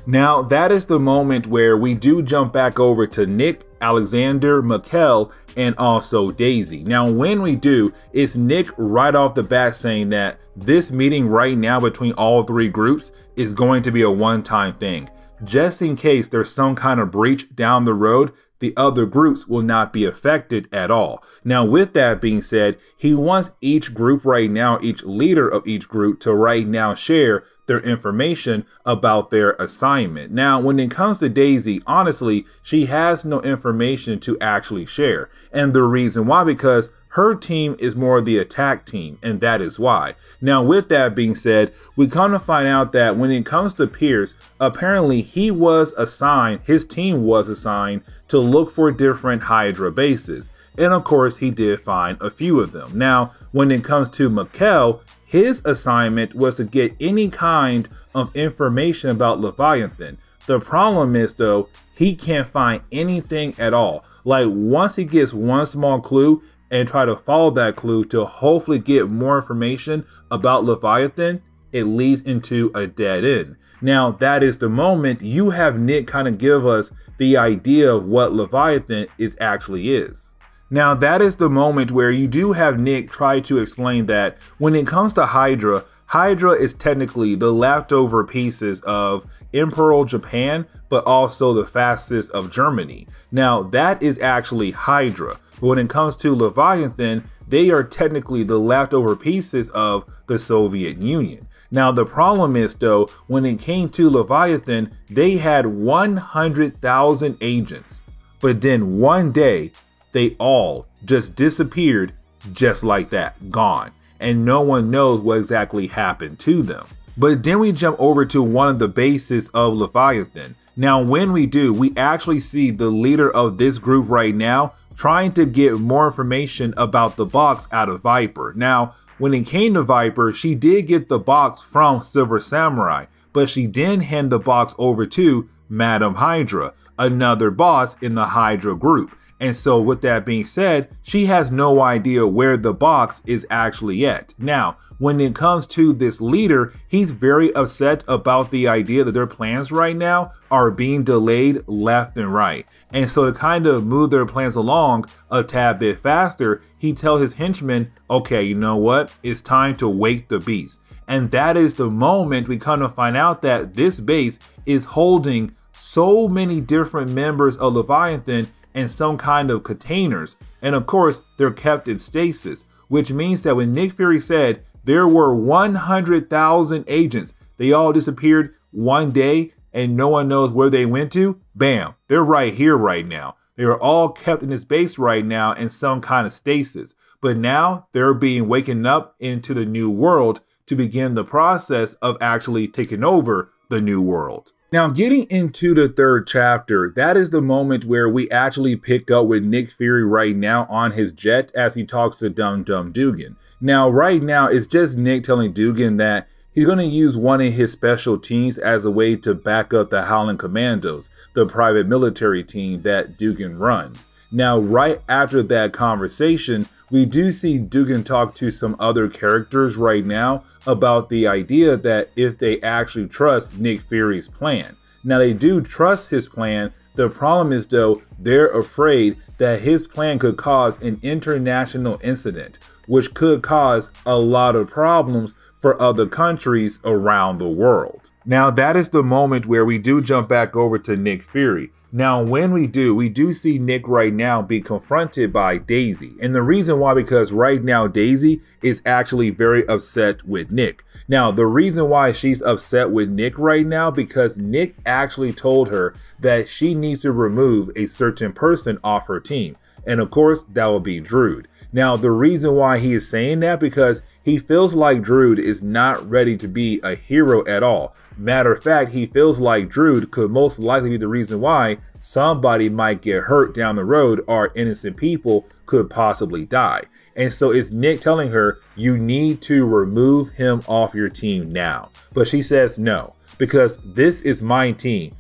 Now, that is the moment where we do jump back over to Nick, Alexander, Mikhail, and also Daisy. Now, when we do, it's Nick right off the bat saying that this meeting right now between all three groups is going to be a one time thing. Just in case there's some kind of breach down the road, the other groups will not be affected at all. Now, with that being said, he wants each group right now, each leader of each group to right now share their information about their assignment. Now, when it comes to Daisy, honestly, she has no information to actually share. And the reason why, because her team is more the attack team, and that is why. Now, with that being said, we come to find out that when it comes to Pierce, apparently he was assigned, his team was assigned to look for different Hydra bases. And of course, he did find a few of them. Now, when it comes to Mikhail, his assignment was to get any kind of information about Leviathan. The problem is, though, he can't find anything at all. Like, once he gets one small clue, and try to follow that clue to hopefully get more information about Leviathan, it leads into a dead end. Now, that is the moment you have Nick kind of give us the idea of what Leviathan is actually is. Now, that is the moment where you do have Nick try to explain that when it comes to Hydra, Hydra is technically the leftover pieces of Imperial Japan, but also the fascists of Germany. Now, that is actually Hydra. But when it comes to Leviathan, they are technically the leftover pieces of the Soviet Union. Now, the problem is, though, when it came to Leviathan, they had 100,000 agents. But then one day, they all just disappeared just like that, gone. And no one knows what exactly happened to them. But then we jump over to one of the bases of Leviathan. Now, when we do, we actually see the leader of this group right now trying to get more information about the box out of Viper. Now, when it came to Viper, she did get the box from Silver Samurai, but she then hand the box over to Madam Hydra, another boss in the Hydra group. And so, with that being said, she has no idea where the box is actually at. Now, when it comes to this leader, he's very upset about the idea that their plans right now are being delayed left and right. And so, to kind of move their plans along a tad bit faster, he tells his henchmen, okay, you know what? It's time to wake the beast. And that is the moment we kind of find out that this base is holding so many different members of Leviathan in some kind of containers. And of course, they're kept in stasis, which means that when Nick Fury said there were 100,000 agents, they all disappeared one day and no one knows where they went to, bam, they're right here right now. They are all kept in this base right now in some kind of stasis. But now they're being waken up into the new world to begin the process of actually taking over the new world. Now, getting into the third chapter, that is the moment where we actually pick up with Nick Fury right now on his jet as he talks to Dum Dum Dugan. Now, right now, it's just Nick telling Dugan that he's going to use one of his special teams as a way to back up the Howling Commandos, the private military team that Dugan runs. Now, right after that conversation, we do see Dugan talk to some other characters right now about the idea that if they actually trust Nick Fury's plan. Now, they do trust his plan. The problem is, though, they're afraid that his plan could cause an international incident, which could cause a lot of problems for other countries around the world. Now, that is the moment where we do jump back over to Nick Fury. Now, when we do, we do see Nick right now be confronted by Daisy. And the reason why, because right now Daisy is actually very upset with Nick. Now, the reason why she's upset with Nick right now, because Nick actually told her that she needs to remove a certain person off her team. And of course, that would be Druid. Now, the reason why he is saying that, because he feels like Druid is not ready to be a hero at all. Matter of fact, he feels like Druid could most likely be the reason why somebody might get hurt down the road or innocent people could possibly die. And so it's Nick telling her, you need to remove him off your team now. But she says no, because this is my team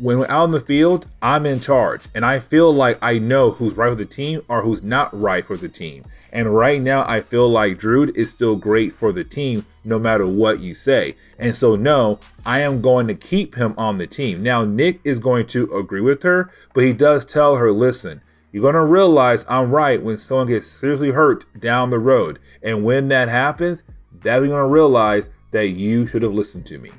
when we're out in the field, I'm in charge. And I feel like I know who's right for the team or who's not right for the team. And right now, I feel like Druid is still great for the team no matter what you say. And so, no, I am going to keep him on the team. Now, Nick is going to agree with her, but he does tell her, listen, you're going to realize I'm right when someone gets seriously hurt down the road. And when that happens, that's you're going to realize that you should have listened to me.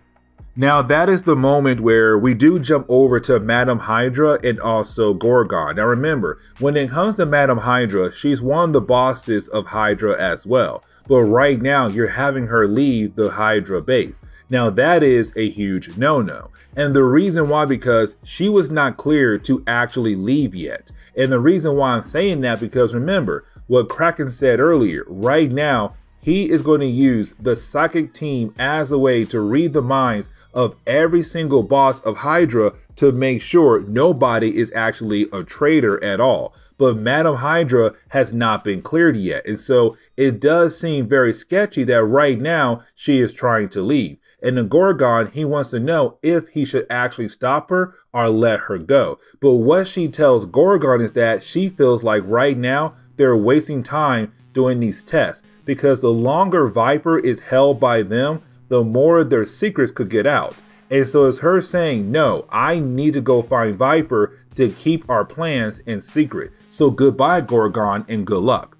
Now, that is the moment where we do jump over to Madam Hydra and also Gorgon. Now, remember, when it comes to Madam Hydra, she's one of the bosses of Hydra as well. But right now, you're having her leave the Hydra base. Now, that is a huge no no. And the reason why, because she was not clear to actually leave yet. And the reason why I'm saying that, because remember what Kraken said earlier, right now, he is going to use the psychic team as a way to read the minds of every single boss of Hydra to make sure nobody is actually a traitor at all. But Madam Hydra has not been cleared yet. And so it does seem very sketchy that right now she is trying to leave. And the Gorgon, he wants to know if he should actually stop her or let her go. But what she tells Gorgon is that she feels like right now they're wasting time doing these tests because the longer Viper is held by them, the more their secrets could get out. And so it's her saying, no, I need to go find Viper to keep our plans in secret. So goodbye, Gorgon, and good luck.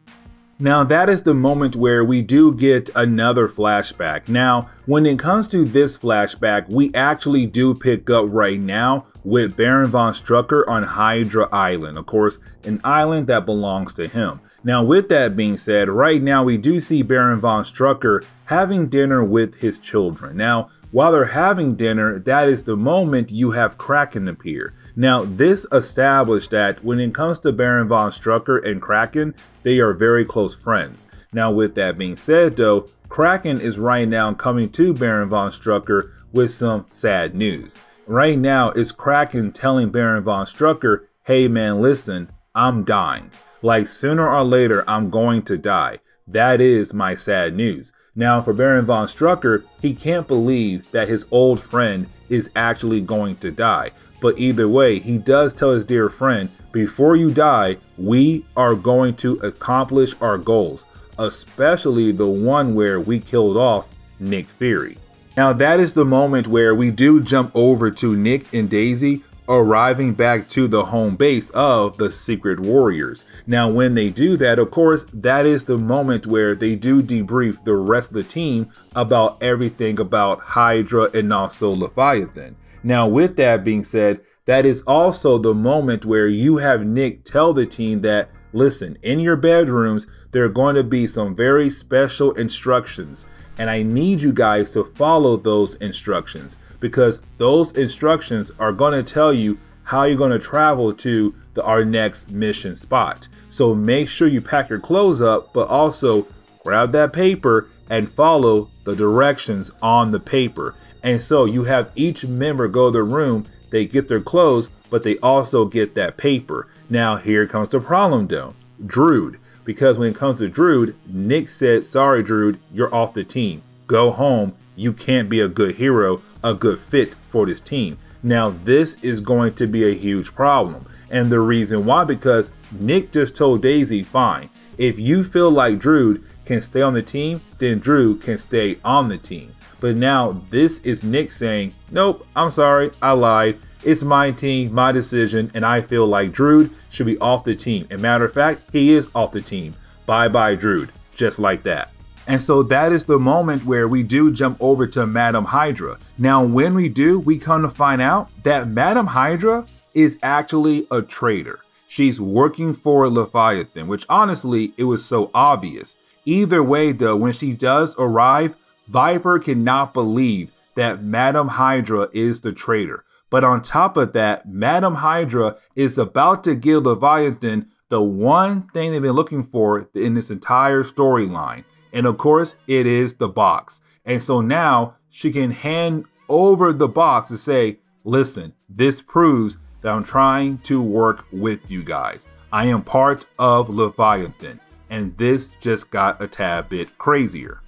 Now, that is the moment where we do get another flashback. Now, when it comes to this flashback, we actually do pick up right now with Baron von Strucker on Hydra Island. Of course, an island that belongs to him. Now, with that being said, right now we do see Baron von Strucker having dinner with his children. Now, while they're having dinner, that is the moment you have Kraken appear. Now, this established that when it comes to Baron von Strucker and Kraken, they are very close friends. Now, with that being said, though, Kraken is right now coming to Baron von Strucker with some sad news. Right now, it's Kraken telling Baron von Strucker, hey man, listen, I'm dying. Like sooner or later, I'm going to die. That is my sad news. Now, for Baron von Strucker, he can't believe that his old friend is actually going to die. But either way, he does tell his dear friend, before you die, we are going to accomplish our goals, especially the one where we killed off Nick Fury. Now, that is the moment where we do jump over to Nick and Daisy arriving back to the home base of the Secret Warriors. Now, when they do that, of course, that is the moment where they do debrief the rest of the team about everything about Hydra and also Leviathan. Now, with that being said, that is also the moment where you have Nick tell the team that, listen, in your bedrooms, there are going to be some very special instructions, and I need you guys to follow those instructions because those instructions are going to tell you how you're going to travel to the, our next mission spot. So make sure you pack your clothes up, but also grab that paper and follow the directions on the paper. And so you have each member go to the room, they get their clothes, but they also get that paper. Now here comes the problem though. Druid. Because when it comes to Druid, Nick said, sorry Druid, you're off the team. Go home. You can't be a good hero a good fit for this team. Now, this is going to be a huge problem. And the reason why, because Nick just told Daisy, fine, if you feel like Druid can stay on the team, then Druid can stay on the team. But now this is Nick saying, nope, I'm sorry, I lied. It's my team, my decision, and I feel like Druid should be off the team. And matter of fact, he is off the team. Bye bye, Druid. Just like that. And so that is the moment where we do jump over to Madam Hydra. Now, when we do, we come to find out that Madam Hydra is actually a traitor. She's working for Leviathan, which honestly, it was so obvious. Either way, though, when she does arrive, Viper cannot believe that Madam Hydra is the traitor. But on top of that, Madam Hydra is about to give Leviathan the one thing they've been looking for in this entire storyline and of course, it is the box. And so now she can hand over the box to say, listen, this proves that I'm trying to work with you guys. I am part of Leviathan. And this just got a tad bit crazier.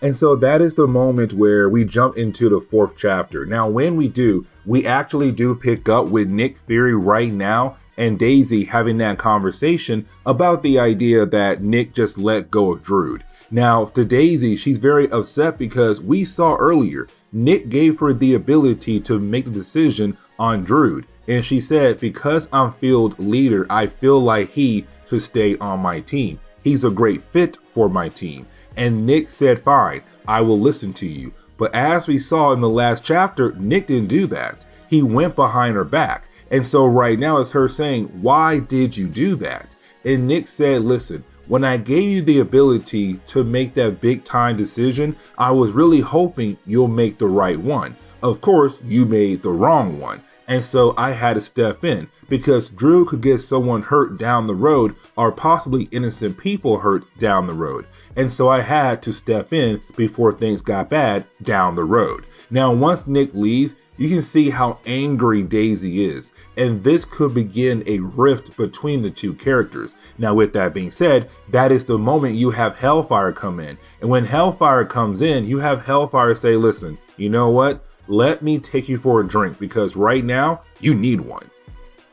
And so that is the moment where we jump into the fourth chapter. Now, when we do, we actually do pick up with Nick Fury right now and Daisy having that conversation about the idea that Nick just let go of Druid. Now, to Daisy, she's very upset because we saw earlier, Nick gave her the ability to make the decision on Druid. And she said, because I'm field leader, I feel like he should stay on my team. He's a great fit for my team. And Nick said, fine, I will listen to you. But as we saw in the last chapter, Nick didn't do that. He went behind her back. And so right now it's her saying, Why did you do that? And Nick said, Listen, when I gave you the ability to make that big time decision, I was really hoping you'll make the right one. Of course, you made the wrong one. And so I had to step in because Druid could get someone hurt down the road or possibly innocent people hurt down the road. And so I had to step in before things got bad down the road. Now, once Nick leaves, you can see how angry Daisy is, and this could begin a rift between the two characters. Now, with that being said, that is the moment you have Hellfire come in. And when Hellfire comes in, you have Hellfire say, Listen, you know what? Let me take you for a drink because right now you need one.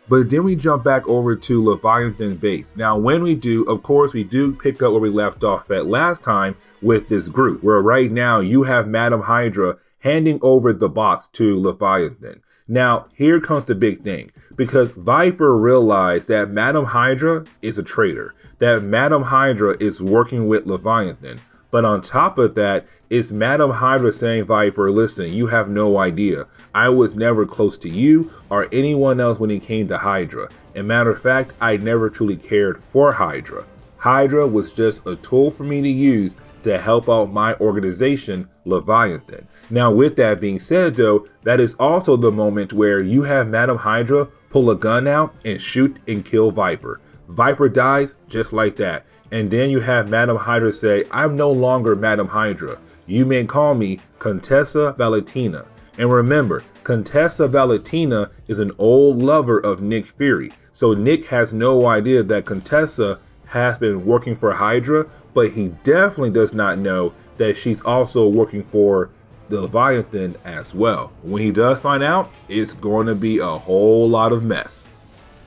But then we jump back over to Leviathan base. Now, when we do, of course, we do pick up where we left off at last time with this group, where right now you have Madam Hydra handing over the box to Leviathan. Now, here comes the big thing because Viper realized that Madam Hydra is a traitor, that Madam Hydra is working with Leviathan. But on top of that, it's Madam Hydra saying, Viper, listen, you have no idea. I was never close to you or anyone else when it came to Hydra. And matter of fact, I never truly cared for Hydra. Hydra was just a tool for me to use to help out my organization, Leviathan. Now, with that being said, though, that is also the moment where you have Madam Hydra pull a gun out and shoot and kill Viper. Viper dies just like that. And then you have Madam Hydra say, I'm no longer Madam Hydra. You may call me Contessa Valentina. And remember, Contessa Valentina is an old lover of Nick Fury. So Nick has no idea that Contessa has been working for Hydra, but he definitely does not know that she's also working for the Leviathan as well. When he does find out, it's going to be a whole lot of mess.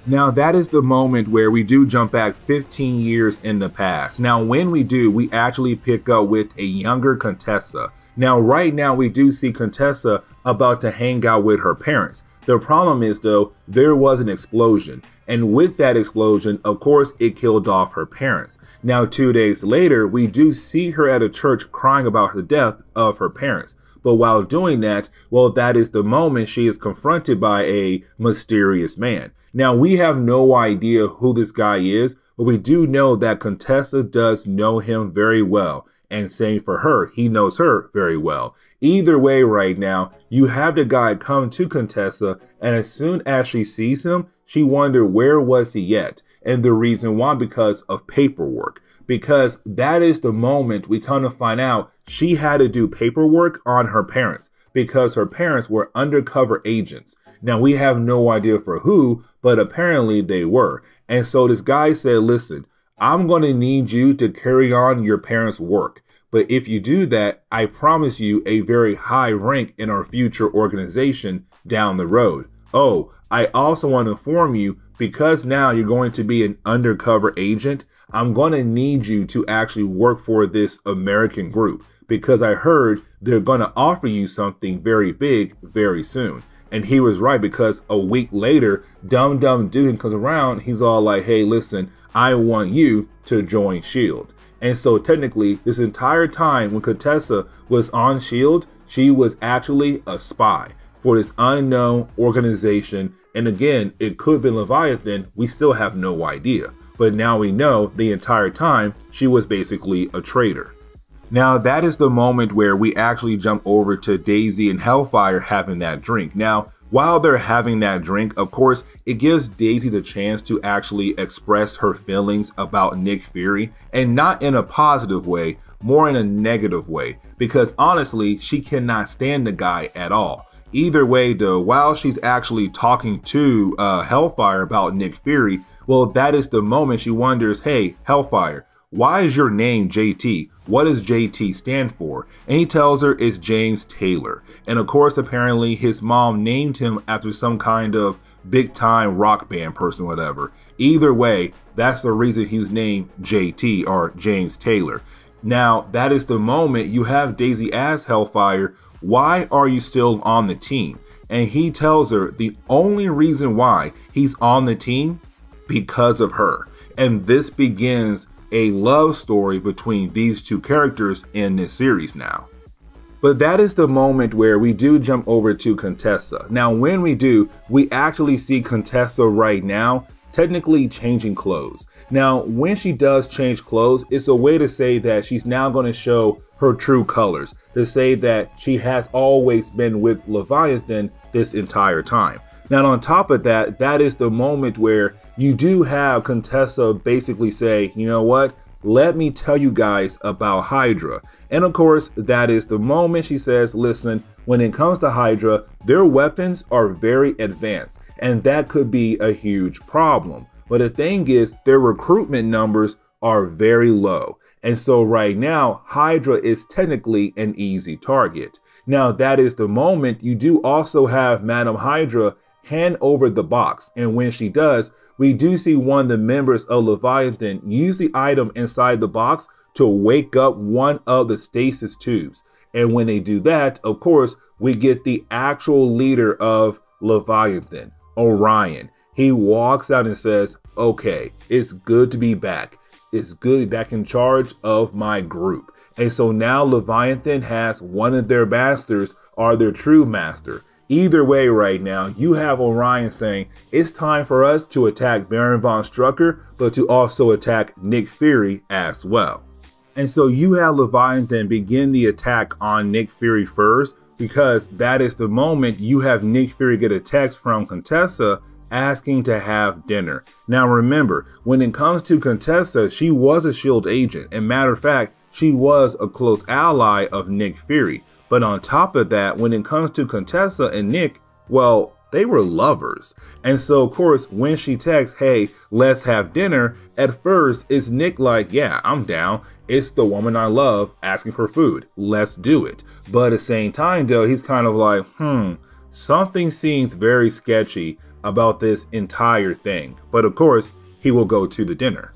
Now, that is the moment where we do jump back 15 years in the past. Now, when we do, we actually pick up with a younger Contessa. Now, right now, we do see Contessa about to hang out with her parents. The problem is, though, there was an explosion. And with that explosion, of course, it killed off her parents. Now, two days later, we do see her at a church crying about the death of her parents. But while doing that, well, that is the moment she is confronted by a mysterious man. Now, we have no idea who this guy is, but we do know that Contessa does know him very well. And same for her, he knows her very well. Either way, right now, you have the guy come to Contessa, and as soon as she sees him, she wonder where was he yet? And the reason why, because of paperwork. Because that is the moment we come to find out she had to do paperwork on her parents because her parents were undercover agents. Now we have no idea for who, but apparently they were. And so this guy said, listen, I'm going to need you to carry on your parents' work. But if you do that, I promise you a very high rank in our future organization down the road. Oh, I also want to inform you because now you're going to be an undercover agent, I'm going to need you to actually work for this American group because I heard they're going to offer you something very big very soon. And he was right because a week later, Dum Dum Dugan comes around. He's all like, hey, listen, I want you to join S.H.I.E.L.D. And so technically, this entire time when Contessa was on S.H.I.E.L.D., she was actually a spy for this unknown organization. And again, it could have been Leviathan. We still have no idea. But now we know the entire time she was basically a traitor. Now, that is the moment where we actually jump over to Daisy and Hellfire having that drink. Now, while they're having that drink, of course, it gives Daisy the chance to actually express her feelings about Nick Fury, and not in a positive way, more in a negative way, because honestly, she cannot stand the guy at all. Either way, though, while she's actually talking to uh, Hellfire about Nick Fury, well, that is the moment she wonders, hey, Hellfire, why is your name JT? What does JT stand for? And he tells her it's James Taylor. And of course, apparently, his mom named him after some kind of big time rock band person, whatever. Either way, that's the reason he's named JT or James Taylor. Now, that is the moment you have Daisy ask Hellfire, why are you still on the team? And he tells her the only reason why he's on the team because of her. And this begins a love story between these two characters in this series now. But that is the moment where we do jump over to Contessa. Now, when we do, we actually see Contessa right now technically changing clothes. Now, when she does change clothes, it's a way to say that she's now going to show her true colors, to say that she has always been with Leviathan this entire time. Now, on top of that, that is the moment where you do have Contessa basically say, you know what? Let me tell you guys about Hydra. And of course, that is the moment she says, listen, when it comes to Hydra, their weapons are very advanced, and that could be a huge problem. But the thing is, their recruitment numbers are very low. And so right now, Hydra is technically an easy target. Now, that is the moment you do also have Madam Hydra hand over the box. And when she does, we do see one of the members of Leviathan use the item inside the box to wake up one of the stasis tubes. And when they do that, of course, we get the actual leader of Leviathan, Orion. He walks out and says, Okay, it's good to be back. It's good to be back in charge of my group. And so now Leviathan has one of their masters or their true master. Either way, right now, you have Orion saying it's time for us to attack Baron von Strucker, but to also attack Nick Fury as well. And so you have Leviathan begin the attack on Nick Fury first, because that is the moment you have Nick Fury get a text from Contessa asking to have dinner. Now remember, when it comes to Contessa, she was a SHIELD agent, and matter of fact, she was a close ally of Nick Fury. But on top of that, when it comes to Contessa and Nick, well, they were lovers. And so, of course, when she texts, hey, let's have dinner, at first it's Nick like, yeah, I'm down. It's the woman I love asking for food. Let's do it. But at the same time, though, he's kind of like, hmm, something seems very sketchy about this entire thing. But of course, he will go to the dinner.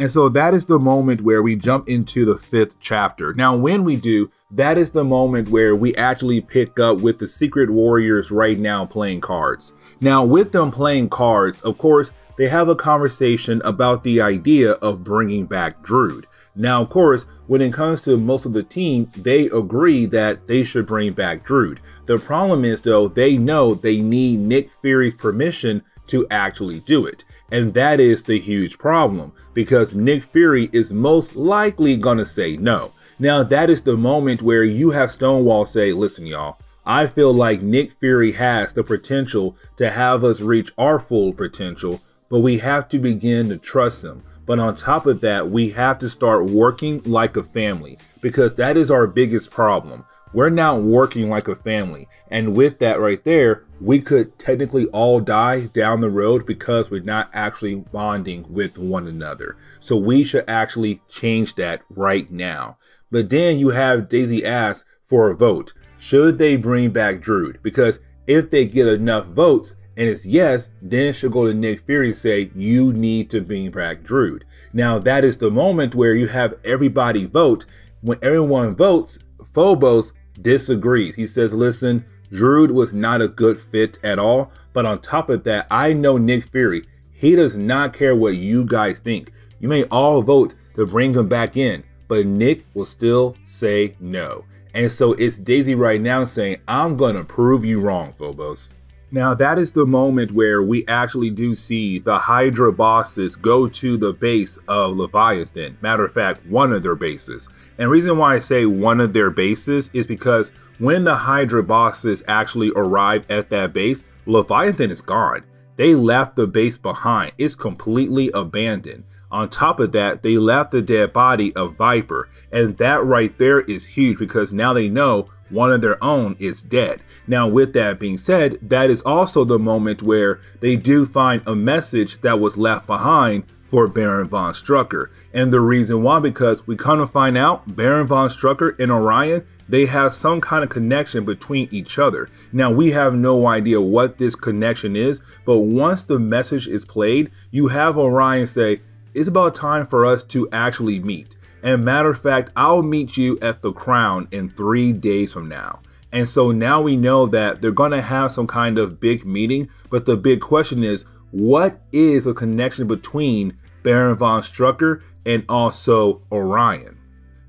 And so that is the moment where we jump into the fifth chapter. Now, when we do, that is the moment where we actually pick up with the Secret Warriors right now playing cards. Now, with them playing cards, of course, they have a conversation about the idea of bringing back Druid. Now, of course, when it comes to most of the team, they agree that they should bring back Druid. The problem is, though, they know they need Nick Fury's permission to actually do it. And that is the huge problem because Nick Fury is most likely going to say no. Now, that is the moment where you have Stonewall say, listen, y'all, I feel like Nick Fury has the potential to have us reach our full potential, but we have to begin to trust him. But on top of that, we have to start working like a family because that is our biggest problem. We're not working like a family. And with that right there, we could technically all die down the road because we're not actually bonding with one another. So we should actually change that right now. But then you have Daisy ask for a vote. Should they bring back Druid? Because if they get enough votes and it's yes, then should go to Nick Fury and say, you need to bring back Druid. Now that is the moment where you have everybody vote. When everyone votes, Phobos disagrees. He says, listen, Druid was not a good fit at all. But on top of that, I know Nick Fury. He does not care what you guys think. You may all vote to bring him back in, but Nick will still say no. And so it's Daisy right now saying, I'm going to prove you wrong, Phobos. Now, that is the moment where we actually do see the Hydra bosses go to the base of Leviathan. Matter of fact, one of their bases. And reason why I say one of their bases is because when the Hydra bosses actually arrive at that base, Leviathan is gone. They left the base behind. It's completely abandoned. On top of that, they left the dead body of Viper. And that right there is huge because now they know one of their own is dead. Now, with that being said, that is also the moment where they do find a message that was left behind for Baron von Strucker. And the reason why, because we kind of find out Baron von Strucker and Orion, they have some kind of connection between each other. Now, we have no idea what this connection is, but once the message is played, you have Orion say, it's about time for us to actually meet. And matter of fact, I'll meet you at the crown in three days from now. And so now we know that they're going to have some kind of big meeting. But the big question is, what is the connection between Baron von Strucker and also Orion?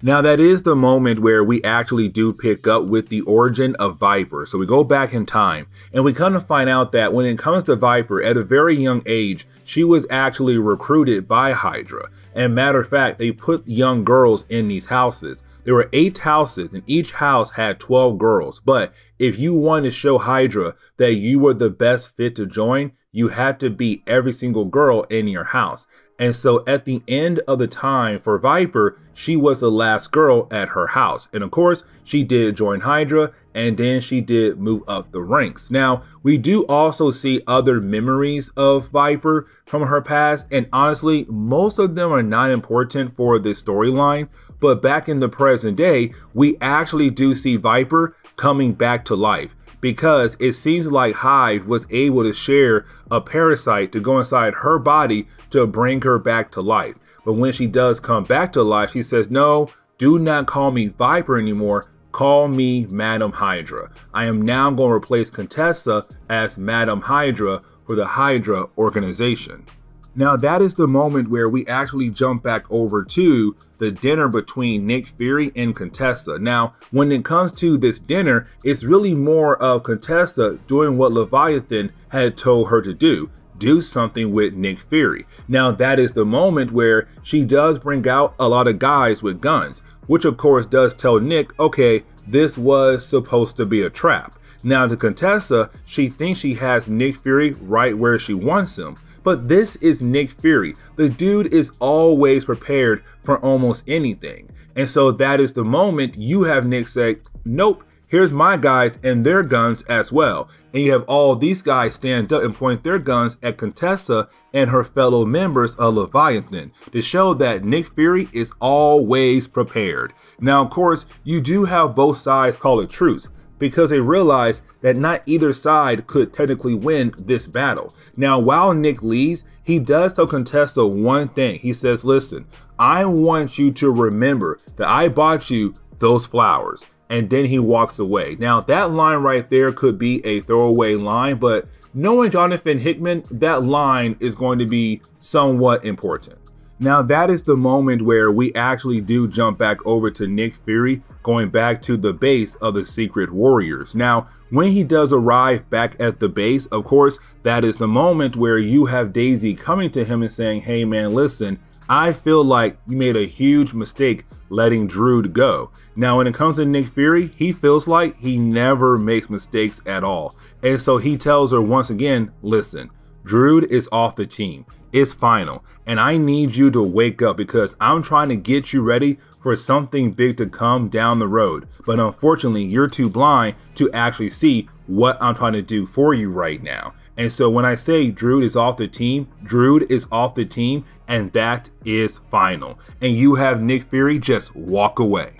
Now, that is the moment where we actually do pick up with the origin of Viper. So we go back in time and we come to find out that when it comes to Viper, at a very young age, she was actually recruited by Hydra. And matter of fact, they put young girls in these houses. There were eight houses, and each house had 12 girls. But if you wanted to show Hydra that you were the best fit to join, you had to beat every single girl in your house. And so at the end of the time for Viper, she was the last girl at her house. And of course, she did join Hydra and then she did move up the ranks. Now, we do also see other memories of Viper from her past. And honestly, most of them are not important for this storyline. But back in the present day, we actually do see Viper coming back to life because it seems like Hive was able to share a parasite to go inside her body to bring her back to life. But when she does come back to life, she says, No, do not call me Viper anymore. Call me Madam Hydra. I am now going to replace Contessa as Madam Hydra for the Hydra organization. Now, that is the moment where we actually jump back over to the dinner between Nick Fury and Contessa. Now, when it comes to this dinner, it's really more of Contessa doing what Leviathan had told her to do do something with Nick Fury. Now, that is the moment where she does bring out a lot of guys with guns, which of course does tell Nick, okay, this was supposed to be a trap. Now, to Contessa, she thinks she has Nick Fury right where she wants him. But this is Nick Fury. The dude is always prepared for almost anything. And so that is the moment you have Nick say, Nope, here's my guys and their guns as well. And you have all these guys stand up and point their guns at Contessa and her fellow members of Leviathan to show that Nick Fury is always prepared. Now, of course, you do have both sides call a truce because they realized that not either side could technically win this battle. Now, while Nick leaves, he does tell Contessa one thing. He says, Listen, I want you to remember that I bought you those flowers. And then he walks away. Now, that line right there could be a throwaway line, but knowing Jonathan Hickman, that line is going to be somewhat important. Now, that is the moment where we actually do jump back over to Nick Fury, going back to the base of the Secret Warriors. Now, when he does arrive back at the base, of course, that is the moment where you have Daisy coming to him and saying, Hey, man, listen, I feel like you made a huge mistake letting Druig go. Now, when it comes to Nick Fury, he feels like he never makes mistakes at all. And so he tells her once again, Listen, Druig is off the team. It's final. And I need you to wake up because I'm trying to get you ready for something big to come down the road. But unfortunately, you're too blind to actually see what I'm trying to do for you right now. And so when I say Druig is off the team, Druig is off the team, and that is final. And you have Nick Fury just walk away.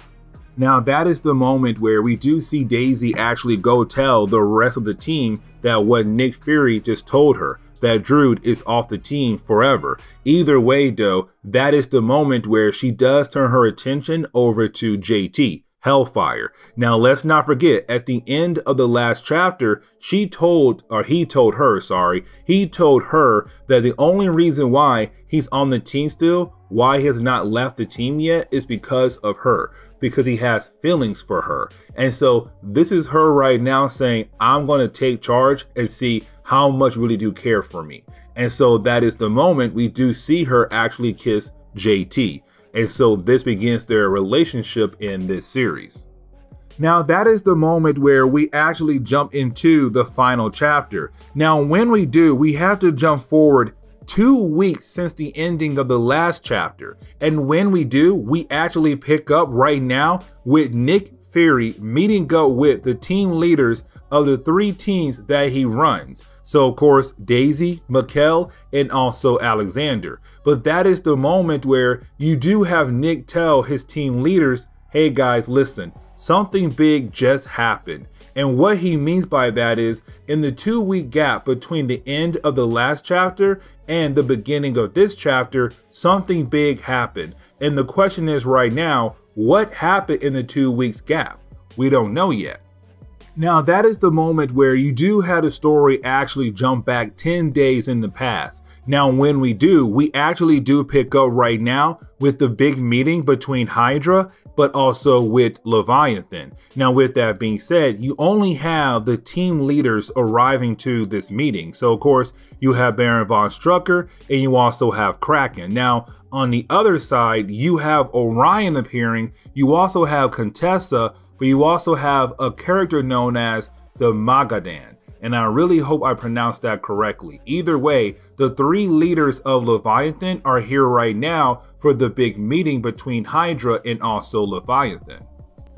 Now, that is the moment where we do see Daisy actually go tell the rest of the team that what Nick Fury just told her that Druig is off the team forever. Either way, though, that is the moment where she does turn her attention over to JT. Hellfire. Now, let's not forget, at the end of the last chapter, she told, or he told her, sorry, he told her that the only reason why he's on the team still, why he has not left the team yet, is because of her, because he has feelings for her. And so, this is her right now saying, I'm going to take charge and see how much really do care for me. And so that is the moment we do see her actually kiss JT. And so this begins their relationship in this series. Now, that is the moment where we actually jump into the final chapter. Now, when we do, we have to jump forward two weeks since the ending of the last chapter. And when we do, we actually pick up right now with Nick Fury meeting up with the team leaders of the three teams that he runs. So, of course, Daisy, Mikel, and also Alexander. But that is the moment where you do have Nick tell his team leaders, hey guys, listen, something big just happened. And what he means by that is in the two week gap between the end of the last chapter and the beginning of this chapter, something big happened. And the question is right now, what happened in the two weeks gap? We don't know yet. Now, that is the moment where you do have the story actually jump back 10 days in the past. Now, when we do, we actually do pick up right now with the big meeting between Hydra, but also with Leviathan. Now, with that being said, you only have the team leaders arriving to this meeting. So, of course, you have Baron von Strucker and you also have Kraken. Now, on the other side, you have Orion appearing. You also have Contessa but you also have a character known as the Magadan. And I really hope I pronounced that correctly. Either way, the three leaders of Leviathan are here right now for the big meeting between Hydra and also Leviathan.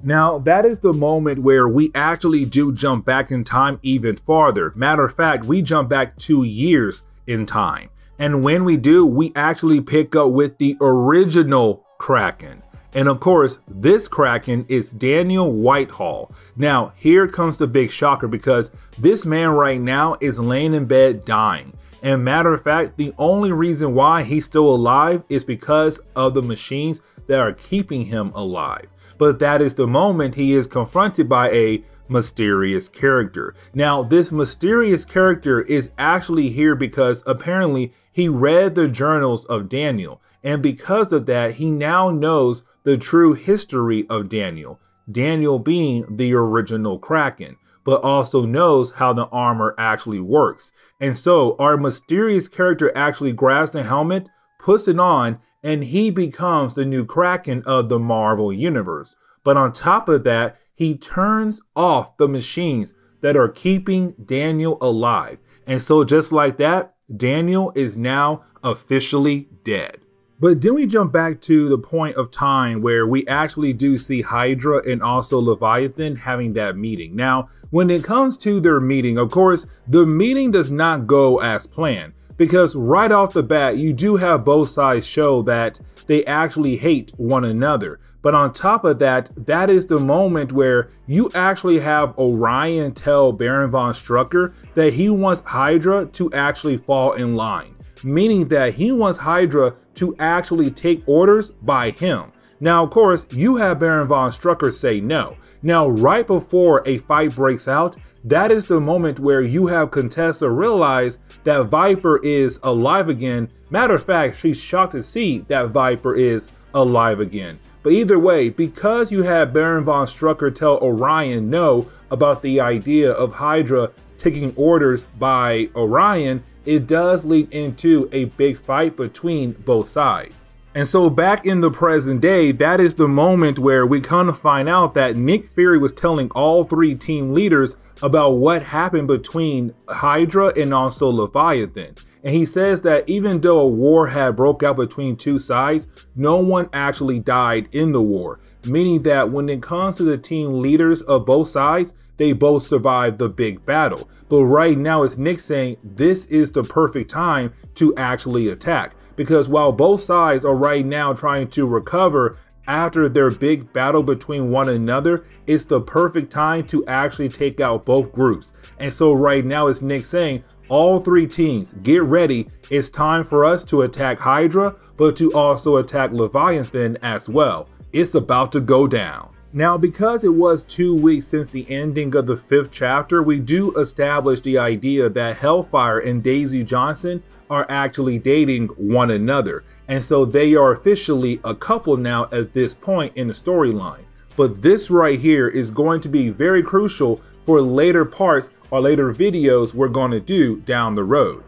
Now, that is the moment where we actually do jump back in time even farther. Matter of fact, we jump back two years in time. And when we do, we actually pick up with the original Kraken. And of course, this Kraken is Daniel Whitehall. Now, here comes the big shocker because this man right now is laying in bed dying. And matter of fact, the only reason why he's still alive is because of the machines that are keeping him alive. But that is the moment he is confronted by a mysterious character. Now, this mysterious character is actually here because apparently he read the journals of Daniel. And because of that, he now knows the true history of Daniel, Daniel being the original Kraken, but also knows how the armor actually works. And so our mysterious character actually grabs the helmet, puts it on, and he becomes the new Kraken of the Marvel Universe. But on top of that, he turns off the machines that are keeping Daniel alive. And so, just like that, Daniel is now officially dead. But then we jump back to the point of time where we actually do see Hydra and also Leviathan having that meeting. Now, when it comes to their meeting, of course, the meeting does not go as planned because right off the bat, you do have both sides show that they actually hate one another. But on top of that, that is the moment where you actually have Orion tell Baron von Strucker that he wants Hydra to actually fall in line meaning that he wants Hydra to actually take orders by him. Now, of course, you have Baron von Strucker say no. Now, right before a fight breaks out, that is the moment where you have Contessa realize that Viper is alive again. Matter of fact, she's shocked to see that Viper is alive again. But either way, because you have Baron von Strucker tell Orion no about the idea of Hydra taking orders by Orion, it does lead into a big fight between both sides. And so back in the present day, that is the moment where we kind of find out that Nick Fury was telling all three team leaders about what happened between Hydra and also Leviathan. And he says that even though a war had broke out between two sides, no one actually died in the war. Meaning that when it comes to the team leaders of both sides, they both survived the big battle. But right now, it's Nick saying this is the perfect time to actually attack. Because while both sides are right now trying to recover after their big battle between one another, it's the perfect time to actually take out both groups. And so right now, it's Nick saying, all three teams, get ready. It's time for us to attack Hydra, but to also attack Leviathan as well. It's about to go down. Now, because it was two weeks since the ending of the fifth chapter, we do establish the idea that Hellfire and Daisy Johnson are actually dating one another. And so they are officially a couple now at this point in the storyline. But this right here is going to be very crucial for later parts or later videos we're going to do down the road.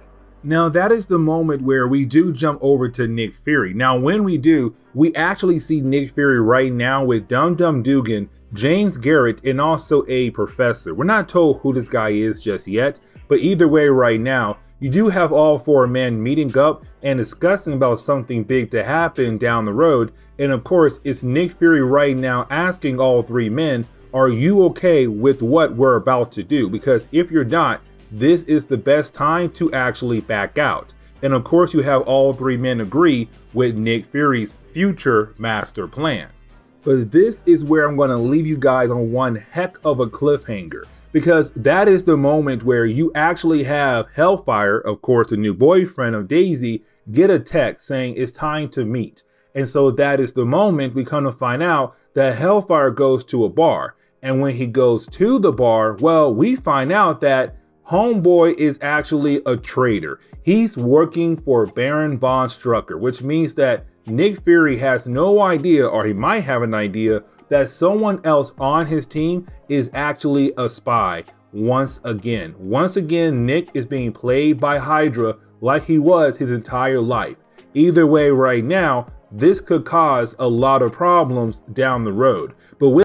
Now, that is the moment where we do jump over to Nick Fury. Now, when we do, we actually see Nick Fury right now with Dum Dum Dugan, James Garrett, and also a professor. We're not told who this guy is just yet, but either way, right now, you do have all four men meeting up and discussing about something big to happen down the road. And of course, it's Nick Fury right now asking all three men, Are you okay with what we're about to do? Because if you're not, this is the best time to actually back out. And of course, you have all three men agree with Nick Fury's future master plan. But this is where I'm going to leave you guys on one heck of a cliffhanger. Because that is the moment where you actually have Hellfire, of course, the new boyfriend of Daisy, get a text saying it's time to meet. And so that is the moment we come to find out that Hellfire goes to a bar. And when he goes to the bar, well, we find out that Homeboy is actually a traitor. He's working for Baron von Strucker, which means that Nick Fury has no idea, or he might have an idea, that someone else on his team is actually a spy once again. Once again, Nick is being played by Hydra like he was his entire life. Either way, right now, this could cause a lot of problems down the road. But with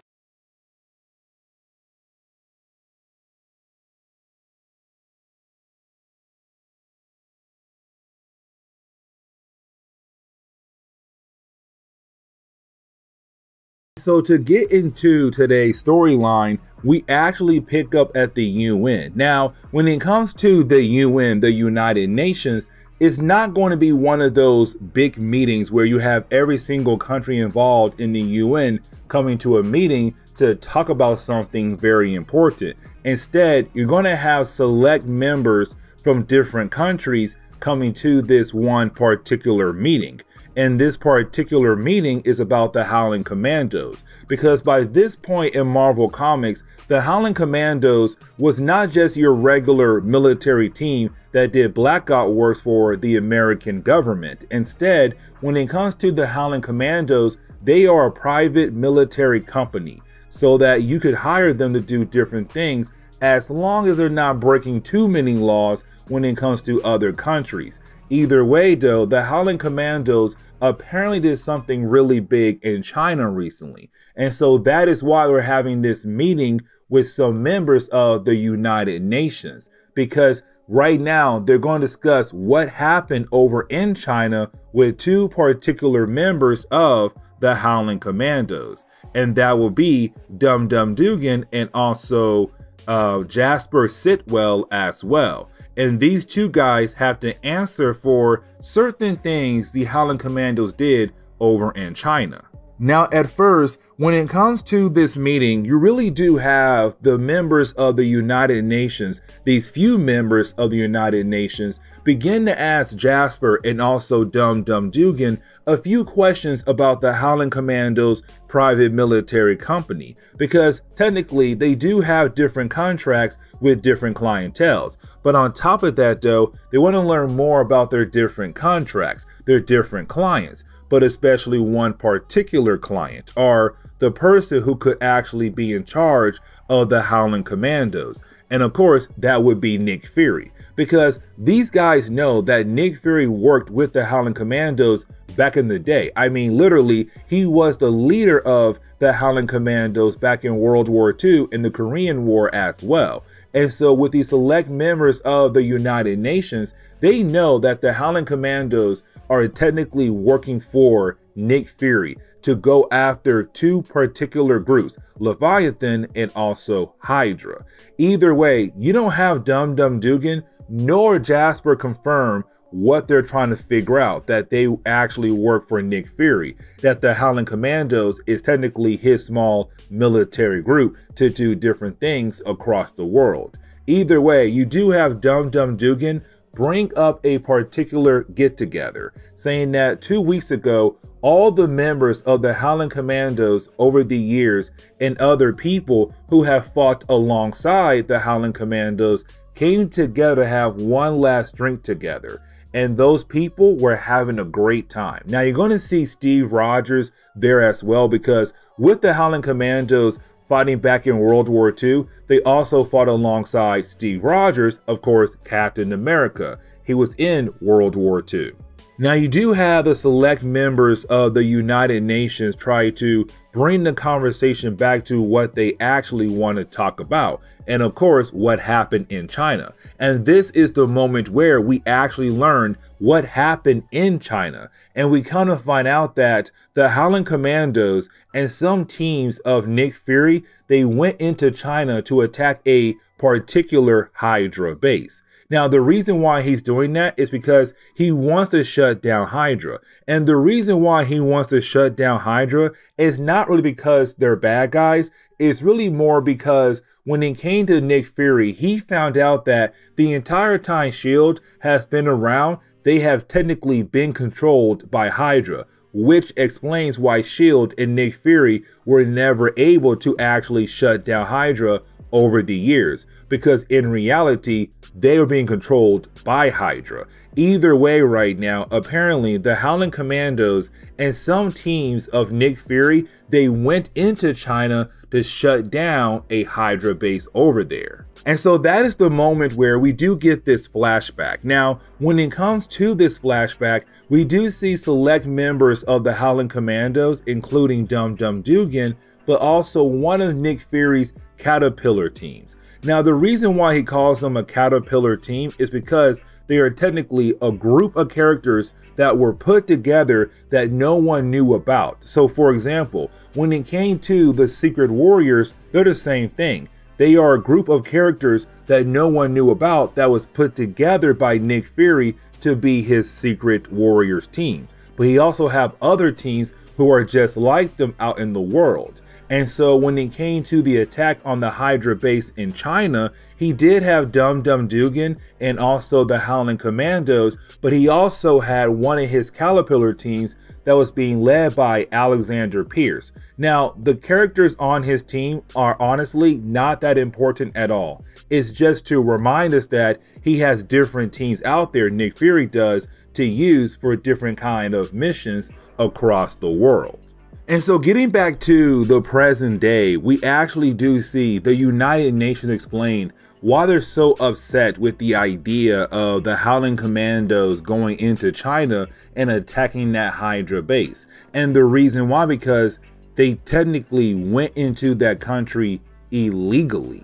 So to get into today's storyline, we actually pick up at the UN. Now, when it comes to the UN, the United Nations, it's not going to be one of those big meetings where you have every single country involved in the UN coming to a meeting to talk about something very important. Instead, you're going to have select members from different countries coming to this one particular meeting. And this particular meeting is about the Howling Commandos. Because by this point in Marvel Comics, the Howling Commandos was not just your regular military team that did blackout works for the American government. Instead, when it comes to the Howling Commandos, they are a private military company so that you could hire them to do different things as long as they're not breaking too many laws when it comes to other countries. Either way, though, the Howling Commandos apparently did something really big in China recently. And so that is why we're having this meeting with some members of the United Nations. Because right now they're going to discuss what happened over in China with two particular members of the Howling Commandos. And that will be Dum Dum Dugan and also uh, Jasper Sitwell as well. And these two guys have to answer for certain things the Howling Commandos did over in China. Now, at first, when it comes to this meeting, you really do have the members of the United Nations, these few members of the United Nations, begin to ask Jasper and also Dum Dum Dugan a few questions about the Howling Commandos private military company, because technically they do have different contracts with different clientels. But on top of that, though, they want to learn more about their different contracts, their different clients but especially one particular client, or the person who could actually be in charge of the Howling Commandos. And of course, that would be Nick Fury. Because these guys know that Nick Fury worked with the Howling Commandos back in the day. I mean, literally, he was the leader of the Howling Commandos back in World War II and the Korean War as well. And so, with these select members of the United Nations, they know that the Howling Commandos are technically working for Nick Fury to go after two particular groups, Leviathan and also Hydra. Either way, you don't have Dum Dum Dugan nor Jasper confirm what they're trying to figure out that they actually work for Nick Fury, that the Howling Commandos is technically his small military group to do different things across the world. Either way, you do have Dum Dum Dugan bring up a particular get together, saying that two weeks ago, all the members of the Howling Commandos over the years and other people who have fought alongside the Howling Commandos came together to have one last drink together. And those people were having a great time. Now, you're going to see Steve Rogers there as well because with the Howling Commandos, fighting back in World War II, they also fought alongside Steve Rogers, of course, Captain America. He was in World War II. Now, you do have the select members of the United Nations try to bring the conversation back to what they actually want to talk about. And of course, what happened in China. And this is the moment where we actually learn what happened in China. And we kind of find out that the Howling Commandos and some teams of Nick Fury, they went into China to attack a particular Hydra base. Now, the reason why he's doing that is because he wants to shut down Hydra. And the reason why he wants to shut down Hydra is not really because they're bad guys. It's really more because when it came to Nick Fury, he found out that the entire time S.H.I.E.L.D. has been around, they have technically been controlled by Hydra, which explains why S.H.I.E.L.D. and Nick Fury were never able to actually shut down Hydra over the years, because in reality, they were being controlled by Hydra. Either way, right now, apparently the Howling Commandos and some teams of Nick Fury, they went into China to shut down a Hydra base over there. And so that is the moment where we do get this flashback. Now, when it comes to this flashback, we do see select members of the Howling Commandos, including Dum Dum Dugan, but also one of Nick Fury's Caterpillar teams. Now, the reason why he calls them a Caterpillar team is because they are technically a group of characters that were put together that no one knew about. So, for example, when it came to the Secret Warriors, they're the same thing. They are a group of characters that no one knew about that was put together by Nick Fury to be his Secret Warriors team. But he also have other teams who are just like them out in the world. And so when it came to the attack on the Hydra base in China, he did have Dum Dum Dugan and also the Howling Commandos, but he also had one of his Caterpillar teams that was being led by Alexander Pierce. Now, the characters on his team are honestly not that important at all. It's just to remind us that he has different teams out there, Nick Fury does, to use for different kind of missions across the world. And so getting back to the present day, we actually do see the United Nations explain why they're so upset with the idea of the Howling Commandos going into China and attacking that Hydra base. And the reason why, because they technically went into that country illegally.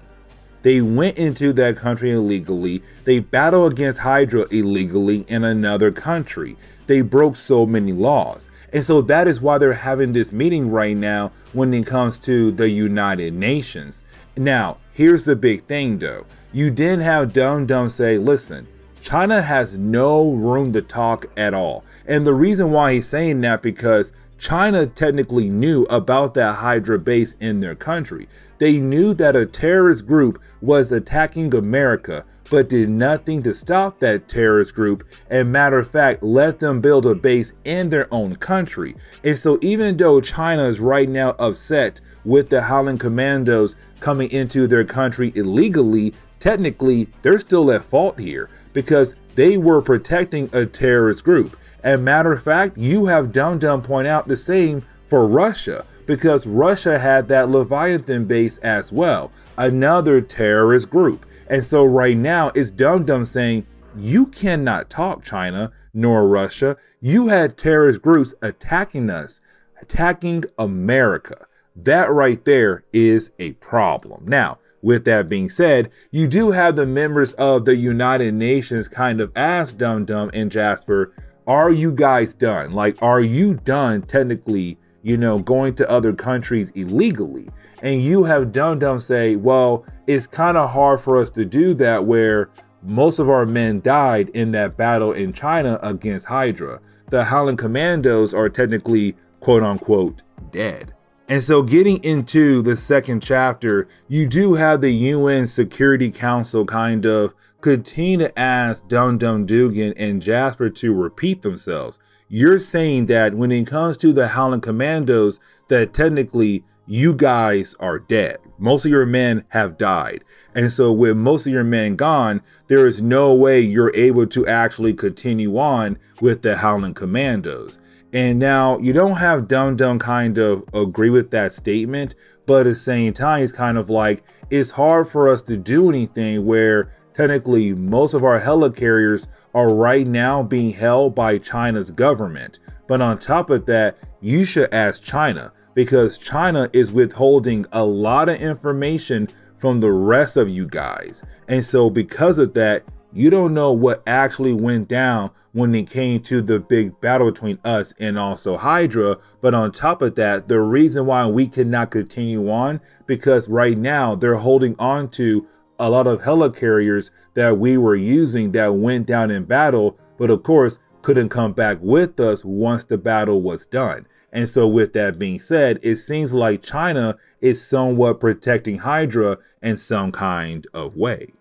They went into that country illegally. They battled against Hydra illegally in another country. They broke so many laws. And so that is why they're having this meeting right now when it comes to the United Nations. Now, here's the big thing though. You didn't have Dum Dum say, listen, China has no room to talk at all. And the reason why he's saying that because China technically knew about that Hydra base in their country. They knew that a terrorist group was attacking America, but did nothing to stop that terrorist group and matter of fact let them build a base in their own country. And so even though China is right now upset with the Howling Commandos coming into their country illegally, technically they're still at fault here because they were protecting a terrorist group. And matter of fact, you have Dum Dum point out the same for Russia because Russia had that Leviathan base as well, another terrorist group. And so right now it's Dum Dum saying, you cannot talk China nor Russia. You had terrorist groups attacking us, attacking America. That right there is a problem. Now, with that being said, you do have the members of the United Nations kind of ask Dum Dum and Jasper, are you guys done? Like, are you done technically, you know, going to other countries illegally? And you have Dum Dum say, well, it's kind of hard for us to do that where most of our men died in that battle in China against Hydra. The Howling Commandos are technically quote unquote dead. And so, getting into the second chapter, you do have the UN Security Council kind of continue to ask Dum Dum Dugan and Jasper to repeat themselves. You're saying that when it comes to the Howling Commandos, that technically you guys are dead. Most of your men have died. And so, with most of your men gone, there is no way you're able to actually continue on with the Howling Commandos. And now you don't have Dum Dum kind of agree with that statement, but at the same time, it's kind of like it's hard for us to do anything where technically most of our helicarriers are right now being held by China's government. But on top of that, you should ask China because China is withholding a lot of information from the rest of you guys. And so, because of that, you don't know what actually went down when it came to the big battle between us and also Hydra. But on top of that, the reason why we cannot continue on because right now they're holding on to a lot of helicarriers that we were using that went down in battle, but of course couldn't come back with us once the battle was done. And so, with that being said, it seems like China is somewhat protecting Hydra in some kind of way.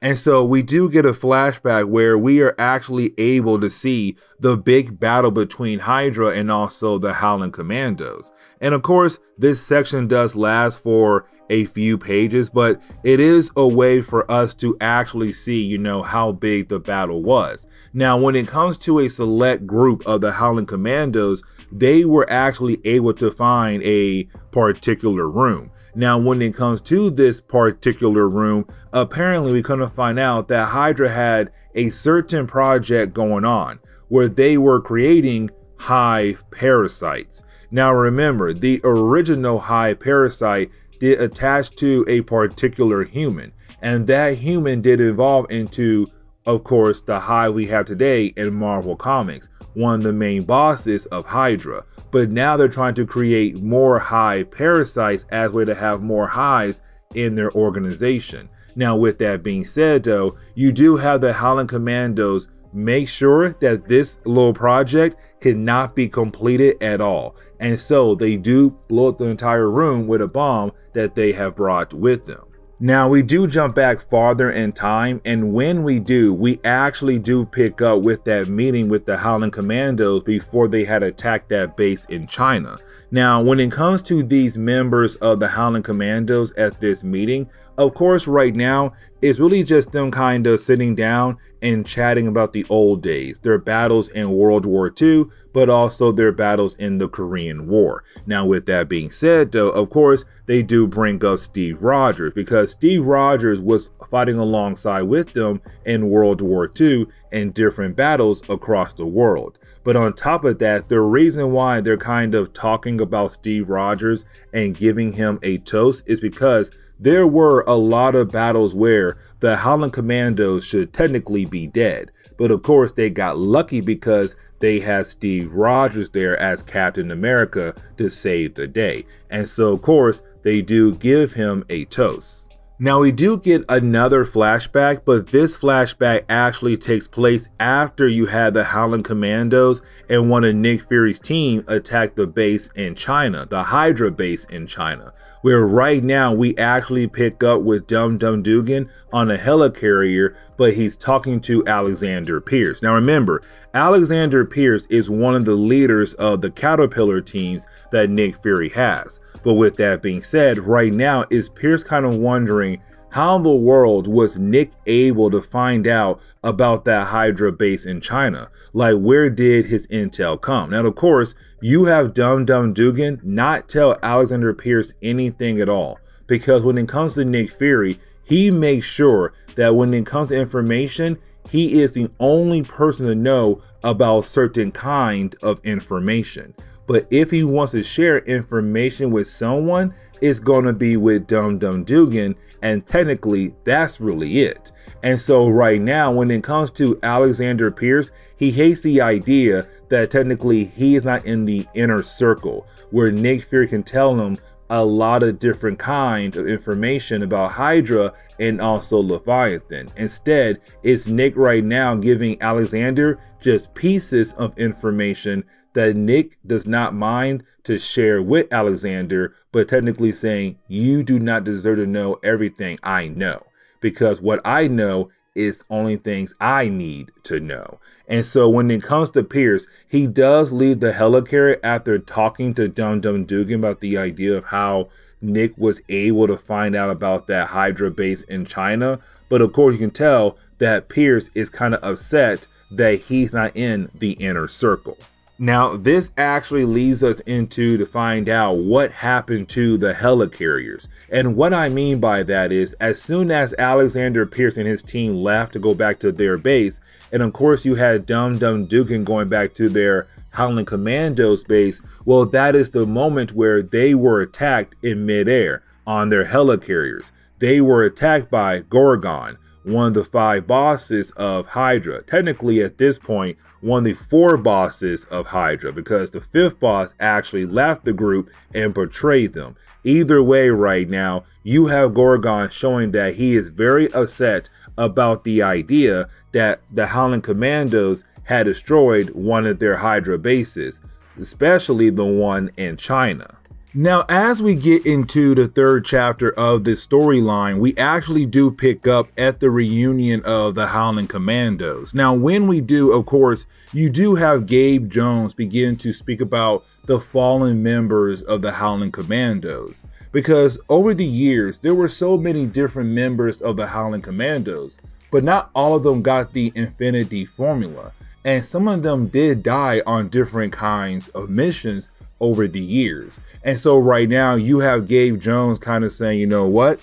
And so we do get a flashback where we are actually able to see the big battle between Hydra and also the Howling Commandos. And of course, this section does last for a few pages, but it is a way for us to actually see, you know, how big the battle was. Now, when it comes to a select group of the Howling Commandos, they were actually able to find a particular room. Now, when it comes to this particular room, apparently we come to find out that Hydra had a certain project going on where they were creating hive parasites. Now, remember, the original hive parasite did attach to a particular human, and that human did evolve into, of course, the hive we have today in Marvel Comics, one of the main bosses of Hydra but now they're trying to create more hive parasites as way to have more hives in their organization. Now, with that being said, though, you do have the Howling Commandos make sure that this little project cannot be completed at all. And so they do blow up the entire room with a bomb that they have brought with them. Now, we do jump back farther in time, and when we do, we actually do pick up with that meeting with the Howling Commandos before they had attacked that base in China. Now, when it comes to these members of the Howling Commandos at this meeting, of course, right now, it's really just them kind of sitting down and chatting about the old days, their battles in World War II, but also their battles in the Korean War. Now, with that being said, though, of course, they do bring up Steve Rogers because Steve Rogers was fighting alongside with them in World War II in different battles across the world. But on top of that, the reason why they're kind of talking about Steve Rogers and giving him a toast is because there were a lot of battles where the Howling Commandos should technically be dead. But of course, they got lucky because they had Steve Rogers there as Captain America to save the day. And so, of course, they do give him a toast. Now we do get another flashback, but this flashback actually takes place after you had the Howling Commandos and one of Nick Fury's team attack the base in China, the Hydra base in China, where right now we actually pick up with Dum Dum Dugan on a helicarrier, but he's talking to Alexander Pierce. Now remember, Alexander Pierce is one of the leaders of the Caterpillar teams that Nick Fury has. But with that being said, right now is Pierce kind of wondering how in the world was Nick able to find out about that Hydra base in China? Like, where did his intel come? Now, of course, you have Dum Dum Dugan not tell Alexander Pierce anything at all. Because when it comes to Nick Fury, he makes sure that when it comes to information, he is the only person to know about certain kind of information. But if he wants to share information with someone, it's to be with Dum Dum Dugan. And technically, that's really it. And so, right now, when it comes to Alexander Pierce, he hates the idea that technically he is not in the inner circle where Nick Fury can tell him a lot of different kind of information about Hydra and also Leviathan. Instead, it's Nick right now giving Alexander just pieces of information that Nick does not mind to share with Alexander, but technically saying, You do not deserve to know everything I know, because what I know is only things I need to know. And so when it comes to Pierce, he does leave the helicarrier after talking to Dum Dum Dugan about the idea of how Nick was able to find out about that Hydra base in China. But of course, you can tell that Pierce is kind of upset that he's not in the inner circle. Now, this actually leads us into to find out what happened to the helicarriers. And what I mean by that is, as soon as Alexander Pierce and his team left to go back to their base, and of course you had Dum Dum Dugan going back to their Howling Commandos base, well, that is the moment where they were attacked in midair on their helicarriers. They were attacked by Gorgon, one of the five bosses of Hydra. Technically, at this point, one of the four bosses of Hydra, because the fifth boss actually left the group and betrayed them. Either way, right now, you have Gorgon showing that he is very upset about the idea that the Howling Commandos had destroyed one of their Hydra bases, especially the one in China. Now, as we get into the third chapter of this storyline, we actually do pick up at the reunion of the Howling Commandos. Now, when we do, of course, you do have Gabe Jones begin to speak about the fallen members of the Howling Commandos. Because over the years, there were so many different members of the Howling Commandos, but not all of them got the Infinity formula. And some of them did die on different kinds of missions over the years. And so right now you have Gabe Jones kind of saying, you know what?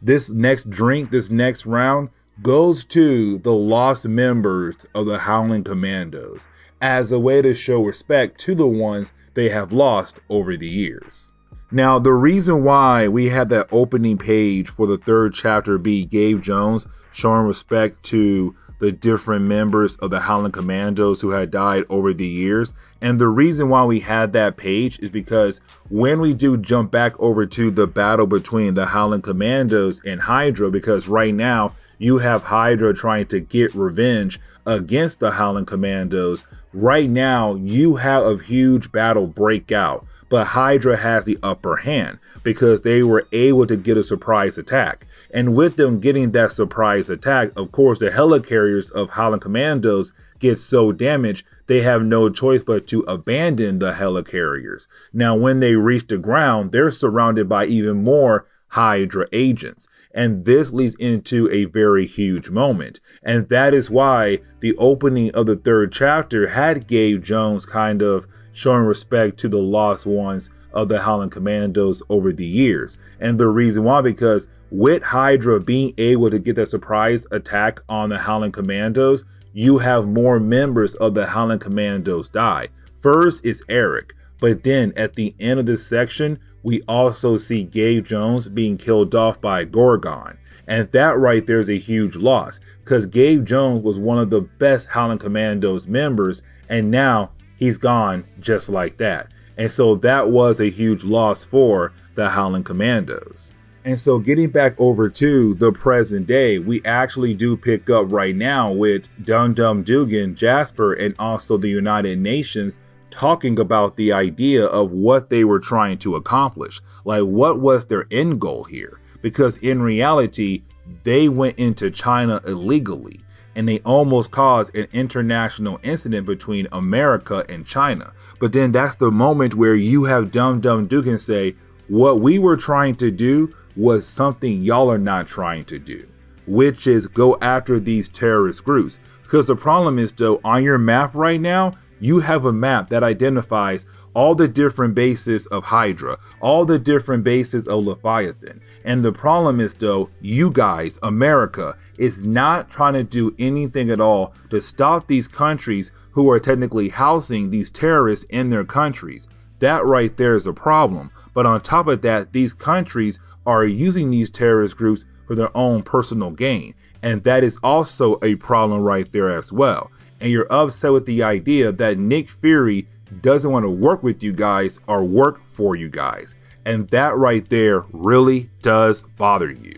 This next drink, this next round goes to the lost members of the Howling Commandos as a way to show respect to the ones they have lost over the years. Now, the reason why we had that opening page for the third chapter be Gabe Jones showing respect to the different members of the Howling Commandos who had died over the years. And the reason why we had that page is because when we do jump back over to the battle between the Howling Commandos and Hydra, because right now you have Hydra trying to get revenge against the Howling Commandos. Right now, you have a huge battle break out, but Hydra has the upper hand because they were able to get a surprise attack. And with them getting that surprise attack, of course, the helicarriers of Howling Commandos get so damaged, they have no choice but to abandon the helicarriers. Now, when they reach the ground, they're surrounded by even more Hydra agents. And this leads into a very huge moment. And that is why the opening of the third chapter had Gabe Jones kind of showing respect to the lost ones of the Howling Commandos over the years. And the reason why, because with Hydra being able to get that surprise attack on the Howling Commandos, you have more members of the Howling Commandos die. First is Eric, but then at the end of this section, we also see Gabe Jones being killed off by Gorgon. And that right there is a huge loss because Gabe Jones was one of the best Howling Commandos members, and now he's gone just like that. And so that was a huge loss for the Howling Commandos. And so getting back over to the present day, we actually do pick up right now with Dum Dum Dugan, Jasper, and also the United Nations talking about the idea of what they were trying to accomplish. Like, what was their end goal here? Because in reality, they went into China illegally and they almost caused an international incident between America and China. But then that's the moment where you have Dum Dum Dugan say, What we were trying to do was something y'all are not trying to do, which is go after these terrorist groups. Because the problem is, though, on your map right now, you have a map that identifies all the different bases of Hydra, all the different bases of Leviathan. And the problem is, though, you guys, America, is not trying to do anything at all to stop these countries who are technically housing these terrorists in their countries. That right there is a problem. But on top of that, these countries are using these terrorist groups for their own personal gain. And that is also a problem right there as well. And you're upset with the idea that Nick Fury doesn't want to work with you guys or work for you guys. And that right there really does bother you.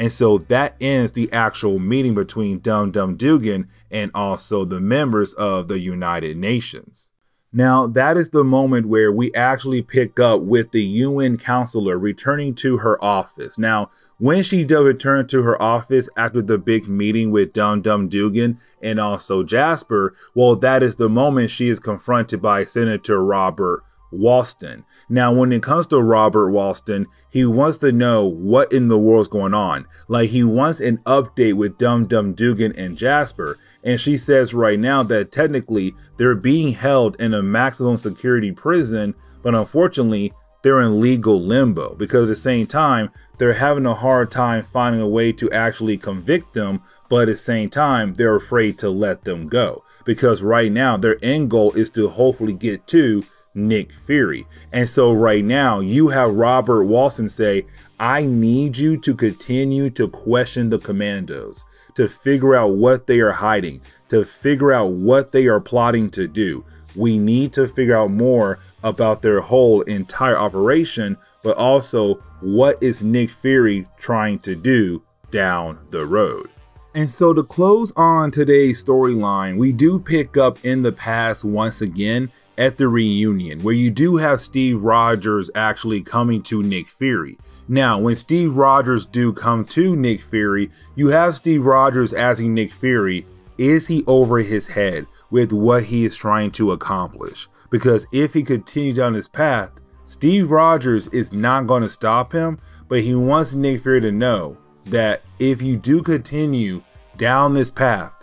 And so that ends the actual meeting between Dum Dum Dugan and also the members of the United Nations. Now, that is the moment where we actually pick up with the UN counselor returning to her office. Now, when she does return to her office after the big meeting with Dum Dum Dugan and also Jasper, well, that is the moment she is confronted by Senator Robert Walston. Now, when it comes to Robert Walston, he wants to know what in the world's going on. Like, he wants an update with Dum Dum Dugan and Jasper. And she says right now that technically they're being held in a maximum security prison, but unfortunately, they're in legal limbo because at the same time, they're having a hard time finding a way to actually convict them, but at the same time, they're afraid to let them go because right now their end goal is to hopefully get to Nick Fury. And so right now you have Robert Walston say, I need you to continue to question the commandos, to figure out what they are hiding, to figure out what they are plotting to do. We need to figure out more about their whole entire operation, but also what is Nick Fury trying to do down the road. And so to close on today's storyline, we do pick up in the past once again at the reunion, where you do have Steve Rogers actually coming to Nick Fury. Now, when Steve Rogers do come to Nick Fury, you have Steve Rogers asking Nick Fury, is he over his head with what he is trying to accomplish? Because if he continues down this path, Steve Rogers is not going to stop him, but he wants Nick Fury to know that if you do continue down this path,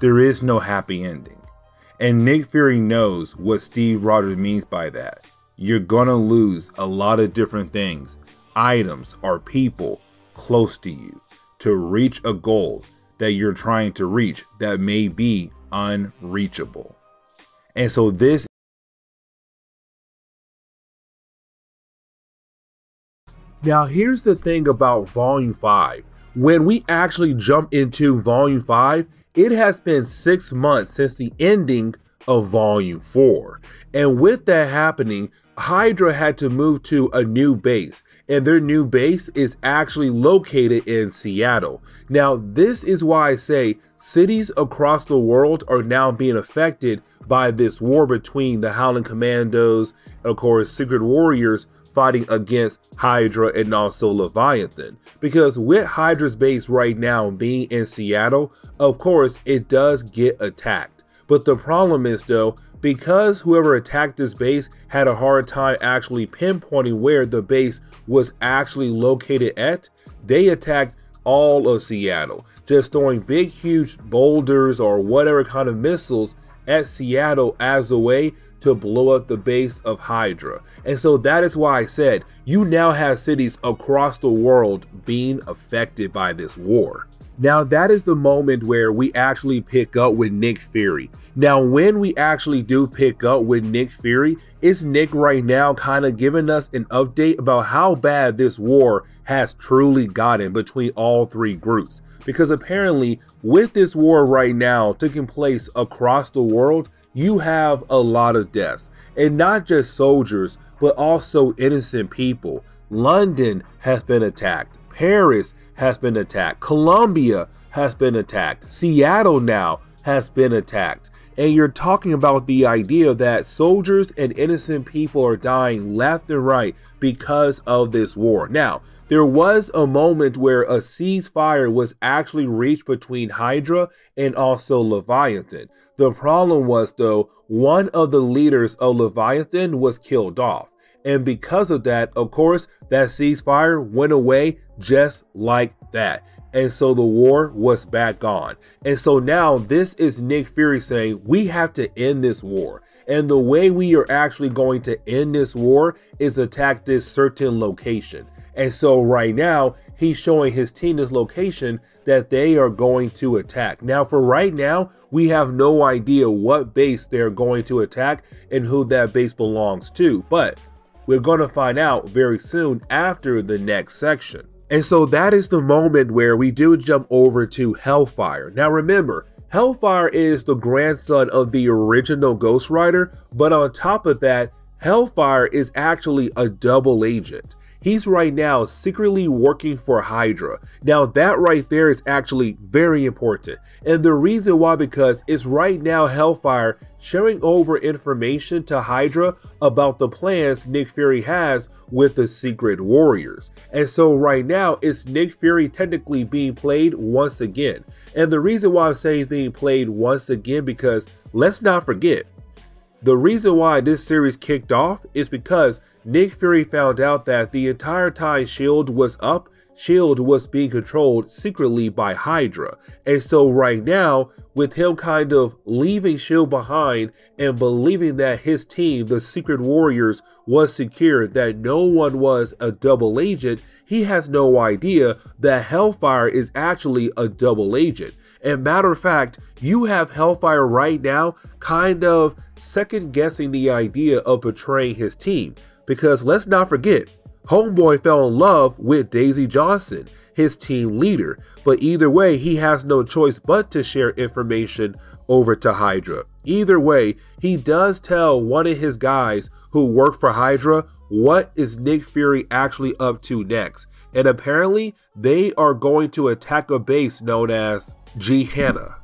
there is no happy ending. And Nick Fury knows what Steve Rogers means by that. You're gonna lose a lot of different things, items or people close to you to reach a goal that you're trying to reach that may be unreachable. And so this Now, here's the thing about Volume 5. When we actually jump into Volume 5, it has been six months since the ending of Volume 4. And with that happening, Hydra had to move to a new base, and their new base is actually located in Seattle. Now, this is why I say cities across the world are now being affected by this war between the Howling Commandos, of course, Secret Warriors, fighting against Hydra and also Leviathan. Because with Hydra's base right now being in Seattle, of course, it does get attacked. But the problem is though, because whoever attacked this base had a hard time actually pinpointing where the base was actually located at, they attacked all of Seattle, just throwing big, huge boulders or whatever kind of missiles at Seattle as a way to blow up the base of Hydra. And so that is why I said you now have cities across the world being affected by this war. Now that is the moment where we actually pick up with Nick Fury. Now when we actually do pick up with Nick Fury, it's Nick right now kind of giving us an update about how bad this war has truly gotten between all three groups. Because apparently with this war right now taking place across the world, you have a lot of deaths. And not just soldiers, but also innocent people. London has been attacked. Paris has been attacked. Colombia has been attacked. Seattle now has been attacked. And you're talking about the idea that soldiers and innocent people are dying left and right because of this war. Now, there was a moment where a ceasefire was actually reached between Hydra and also Leviathan. The problem was, though, one of the leaders of Leviathan was killed off. And because of that, of course, that ceasefire went away just like that. And so the war was back on. And so now this is Nick Fury saying, we have to end this war. And the way we are actually going to end this war is attack this certain location. And so right now, he's showing his team this location that they are going to attack. Now, for right now, we have no idea what base they're going to attack and who that base belongs to, but we're going to find out very soon after the next section. And so that is the moment where we do jump over to Hellfire. Now remember, Hellfire is the grandson of the original Ghost Rider, but on top of that, Hellfire is actually a double agent. He's right now secretly working for Hydra. Now that right there is actually very important. And the reason why because it's right now Hellfire sharing over information to Hydra about the plans Nick Fury has with the Secret Warriors. And so right now it's Nick Fury technically being played once again. And the reason why I'm saying he's being played once again because let's not forget the reason why this series kicked off is because Nick Fury found out that the entire time S.H.I.E.L.D. was up, S.H.I.E.L.D. was being controlled secretly by Hydra. And so right now, with him kind of leaving S.H.I.E.L.D. behind and believing that his team, the Secret Warriors, was secure, that no one was a double agent, he has no idea that Hellfire is actually a double agent. And matter of fact, you have Hellfire right now kind of second guessing the idea of betraying his team. Because let's not forget, Homeboy fell in love with Daisy Johnson, his team leader, but either way, he has no choice but to share information over to Hydra. Either way, he does tell one of his guys who work for Hydra what is Nick Fury actually up to next. And apparently, they are going to attack a base known as Gehenna.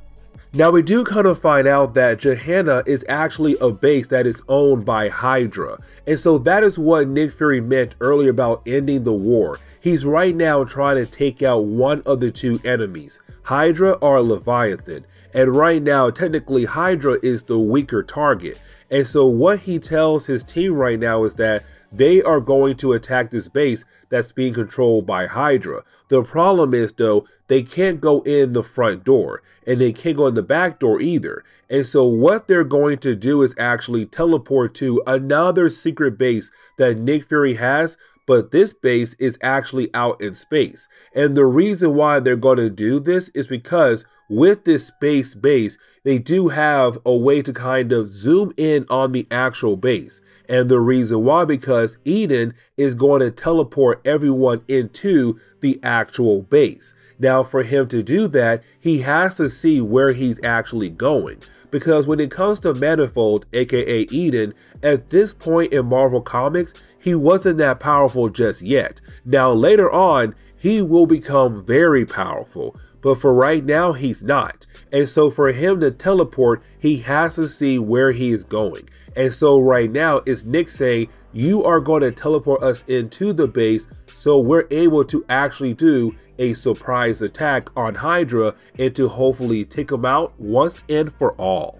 Now we do kind of find out that Gehenna is actually a base that is owned by Hydra. And so that is what Nick Fury meant earlier about ending the war. He's right now trying to take out one of the two enemies, Hydra or Leviathan. And right now, technically, Hydra is the weaker target. And so what he tells his team right now is that they are going to attack this base that's being controlled by Hydra. The problem is, though, they can't go in the front door and they can't go in the back door either. And so, what they're going to do is actually teleport to another secret base that Nick Fury has but this base is actually out in space. And the reason why they're going to do this is because with this space base, they do have a way to kind of zoom in on the actual base. And the reason why, because Eden is going to teleport everyone into the actual base. Now, for him to do that, he has to see where he's actually going. Because when it comes to Manifold, aka Eden, at this point in Marvel Comics, he wasn't that powerful just yet. Now, later on, he will become very powerful, but for right now, he's not. And so, for him to teleport, he has to see where he is going. And so, right now, it's Nick saying, You are going to teleport us into the base so we're able to actually do a surprise attack on Hydra and to hopefully take him out once and for all.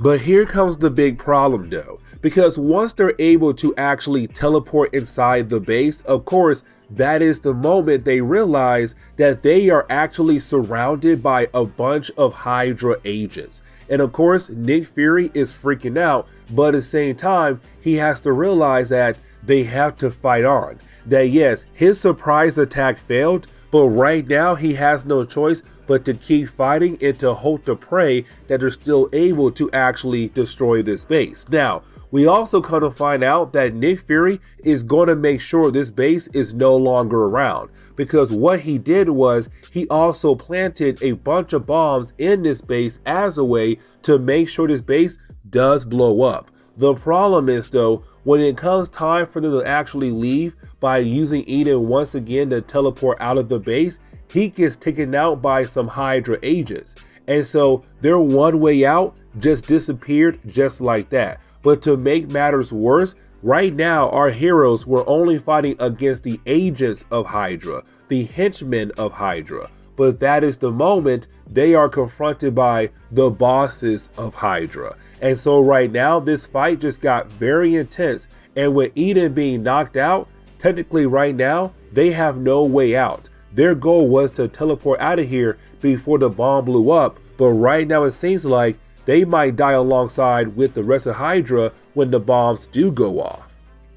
But here comes the big problem though, because once they're able to actually teleport inside the base, of course, that is the moment they realize that they are actually surrounded by a bunch of Hydra agents. And of course, Nick Fury is freaking out, but at the same time, he has to realize that they have to fight on. That yes, his surprise attack failed, but right now he has no choice but to keep fighting and to hope to pray that they're still able to actually destroy this base. Now, we also come to find out that Nick Fury is going to make sure this base is no longer around because what he did was he also planted a bunch of bombs in this base as a way to make sure this base does blow up. The problem is though, when it comes time for them to actually leave by using Eden once again to teleport out of the base, he gets taken out by some Hydra agents. And so their one way out just disappeared just like that. But to make matters worse, right now our heroes were only fighting against the agents of Hydra, the henchmen of Hydra. But that is the moment they are confronted by the bosses of Hydra. And so right now, this fight just got very intense. And with Eden being knocked out, technically right now, they have no way out. Their goal was to teleport out of here before the bomb blew up, but right now it seems like they might die alongside with the rest of Hydra when the bombs do go off.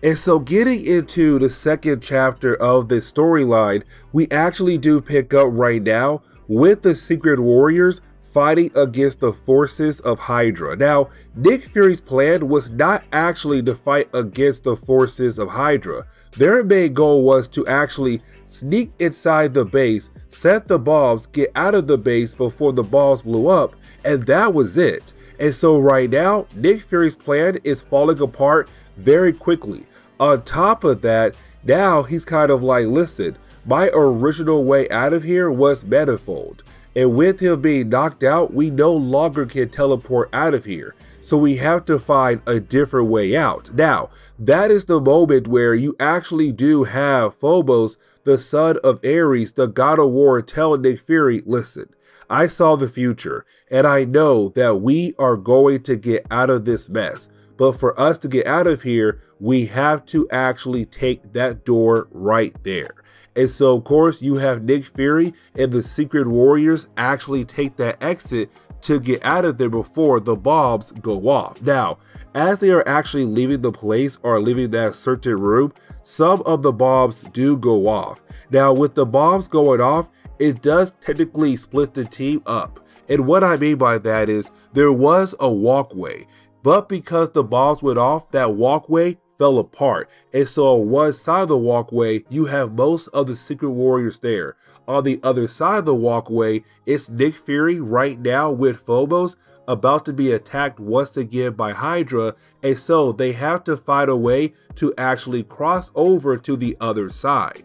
And so, getting into the second chapter of this storyline, we actually do pick up right now with the Secret Warriors fighting against the forces of Hydra. Now, Nick Fury's plan was not actually to fight against the forces of Hydra. Their main goal was to actually sneak inside the base, set the bombs, get out of the base before the bombs blew up, and that was it. And so right now, Nick Fury's plan is falling apart very quickly. On top of that, now he's kind of like, listen, my original way out of here was manifold. And with him being knocked out, we no longer can teleport out of here. So we have to find a different way out. Now, that is the moment where you actually do have Phobos, the son of Ares, the god of war, tell Nick Fury, listen, I saw the future, and I know that we are going to get out of this mess. But for us to get out of here, we have to actually take that door right there. And so, of course, you have Nick Fury and the Secret Warriors actually take that exit to get out of there before the bombs go off. Now, as they are actually leaving the place or leaving that certain room, some of the bombs do go off. Now, with the bombs going off, it does technically split the team up. And what I mean by that is there was a walkway, but because the bombs went off, that walkway fell apart. And so on one side of the walkway, you have most of the Secret Warriors there. On the other side of the walkway, it's Nick Fury right now with Phobos about to be attacked once again by Hydra, and so they have to find a way to actually cross over to the other side.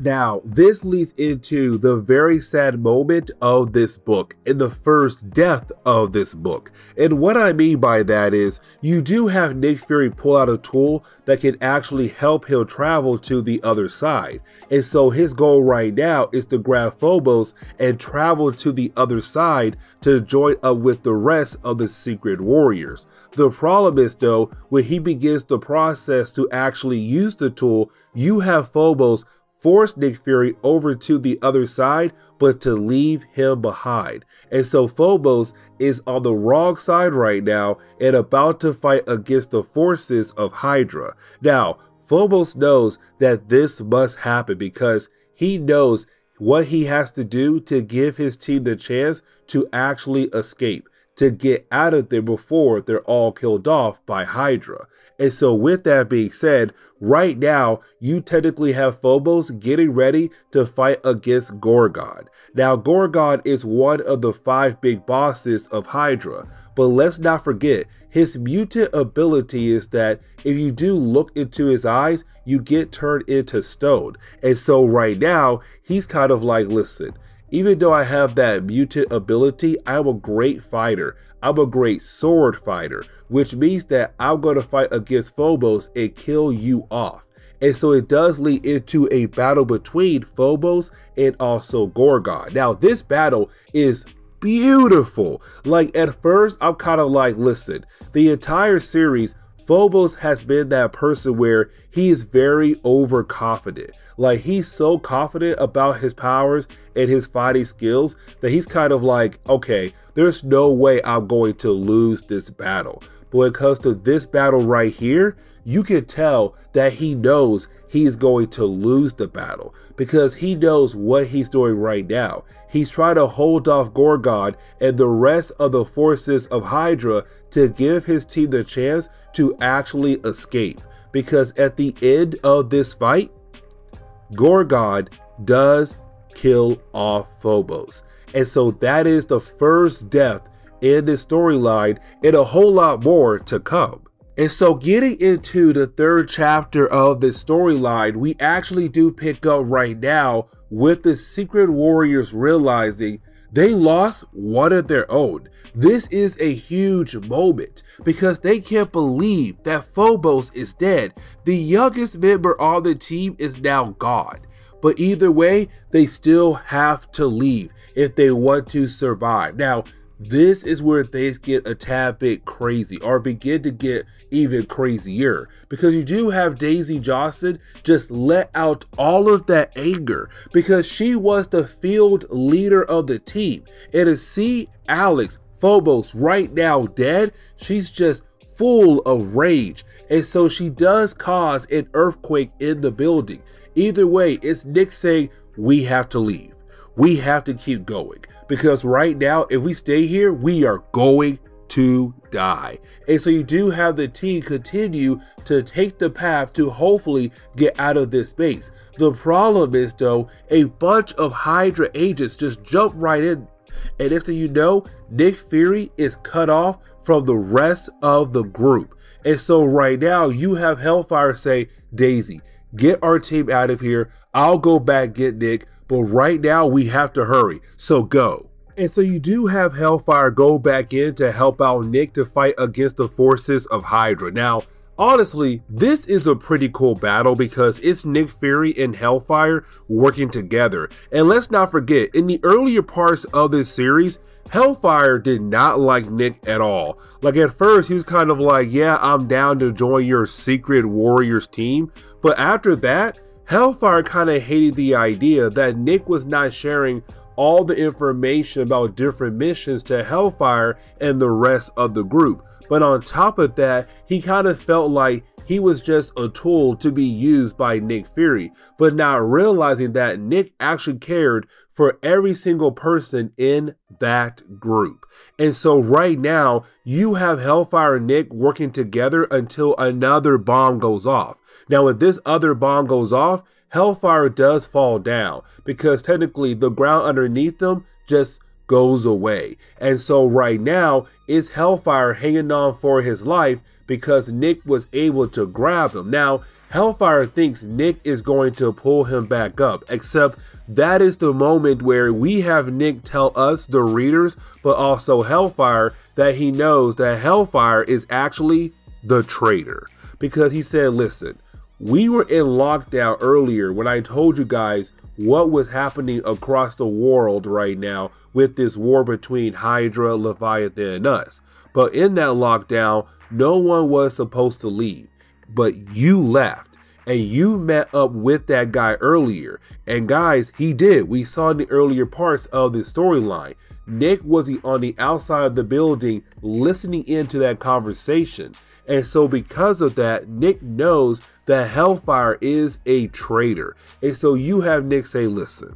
Now, this leads into the very sad moment of this book and the first death of this book. And what I mean by that is you do have Nick Fury pull out a tool that can actually help him travel to the other side. And so his goal right now is to grab Phobos and travel to the other side to join up with the rest of the Secret Warriors. The problem is though, when he begins the process to actually use the tool, you have Phobos force Nick Fury over to the other side, but to leave him behind. And so Phobos is on the wrong side right now and about to fight against the forces of Hydra. Now, Phobos knows that this must happen because he knows what he has to do to give his team the chance to actually escape to get out of there before they're all killed off by Hydra. And so, with that being said, right now you technically have Phobos getting ready to fight against Gorgon. Now, Gorgon is one of the five big bosses of Hydra, but let's not forget his mutant ability is that if you do look into his eyes, you get turned into stone. And so, right now, he's kind of like, listen, even though I have that mutant ability, I'm a great fighter. I'm a great sword fighter, which means that I'm going to fight against Phobos and kill you off. And so it does lead into a battle between Phobos and also Gorgon. Now, this battle is beautiful. Like, at first, I'm kind of like, listen, the entire series, Phobos has been that person where he is very overconfident. Like he's so confident about his powers and his fighting skills that he's kind of like, okay, there's no way I'm going to lose this battle. But when it comes to this battle right here, you can tell that he knows he's going to lose the battle because he knows what he's doing right now. He's trying to hold off Gorgon and the rest of the forces of Hydra to give his team the chance to actually escape. Because at the end of this fight, Gorgon does kill off Phobos. And so that is the first death in this storyline, and a whole lot more to come. And so, getting into the third chapter of this storyline, we actually do pick up right now with the Secret Warriors realizing they lost one of their own. This is a huge moment because they can't believe that Phobos is dead. The youngest member on the team is now gone. But either way, they still have to leave if they want to survive. Now, this is where things get a tad bit crazy or begin to get even crazier because you do have Daisy Johnson just let out all of that anger because she was the field leader of the team. And to see Alex Phobos right now dead, she's just full of rage. And so she does cause an earthquake in the building. Either way, it's Nick saying, We have to leave. We have to keep going because right now, if we stay here, we are going to die. And so you do have the team continue to take the path to hopefully get out of this space. The problem is though, a bunch of Hydra agents just jump right in. And next thing you know, Nick Fury is cut off from the rest of the group. And so right now you have Hellfire say, Daisy, get our team out of here. I'll go back get Nick. But right now we have to hurry. So go. And so you do have Hellfire go back in to help out Nick to fight against the forces of Hydra. Now, honestly, this is a pretty cool battle because it's Nick Fury and Hellfire working together. And let's not forget, in the earlier parts of this series, Hellfire did not like Nick at all. Like at first, he was kind of like, yeah, I'm down to join your Secret Warriors team. But after that, Hellfire kind of hated the idea that Nick was not sharing all the information about different missions to Hellfire and the rest of the group. But on top of that, he kind of felt like he was just a tool to be used by Nick Fury, but not realizing that Nick actually cared for every single person in that group. And so right now, you have Hellfire and Nick working together until another bomb goes off. Now, if this other bomb goes off, Hellfire does fall down because technically the ground underneath them just goes away. And so right now, is Hellfire hanging on for his life because Nick was able to grab him. Now, Hellfire thinks Nick is going to pull him back up, except that is the moment where we have Nick tell us, the readers, but also Hellfire, that he knows that Hellfire is actually the traitor. Because he said, listen, we were in lockdown earlier when I told you guys what was happening across the world right now with this war between Hydra, Leviathan, and us. But in that lockdown, no one was supposed to leave. But you left and you met up with that guy earlier. And guys, he did. We saw in the earlier parts of the storyline. Nick was on the outside of the building listening into that conversation. And so, because of that, Nick knows that Hellfire is a traitor. And so, you have Nick say, Listen,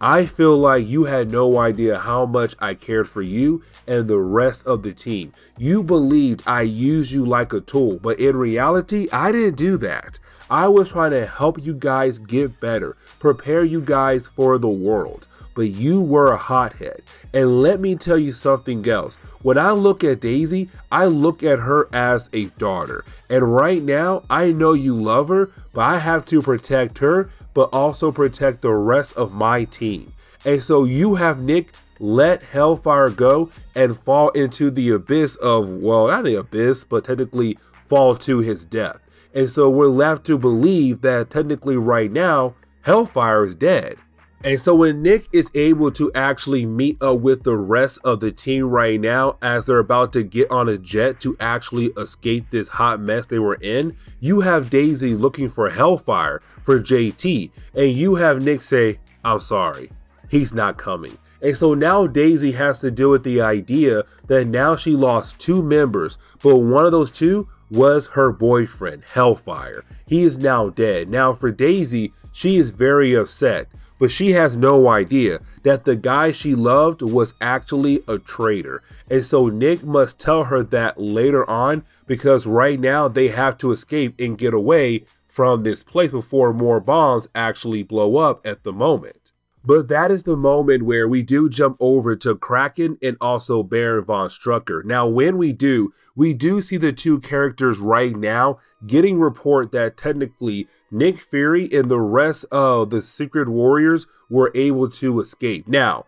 I feel like you had no idea how much I cared for you and the rest of the team. You believed I used you like a tool, but in reality, I didn't do that. I was trying to help you guys get better, prepare you guys for the world. But you were a hothead. And let me tell you something else. When I look at Daisy, I look at her as a daughter. And right now, I know you love her, but I have to protect her but also protect the rest of my team. And so you have Nick let Hellfire go and fall into the abyss of, well, not the abyss, but technically fall to his death. And so we're left to believe that technically right now, Hellfire is dead. And so when Nick is able to actually meet up with the rest of the team right now as they're about to get on a jet to actually escape this hot mess they were in, you have Daisy looking for Hellfire for JT, and you have Nick say, I'm sorry, he's not coming. And so now Daisy has to deal with the idea that now she lost two members, but one of those two was her boyfriend, Hellfire. He is now dead. Now for Daisy, she is very upset but she has no idea that the guy she loved was actually a traitor. And so Nick must tell her that later on because right now they have to escape and get away from this place before more bombs actually blow up at the moment. But that is the moment where we do jump over to Kraken and also Baron von Strucker. Now, when we do, we do see the two characters right now getting report that technically Nick Fury and the rest of the Secret Warriors were able to escape. Now,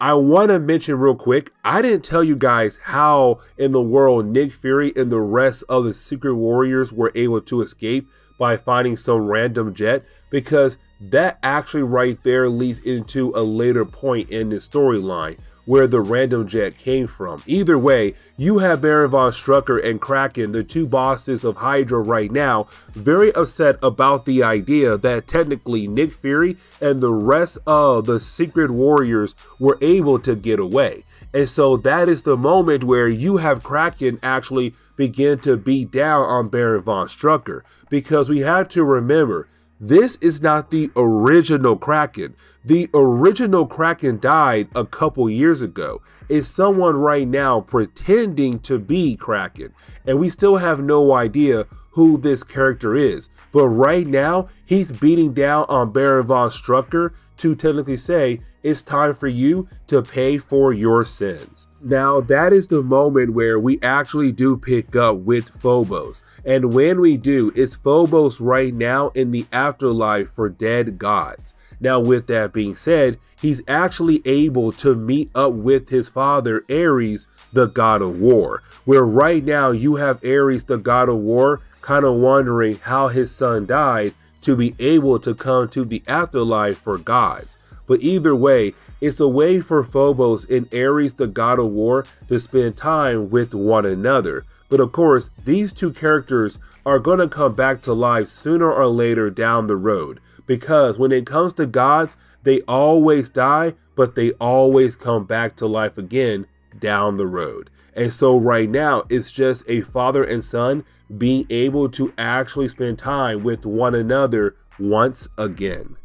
I want to mention real quick, I didn't tell you guys how in the world Nick Fury and the rest of the Secret Warriors were able to escape by finding some random jet because that actually right there leads into a later point in the storyline where the random jet came from. Either way, you have Baron von Strucker and Kraken, the two bosses of Hydra right now, very upset about the idea that technically Nick Fury and the rest of the Secret Warriors were able to get away. And so that is the moment where you have Kraken actually begin to beat down on Baron von Strucker because we have to remember this is not the original Kraken. The original Kraken died a couple years ago. It's someone right now pretending to be Kraken. And we still have no idea who this character is. But right now, he's beating down on Baron von Strucker to technically say, it's time for you to pay for your sins. Now, that is the moment where we actually do pick up with Phobos. And when we do, it's Phobos right now in the afterlife for dead gods. Now, with that being said, he's actually able to meet up with his father, Ares, the god of war. Where right now you have Ares, the god of war, kind of wondering how his son died to be able to come to the afterlife for gods. But either way, it's a way for Phobos and Ares, the god of war, to spend time with one another. But of course, these two characters are going to come back to life sooner or later down the road. Because when it comes to gods, they always die, but they always come back to life again down the road. And so right now, it's just a father and son being able to actually spend time with one another once again.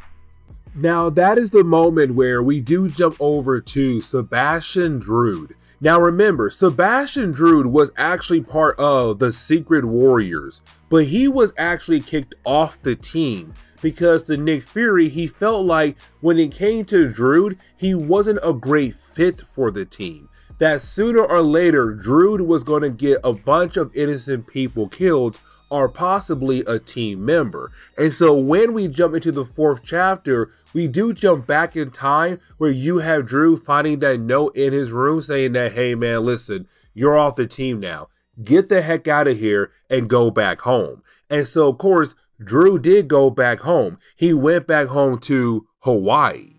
Now, that is the moment where we do jump over to Sebastian Druid. Now, remember, Sebastian Druid was actually part of the Secret Warriors, but he was actually kicked off the team because the Nick Fury, he felt like when it came to Druid, he wasn't a great fit for the team. That sooner or later, Druid was going to get a bunch of innocent people killed or possibly a team member. And so when we jump into the fourth chapter, we do jump back in time where you have Drew finding that note in his room saying that, hey man, listen, you're off the team now. Get the heck out of here and go back home. And so, of course, Drew did go back home. He went back home to Hawaii.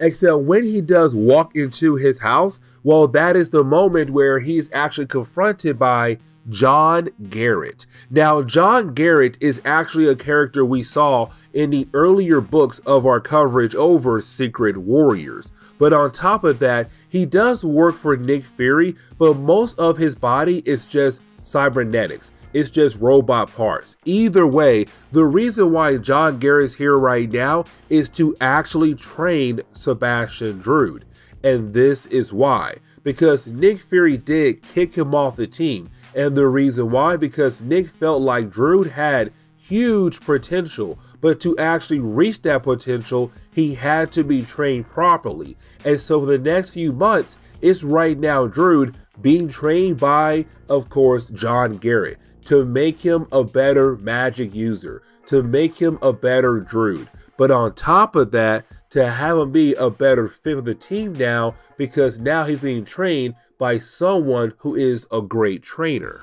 Except when he does walk into his house, well, that is the moment where he's actually confronted by John Garrett. Now, John Garrett is actually a character we saw in the earlier books of our coverage over Secret Warriors. But on top of that, he does work for Nick Fury, but most of his body is just cybernetics. It's just robot parts. Either way, the reason why John Garrett's here right now is to actually train Sebastian Druid. And this is why. Because Nick Fury did kick him off the team. And the reason why, because Nick felt like Druid had huge potential, but to actually reach that potential, he had to be trained properly. And so for the next few months, it's right now Druid being trained by, of course, John Garrett to make him a better magic user, to make him a better druid. But on top of that, to have him be a better fit for the team now because now he's being trained by someone who is a great trainer.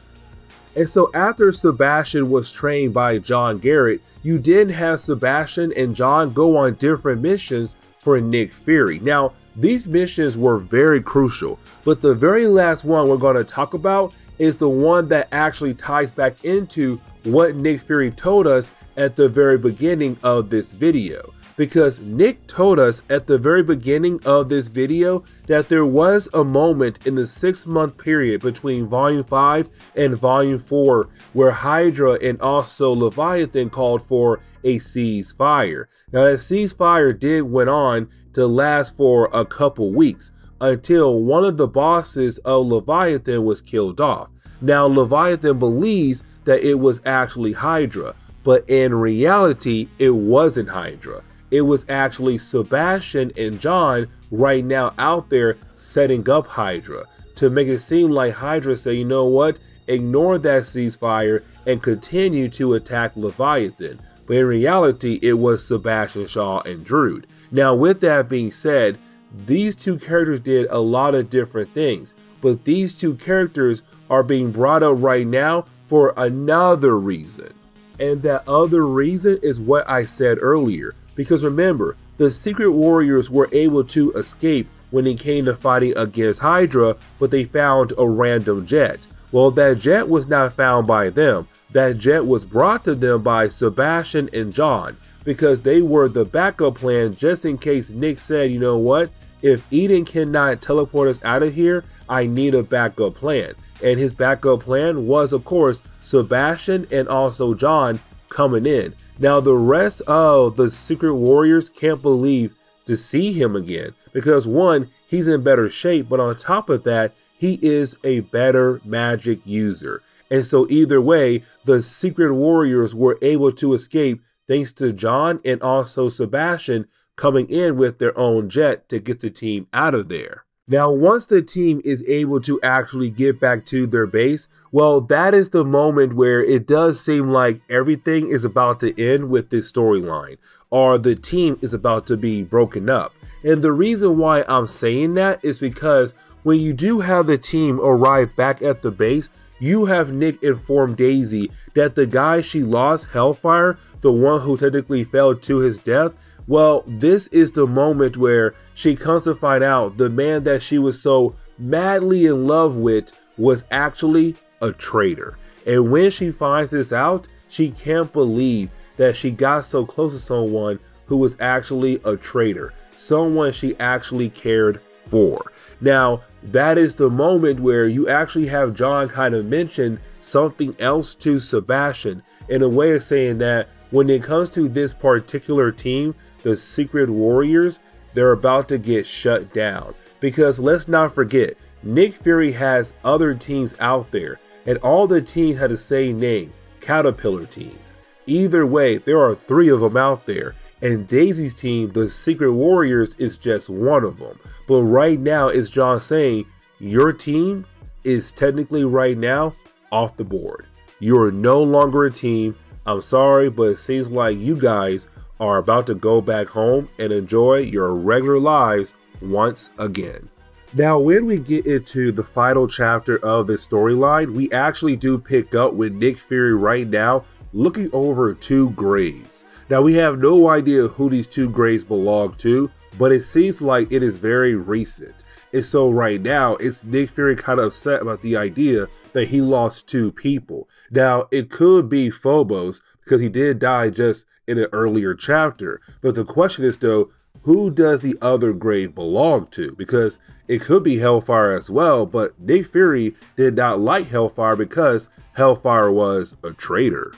And so after Sebastian was trained by John Garrett, you did have Sebastian and John go on different missions for Nick Fury. Now, these missions were very crucial, but the very last one we're going to talk about is the one that actually ties back into what Nick Fury told us at the very beginning of this video because Nick told us at the very beginning of this video that there was a moment in the six month period between Volume 5 and Volume 4 where Hydra and also Leviathan called for a ceasefire. Now that ceasefire did went on to last for a couple weeks until one of the bosses of Leviathan was killed off. Now Leviathan believes that it was actually Hydra, but in reality it wasn't Hydra it was actually Sebastian and John right now out there setting up Hydra to make it seem like Hydra say, you know what, ignore that ceasefire and continue to attack Leviathan. But in reality, it was Sebastian Shaw and Druid. Now, with that being said, these two characters did a lot of different things, but these two characters are being brought up right now for another reason. And that other reason is what I said earlier. Because remember, the Secret Warriors were able to escape when it came to fighting against Hydra, but they found a random jet. Well, that jet was not found by them. That jet was brought to them by Sebastian and John because they were the backup plan just in case Nick said, you know what, if Eden cannot teleport us out of here, I need a backup plan. And his backup plan was, of course, Sebastian and also John coming in. Now, the rest of the Secret Warriors can't believe to see him again because one, he's in better shape, but on top of that, he is a better magic user. And so, either way, the Secret Warriors were able to escape thanks to John and also Sebastian coming in with their own jet to get the team out of there. Now, once the team is able to actually get back to their base, well, that is the moment where it does seem like everything is about to end with this storyline, or the team is about to be broken up. And the reason why I'm saying that is because when you do have the team arrive back at the base, you have Nick inform Daisy that the guy she lost, Hellfire, the one who technically fell to his death, well, this is the moment where she comes to find out the man that she was so madly in love with was actually a traitor. And when she finds this out, she can't believe that she got so close to someone who was actually a traitor, someone she actually cared for. Now, that is the moment where you actually have John kind of mention something else to Sebastian in a way of saying that when it comes to this particular team, the Secret Warriors, they're about to get shut down. Because let's not forget, Nick Fury has other teams out there, and all the teams had the same name Caterpillar teams. Either way, there are three of them out there, and Daisy's team, the Secret Warriors, is just one of them. But right now, it's John saying, your team is technically right now off the board. you are no longer a team. I'm sorry, but it seems like you guys are about to go back home and enjoy your regular lives once again. Now, when we get into the final chapter of this storyline, we actually do pick up with Nick Fury right now looking over two graves. Now, we have no idea who these two graves belong to, but it seems like it is very recent. And so right now, it's Nick Fury kind of upset about the idea that he lost two people. Now, it could be Phobos because he did die just in an earlier chapter. But the question is though, who does the other grave belong to? Because it could be Hellfire as well, but Nick Fury did not like Hellfire because Hellfire was a traitor.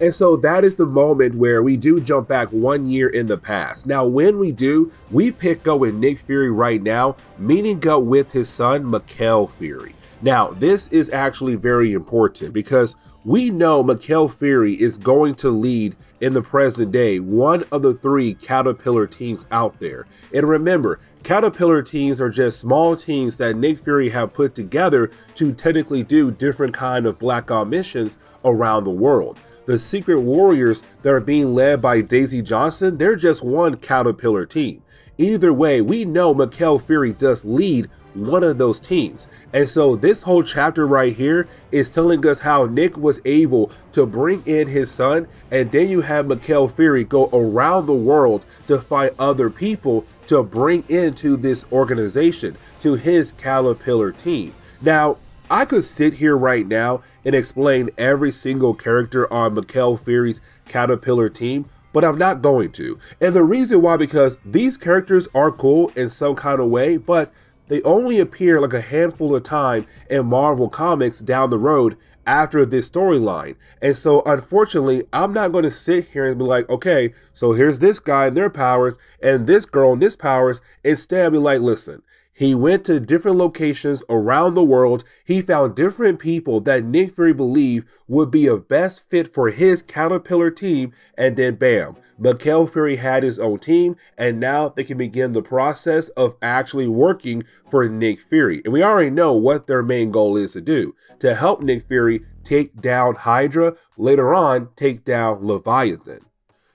And so that is the moment where we do jump back one year in the past. Now, when we do, we pick up with Nick Fury right now, meeting up with his son, Mikhail Fury. Now, this is actually very important because we know Mikhail Fury is going to lead in the present day one of the three Caterpillar teams out there. And remember, Caterpillar teams are just small teams that Nick Fury have put together to technically do different kind of Black Ops missions around the world. The Secret Warriors that are being led by Daisy Johnson, they're just one Caterpillar team. Either way, we know Mikhail Fury does lead one of those teams. And so this whole chapter right here is telling us how Nick was able to bring in his son and then you have Mikhail Fury go around the world to find other people to bring into this organization, to his Caterpillar team. Now, I could sit here right now and explain every single character on Mikhail Fury's Caterpillar team, but I'm not going to. And the reason why, because these characters are cool in some kind of way, but they only appear like a handful of time in Marvel Comics down the road after this storyline. And so, unfortunately, I'm not going to sit here and be like, okay, so here's this guy and their powers, and this girl and this powers. Instead, I'll be like, listen, he went to different locations around the world. He found different people that Nick Fury believed would be a best fit for his Caterpillar team, and then bam, Mikhail Fury had his own team, and now they can begin the process of actually working for Nick Fury. And we already know what their main goal is to do to help Nick Fury take down Hydra, later on, take down Leviathan.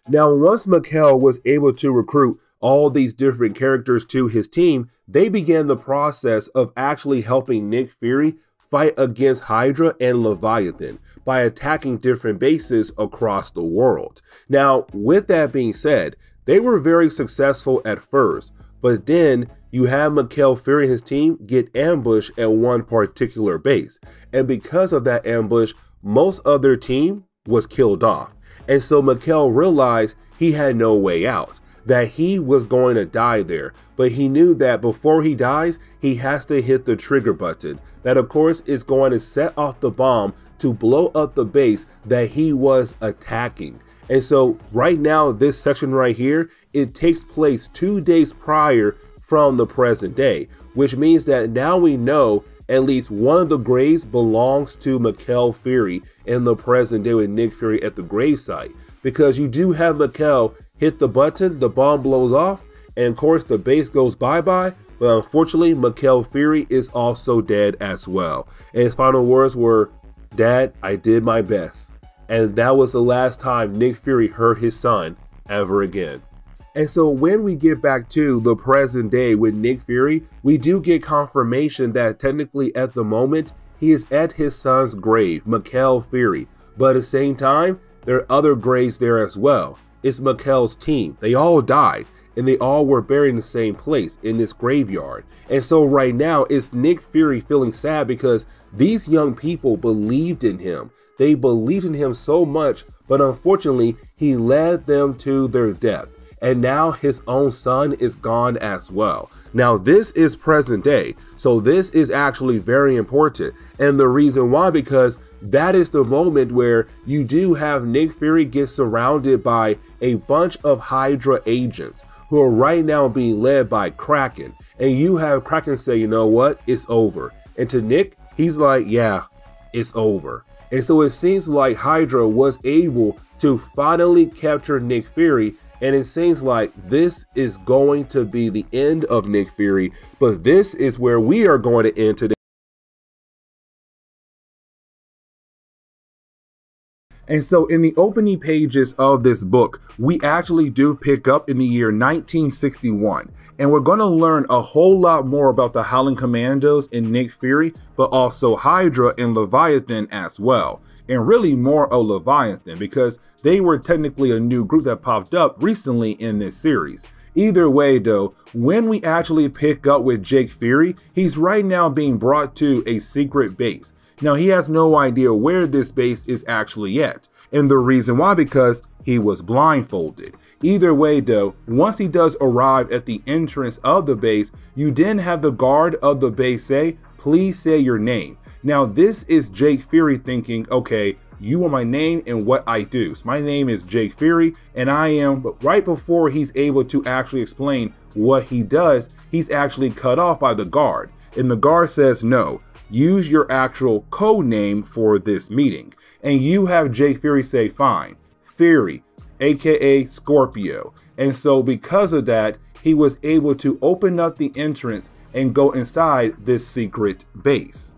Now, once Mikhail was able to recruit all these different characters to his team, they began the process of actually helping Nick Fury fight against Hydra and Leviathan by attacking different bases across the world. Now, with that being said, they were very successful at first, but then you have Mikhail Fury and his team get ambushed at one particular base. And because of that ambush, most of their team was killed off. And so Mikhail realized he had no way out that he was going to die there, but he knew that before he dies, he has to hit the trigger button. That, of course, is going to set off the bomb to blow up the base that he was attacking. And so, right now, this section right here, it takes place two days prior from the present day, which means that now we know at least one of the graves belongs to Mikhail Fury in the present day with Nick Fury at the gravesite. Because you do have Mikhail hit the button, the bomb blows off, and of course the base goes bye-bye, but unfortunately Mikhail Fury is also dead as well. And his final words were, Dad, I did my best. And that was the last time Nick Fury heard his son ever again. And so when we get back to the present day with Nick Fury, we do get confirmation that technically at the moment, he is at his son's grave, Mikhail Fury. But at the same time, there are other graves there as well. It's Mikhail's team. They all died and they all were buried in the same place in this graveyard. And so right now it's Nick Fury feeling sad because these young people believed in him. They believed in him so much, but unfortunately he led them to their death. And now his own son is gone as well. Now this is present day. So this is actually very important. And the reason why, because that is the moment where you do have Nick Fury get surrounded by a bunch of Hydra agents who are right now being led by Kraken. And you have Kraken say, you know what, it's over. And to Nick, he's like, yeah, it's over. And so it seems like Hydra was able to finally capture Nick Fury. And it seems like this is going to be the end of Nick Fury. But this is where we are going to end today. And so, in the opening pages of this book, we actually do pick up in the year 1961. And we're going to learn a whole lot more about the Howling Commandos and Nick Fury, but also Hydra and Leviathan as well. And really more of Leviathan because they were technically a new group that popped up recently in this series. Either way, though, when we actually pick up with Jake Fury, he's right now being brought to a secret base. Now, he has no idea where this base is actually at. And the reason why, because he was blindfolded. Either way, though, once he does arrive at the entrance of the base, you then have the guard of the base say, please say your name. Now, this is Jake Fury thinking, okay, you are my name and what I do. So my name is Jake Fury, and I am, but right before he's able to actually explain what he does, he's actually cut off by the guard. And the guard says, no, use your actual code name for this meeting. And you have Jake Fury say, fine, Fury, aka Scorpio. And so because of that, he was able to open up the entrance and go inside this secret base.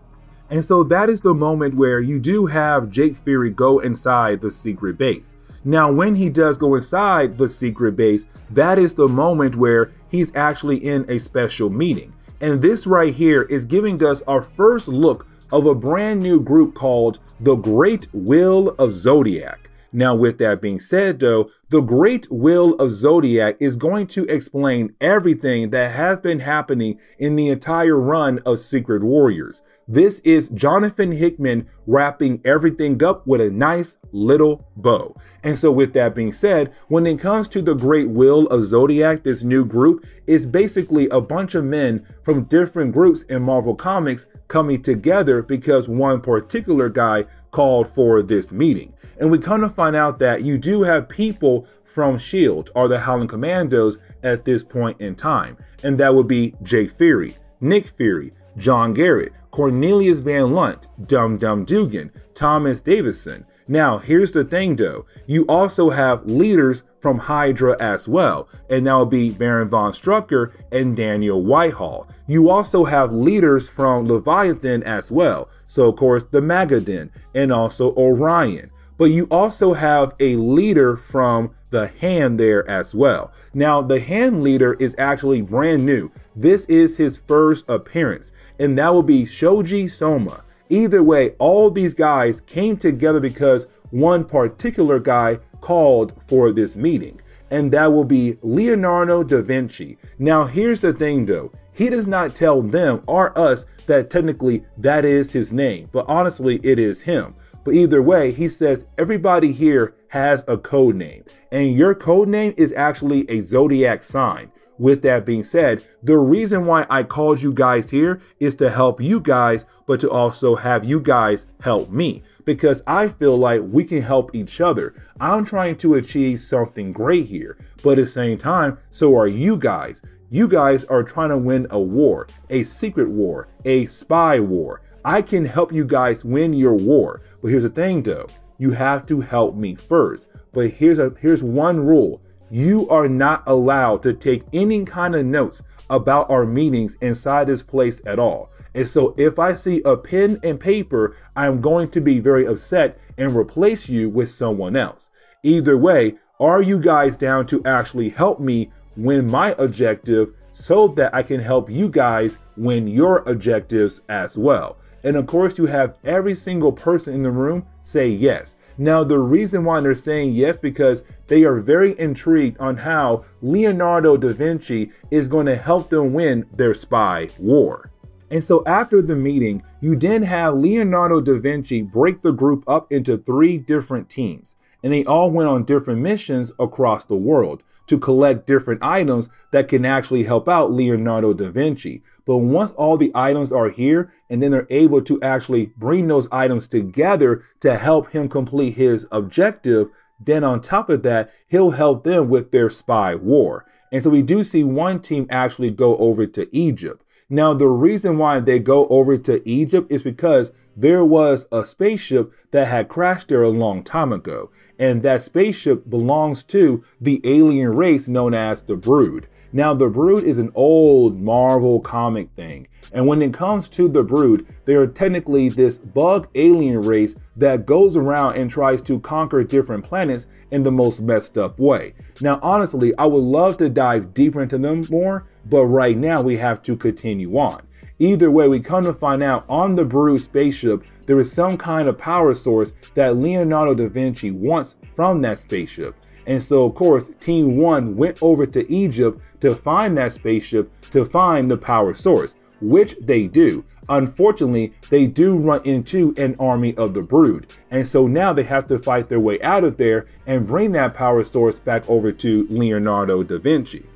And so that is the moment where you do have Jake Fury go inside the secret base. Now, when he does go inside the secret base, that is the moment where he's actually in a special meeting. And this right here is giving us our first look of a brand new group called the Great Wheel of Zodiac. Now, with that being said, though, the Great Wheel of Zodiac is going to explain everything that has been happening in the entire run of Secret Warriors. This is Jonathan Hickman wrapping everything up with a nice little bow. And so, with that being said, when it comes to the Great Wheel of Zodiac, this new group is basically a bunch of men from different groups in Marvel Comics coming together because one particular guy called for this meeting. And we come to find out that you do have people from S.H.I.E.L.D. or the Howling Commandos at this point in time. And that would be Jake Fury, Nick Fury, John Garrett, Cornelius Van Lunt, Dum Dum Dugan, Thomas Davison. Now, here's the thing though, you also have leaders from Hydra as well, and that would be Baron von Strucker and Daniel Whitehall. You also have leaders from Leviathan as well, so of course the Magadan and also Orion. But you also have a leader from the hand there as well. Now, the hand leader is actually brand new. This is his first appearance and that will be Shoji Soma. Either way, all these guys came together because one particular guy called for this meeting, and that will be Leonardo da Vinci. Now, here's the thing though, he does not tell them or us that technically that is his name, but honestly, it is him. But either way, he says everybody here has a code name, and your code name is actually a zodiac sign. With that being said, the reason why I called you guys here is to help you guys, but to also have you guys help me because I feel like we can help each other. I'm trying to achieve something great here, but at the same time, so are you guys. You guys are trying to win a war, a secret war, a spy war. I can help you guys win your war. But here's the thing though, you have to help me first. But here's a here's one rule you are not allowed to take any kind of notes about our meetings inside this place at all. And so if I see a pen and paper, I'm going to be very upset and replace you with someone else. Either way, are you guys down to actually help me win my objective so that I can help you guys win your objectives as well? And of course, you have every single person in the room say yes. Now, the reason why they're saying yes because they are very intrigued on how Leonardo da Vinci is going to help them win their spy war. And so after the meeting, you then have Leonardo da Vinci break the group up into three different teams, and they all went on different missions across the world to collect different items that can actually help out Leonardo da Vinci. But once all the items are here and then they're able to actually bring those items together to help him complete his objective, then on top of that, he'll help them with their spy war. And so we do see one team actually go over to Egypt. Now, the reason why they go over to Egypt is because there was a spaceship that had crashed there a long time ago. And that spaceship belongs to the alien race known as the Brood. Now, the Brood is an old Marvel comic thing, and when it comes to the Brood, they are technically this bug alien race that goes around and tries to conquer different planets in the most messed up way. Now, honestly, I would love to dive deeper into them more, but right now we have to continue on. Either way, we come to find out on the Brood spaceship, there is some kind of power source that Leonardo da Vinci wants from that spaceship. And so, of course, Team 1 went over to Egypt to find that spaceship to find the power source, which they do. Unfortunately, they do run into an army of the Brood, and so now they have to fight their way out of there and bring that power source back over to Leonardo da Vinci.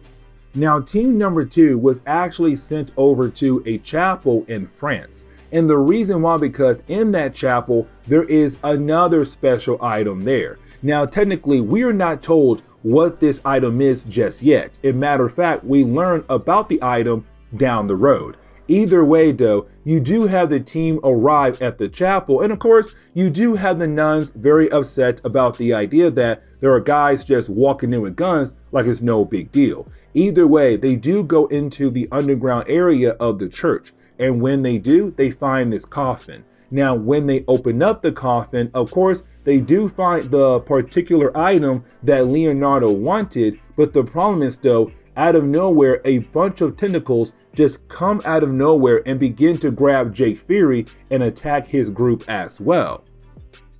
Now, team number two was actually sent over to a chapel in France. And the reason why, because in that chapel, there is another special item there. Now, technically, we are not told what this item is just yet. In matter of fact, we learn about the item down the road. Either way, though, you do have the team arrive at the chapel, and of course, you do have the nuns very upset about the idea that there are guys just walking in with guns like it's no big deal. Either way, they do go into the underground area of the church, and when they do, they find this coffin. Now, when they open up the coffin, of course, they do find the particular item that Leonardo wanted, but the problem is though, out of nowhere, a bunch of tentacles just come out of nowhere and begin to grab Jake Fury and attack his group as well.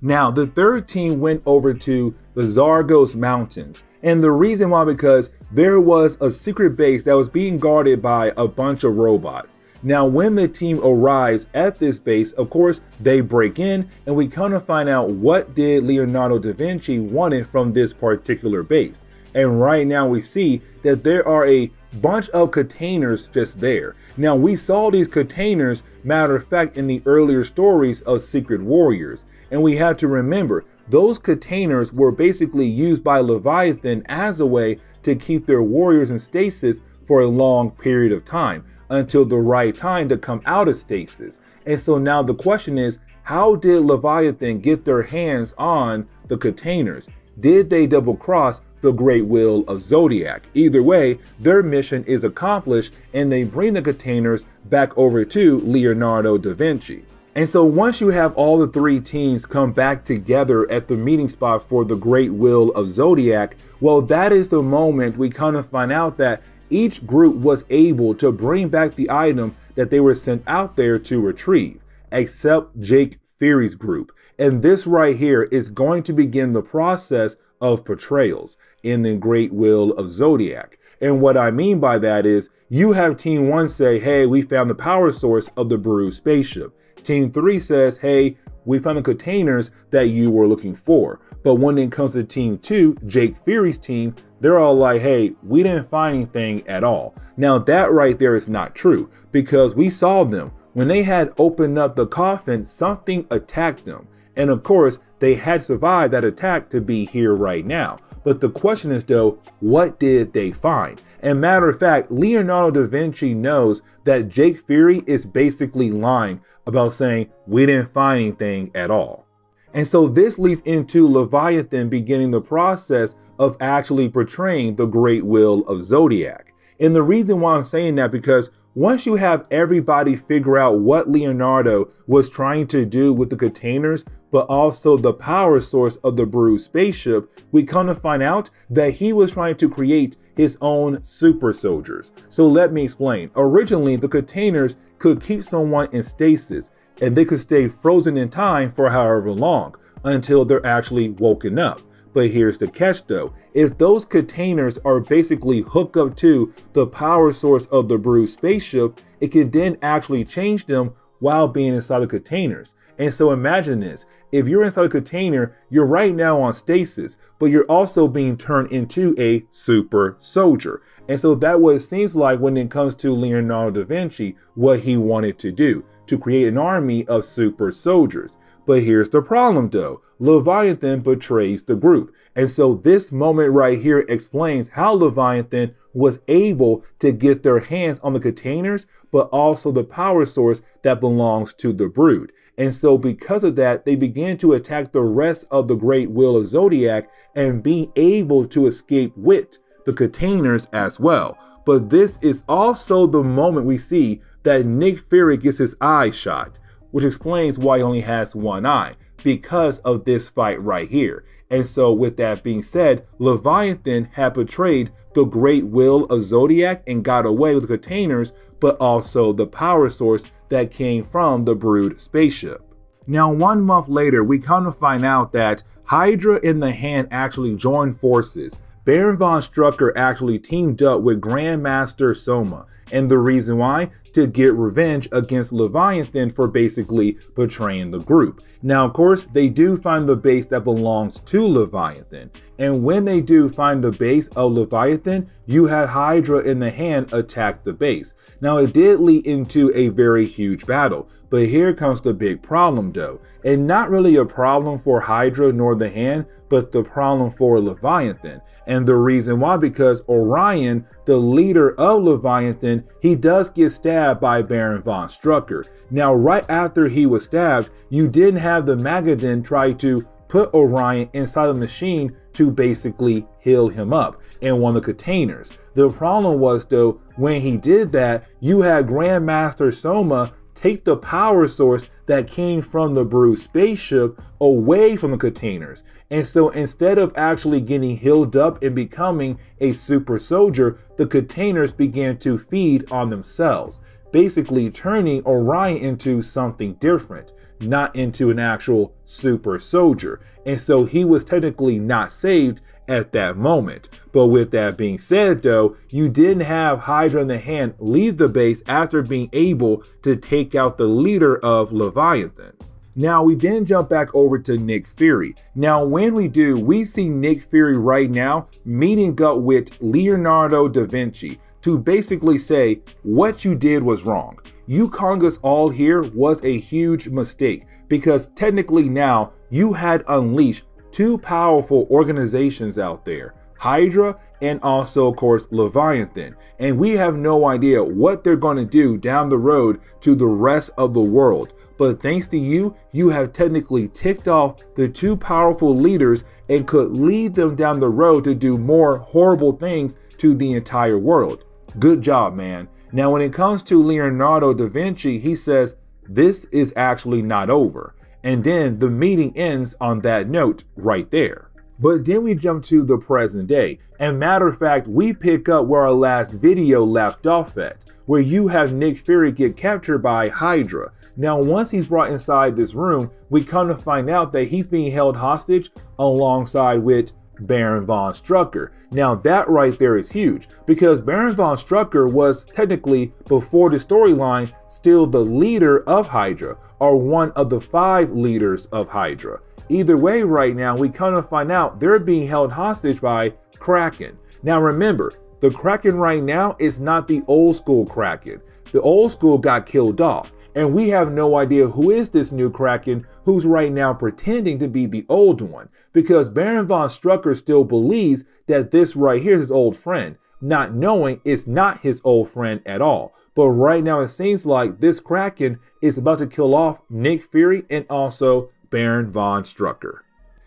Now, the third team went over to the Zagros Mountains. And the reason why, because there was a secret base that was being guarded by a bunch of robots. Now, when the team arrives at this base, of course, they break in and we kind of find out what did Leonardo da Vinci wanted from this particular base. And right now we see that there are a bunch of containers just there. Now we saw these containers, matter of fact, in the earlier stories of Secret Warriors. And we have to remember, those containers were basically used by Leviathan as a way to keep their warriors in stasis for a long period of time until the right time to come out of stasis. And so now the question is, how did Leviathan get their hands on the containers? Did they double cross the Great Wheel of Zodiac? Either way, their mission is accomplished and they bring the containers back over to Leonardo da Vinci. And so once you have all the three teams come back together at the meeting spot for the Great Wheel of Zodiac, well, that is the moment we kind of find out that each group was able to bring back the item that they were sent out there to retrieve, except Jake Fury's group. And this right here is going to begin the process of portrayals in the Great Wheel of Zodiac. And what I mean by that is you have Team 1 say, hey, we found the power source of the Brood spaceship. Team 3 says, hey, we found the containers that you were looking for. But when it comes to Team 2, Jake Fury's team, they're all like, hey, we didn't find anything at all. Now, that right there is not true because we saw them. When they had opened up the coffin, something attacked them. And of course, they had survived that attack to be here right now. But the question is though, what did they find? And matter of fact, Leonardo da Vinci knows that Jake Fury is basically lying about saying we didn't find anything at all. And so this leads into Leviathan beginning the process of actually portraying the Great Wheel of Zodiac. And the reason why I'm saying that because once you have everybody figure out what Leonardo was trying to do with the containers, but also the power source of the Brood spaceship, we come to find out that he was trying to create his own super soldiers. So let me explain. Originally, the containers could keep someone in stasis and they could stay frozen in time for however long until they're actually woken up. But here's the catch though, if those containers are basically hooked up to the power source of the Brood spaceship, it can then actually change them while being inside the containers. And so imagine this, if you're inside a container, you're right now on stasis, but you're also being turned into a super soldier. And so that what it seems like when it comes to Leonardo da Vinci, what he wanted to do, to create an army of super soldiers. But here's the problem though. Leviathan betrays the group. And so this moment right here explains how Leviathan was able to get their hands on the containers, but also the power source that belongs to the brood. And so because of that, they began to attack the rest of the Great Wheel of Zodiac and being able to escape with the containers as well. But this is also the moment we see that Nick Fury gets his eye shot, which explains why he only has one eye because of this fight right here. And so, with that being said, Leviathan had betrayed the great wheel of Zodiac and got away with the containers, but also the power source that came from the Brood spaceship. Now, one month later, we come to find out that Hydra and the Hand actually joined forces. Baron von Strucker actually teamed up with Grandmaster Soma. And the reason why? To get revenge against Leviathan for basically betraying the group. Now, of course, they do find the base that belongs to Leviathan. And when they do find the base of Leviathan, you had Hydra in the hand attack the base. Now, it did lead into a very huge battle. But here comes the big problem though. And not really a problem for Hydra nor the hand, but the problem for Leviathan. And the reason why, because Orion, the leader of Leviathan, he does get stabbed by Baron von Strucker. Now, right after he was stabbed, you didn't have the Magadan try to put Orion inside the machine to basically heal him up in one of the containers. The problem was though, when he did that, you had Grandmaster Soma take the power source that came from the Brood spaceship away from the containers. And so instead of actually getting healed up and becoming a super soldier, the containers began to feed on themselves, basically turning Orion into something different not into an actual super soldier. And so he was technically not saved at that moment. But with that being said, though, you didn't have Hydra in the hand leave the base after being able to take out the leader of Leviathan. Now we then jump back over to Nick Fury. Now when we do, we see Nick Fury right now meeting up with Leonardo da Vinci to basically say what you did was wrong you calling us all here was a huge mistake because technically now you had unleashed two powerful organizations out there. Hydra and also, of course, Leviathan. And we have no idea what they're going to do down the road to the rest of the world. But thanks to you, you have technically ticked off the two powerful leaders and could lead them down the road to do more horrible things to the entire world. Good job, man. Now, when it comes to Leonardo da Vinci, he says, This is actually not over. And then the meeting ends on that note right there. But then we jump to the present day. And matter of fact, we pick up where our last video left off at, where you have Nick Fury get captured by Hydra. Now, once he's brought inside this room, we come to find out that he's being held hostage alongside with Baron von Strucker. Now that right there is huge because Baron von Strucker was technically, before the storyline, still the leader of Hydra, or one of the five leaders of Hydra. Either way, right now, we kind of find out they're being held hostage by Kraken. Now remember, the Kraken right now is not the old school Kraken. The old school got killed off. And we have no idea who is this new Kraken who's right now pretending to be the old one. Because Baron von Strucker still believes that this right here is his old friend, not knowing it's not his old friend at all. But right now it seems like this Kraken is about to kill off Nick Fury and also Baron von Strucker.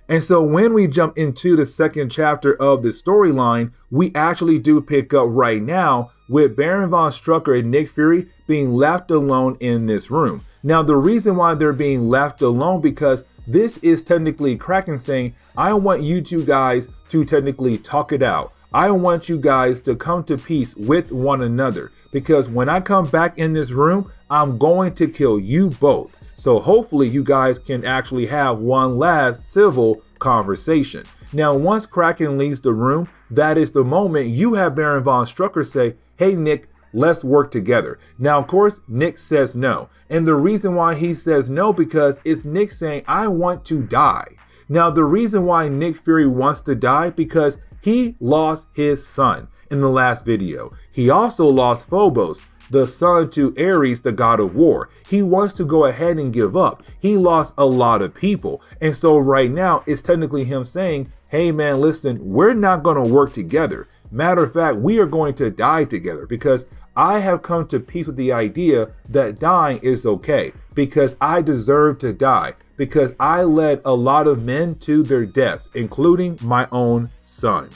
And so when we jump into the second chapter of the storyline, we actually do pick up right now with Baron von Strucker and Nick Fury being left alone in this room. Now, the reason why they're being left alone because this is technically Kraken saying, I want you two guys to technically talk it out. I want you guys to come to peace with one another because when I come back in this room, I'm going to kill you both. So hopefully you guys can actually have one last civil conversation. Now, once Kraken leaves the room, that is the moment you have Baron von Strucker say, hey, Nick, let's work together. Now, of course, Nick says no. And the reason why he says no, because it's Nick saying, I want to die. Now, the reason why Nick Fury wants to die, because he lost his son in the last video. He also lost Phobos the son to Ares, the god of war. He wants to go ahead and give up. He lost a lot of people. And so right now, it's technically him saying, hey man, listen, we're not going to work together. Matter of fact, we are going to die together because I have come to peace with the idea that dying is okay because I deserve to die because I led a lot of men to their deaths, including my own son.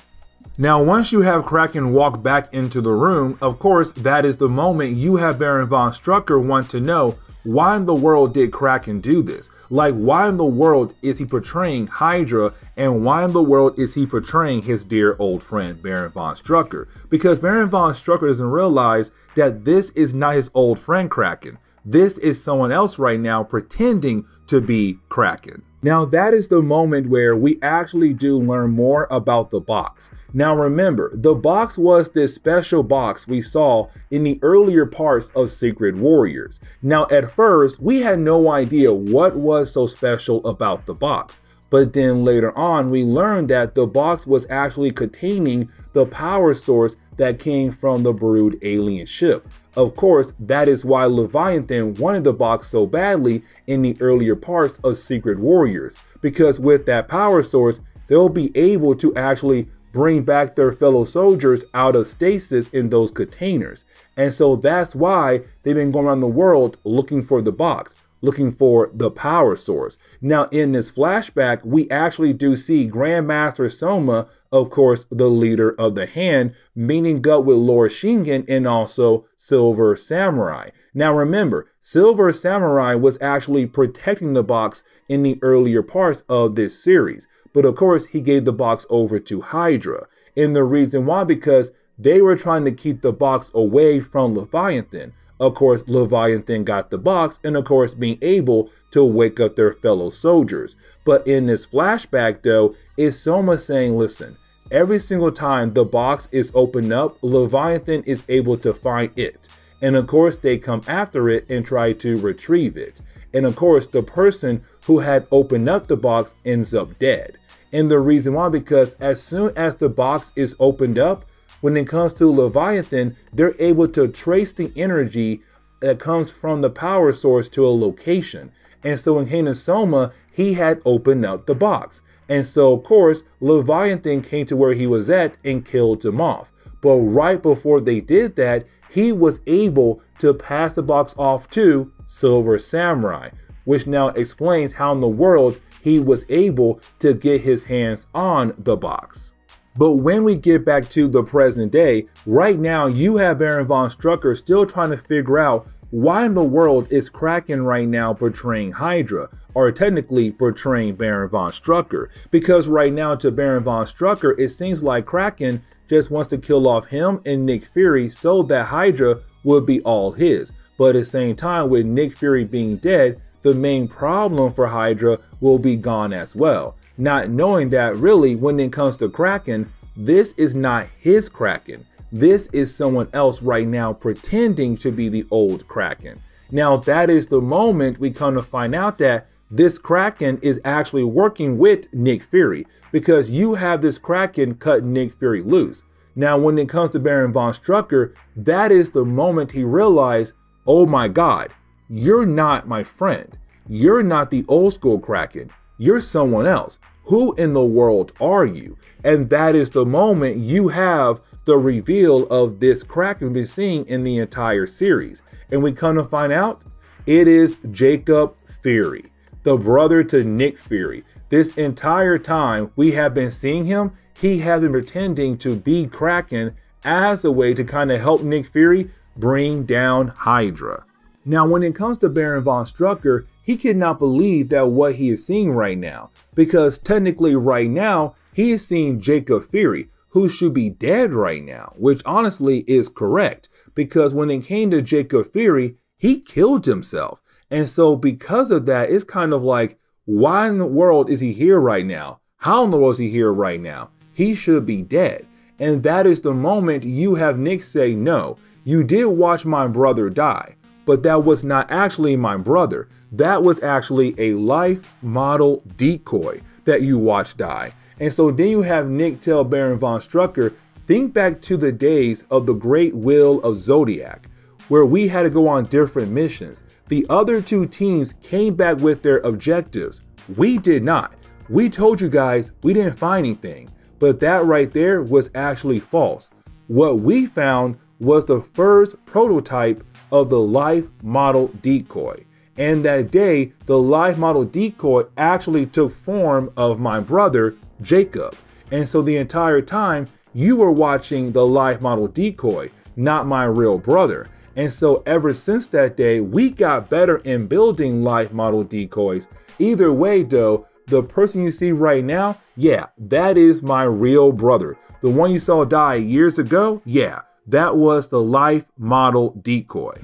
Now, once you have Kraken walk back into the room, of course, that is the moment you have Baron von Strucker want to know why in the world did Kraken do this? Like, why in the world is he portraying Hydra and why in the world is he portraying his dear old friend Baron von Strucker? Because Baron von Strucker doesn't realize that this is not his old friend Kraken. This is someone else right now pretending to be Kraken. Now, that is the moment where we actually do learn more about the box. Now, remember, the box was this special box we saw in the earlier parts of Secret Warriors. Now, at first, we had no idea what was so special about the box. But then later on, we learned that the box was actually containing the power source that came from the Brood alien ship. Of course, that is why Leviathan wanted the box so badly in the earlier parts of Secret Warriors, because with that power source, they'll be able to actually bring back their fellow soldiers out of stasis in those containers. And so that's why they've been going around the world looking for the box looking for the power source. Now, in this flashback, we actually do see Grandmaster Soma, of course, the leader of the hand, meeting up with Lord Shingen and also Silver Samurai. Now, remember, Silver Samurai was actually protecting the box in the earlier parts of this series. But of course, he gave the box over to Hydra. And the reason why, because they were trying to keep the box away from Leviathan. Of course, Leviathan got the box, and of course, being able to wake up their fellow soldiers. But in this flashback, though, is Soma saying, listen, every single time the box is opened up, Leviathan is able to find it. And of course, they come after it and try to retrieve it. And of course, the person who had opened up the box ends up dead. And the reason why, because as soon as the box is opened up, when it comes to Leviathan, they're able to trace the energy that comes from the power source to a location. And so in Kanan Soma, he had opened up the box. And so, of course, Leviathan came to where he was at and killed him off. But right before they did that, he was able to pass the box off to Silver Samurai, which now explains how in the world he was able to get his hands on the box. But when we get back to the present day, right now you have Baron von Strucker still trying to figure out why in the world is Kraken right now portraying Hydra, or technically portraying Baron von Strucker? Because right now to Baron von Strucker, it seems like Kraken just wants to kill off him and Nick Fury so that Hydra would be all his. But at the same time, with Nick Fury being dead, the main problem for Hydra will be gone as well not knowing that really when it comes to Kraken, this is not his Kraken. This is someone else right now pretending to be the old Kraken. Now, that is the moment we come to find out that this Kraken is actually working with Nick Fury because you have this Kraken cut Nick Fury loose. Now, when it comes to Baron von Strucker, that is the moment he realized, oh my God, you're not my friend. You're not the old school Kraken. You're someone else. Who in the world are you? And that is the moment you have the reveal of this Kraken we've seeing in the entire series. And we come to find out it is Jacob Fury, the brother to Nick Fury. This entire time we have been seeing him, he has been pretending to be Kraken as a way to kind of help Nick Fury bring down Hydra. Now, when it comes to Baron von Strucker, he cannot believe that what he is seeing right now, because technically right now, he is seeing Jacob Fury, who should be dead right now, which honestly is correct, because when it came to Jacob Fury, he killed himself. And so because of that, it's kind of like, why in the world is he here right now? How in the world is he here right now? He should be dead. And that is the moment you have Nick say, no, you did watch my brother die but that was not actually my brother. That was actually a life model decoy that you watched die. And so then you have Nick tell Baron von Strucker, think back to the days of the Great Wheel of Zodiac, where we had to go on different missions. The other two teams came back with their objectives. We did not. We told you guys we didn't find anything, but that right there was actually false. What we found was the first prototype of the life model decoy. And that day, the life model decoy actually took form of my brother, Jacob. And so the entire time, you were watching the life model decoy, not my real brother. And so ever since that day, we got better in building life model decoys. Either way, though, the person you see right now, yeah, that is my real brother. The one you saw die years ago, yeah, that was the life model decoy.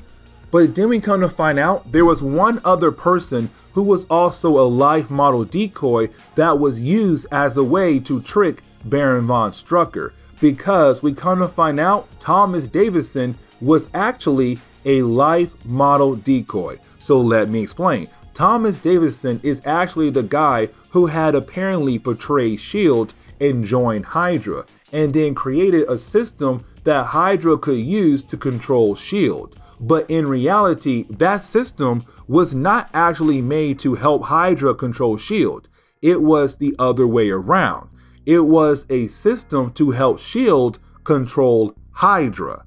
But then we come to find out there was one other person who was also a life model decoy that was used as a way to trick Baron von Strucker. Because we come to find out Thomas Davidson was actually a life model decoy. So let me explain. Thomas Davidson is actually the guy who had apparently betrayed S.H.I.E.L.D. and joined Hydra, and then created a system that Hydra could use to control S.H.I.E.L.D. But in reality, that system was not actually made to help Hydra control S.H.I.E.L.D., it was the other way around. It was a system to help S.H.I.E.L.D. control Hydra.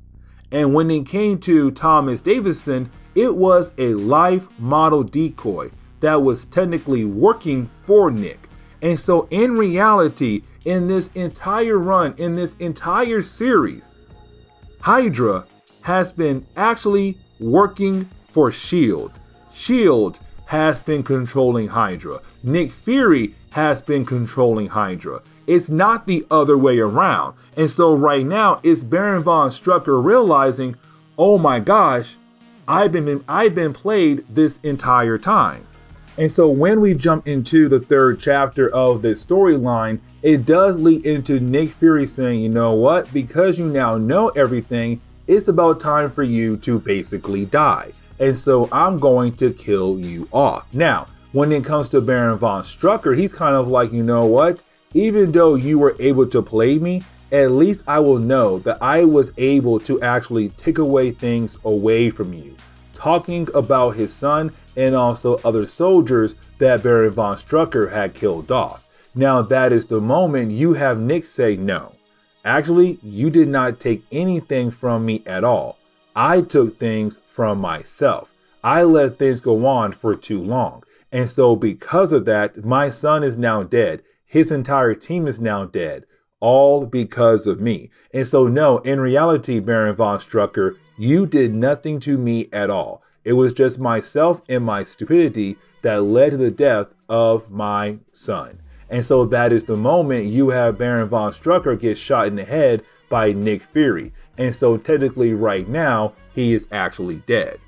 And when it came to Thomas Davidson, it was a life model decoy that was technically working for Nick. And so, in reality, in this entire run, in this entire series, Hydra has been actually working for S.H.I.E.L.D. S.H.I.E.L.D. has been controlling Hydra. Nick Fury has been controlling Hydra. It's not the other way around. And so right now, it's Baron von Strucker realizing, oh my gosh, I've been I've been played this entire time. And so when we jump into the third chapter of this storyline, it does lead into Nick Fury saying, you know what, because you now know everything, it's about time for you to basically die. And so I'm going to kill you off. Now, when it comes to Baron von Strucker, he's kind of like, you know what? Even though you were able to play me, at least I will know that I was able to actually take away things away from you. Talking about his son and also other soldiers that Baron von Strucker had killed off. Now, that is the moment you have Nick say no. Actually, you did not take anything from me at all. I took things from myself. I let things go on for too long. And so, because of that, my son is now dead. His entire team is now dead, all because of me. And so, no, in reality, Baron von Strucker, you did nothing to me at all. It was just myself and my stupidity that led to the death of my son. And so that is the moment you have Baron von Strucker get shot in the head by Nick Fury. And so technically right now, he is actually dead.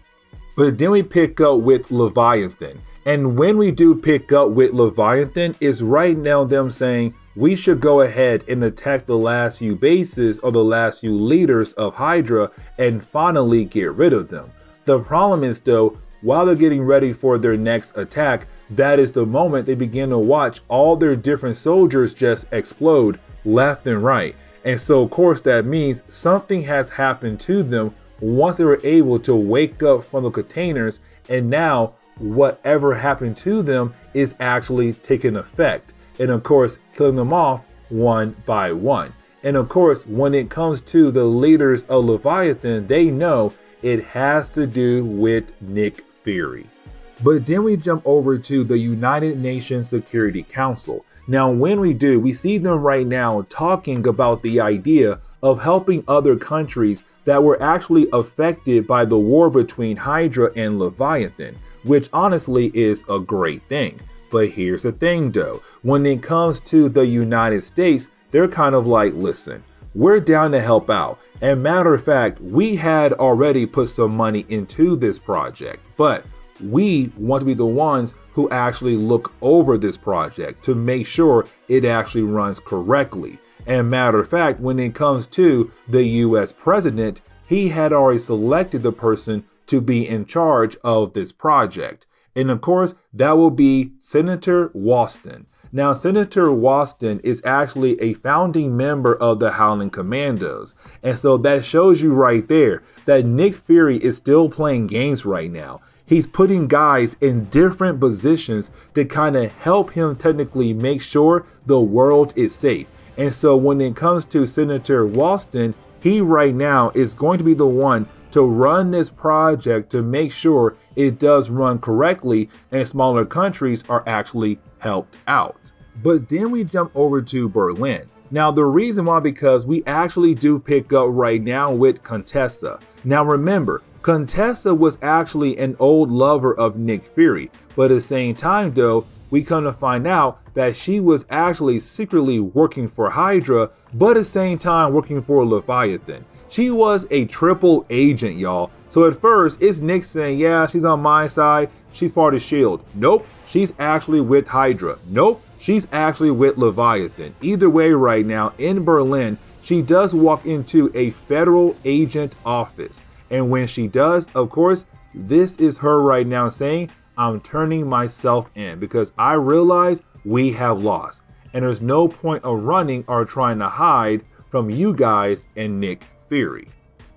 But then we pick up with Leviathan. And when we do pick up with Leviathan, it's right now them saying we should go ahead and attack the last few bases or the last few leaders of Hydra and finally get rid of them. The problem is though, while they're getting ready for their next attack, that is the moment they begin to watch all their different soldiers just explode left and right. And so, of course, that means something has happened to them once they were able to wake up from the containers, and now whatever happened to them is actually taking effect. And of course, killing them off one by one. And of course, when it comes to the leaders of Leviathan, they know it has to do with Nick Fury. But then we jump over to the United Nations Security Council. Now, when we do, we see them right now talking about the idea of helping other countries that were actually affected by the war between Hydra and Leviathan, which honestly is a great thing. But here's the thing though, when it comes to the United States, they're kind of like, listen, we're down to help out. And matter of fact, we had already put some money into this project, but we want to be the ones who actually look over this project to make sure it actually runs correctly. And matter of fact, when it comes to the US president, he had already selected the person to be in charge of this project. And of course, that will be Senator Ralston. Now, Senator Ralston is actually a founding member of the Howling Commandos. And so that shows you right there that Nick Fury is still playing games right now he's putting guys in different positions to kind of help him technically make sure the world is safe. And so when it comes to Senator Ralston, he right now is going to be the one to run this project to make sure it does run correctly and smaller countries are actually helped out. But then we jump over to Berlin. Now, the reason why, because we actually do pick up right now with Contessa. Now, remember, Contessa was actually an old lover of Nick Fury, but at the same time, though, we come to find out that she was actually secretly working for Hydra, but at the same time working for Leviathan. She was a triple agent, y'all. So at first, it's Nick saying, yeah, she's on my side, she's part of S.H.I.E.L.D. Nope, she's actually with Hydra. Nope, she's actually with Leviathan. Either way, right now, in Berlin, she does walk into a federal agent office. And when she does, of course, this is her right now saying, I'm turning myself in because I realize we have lost. And there's no point of running or trying to hide from you guys and Nick Fury.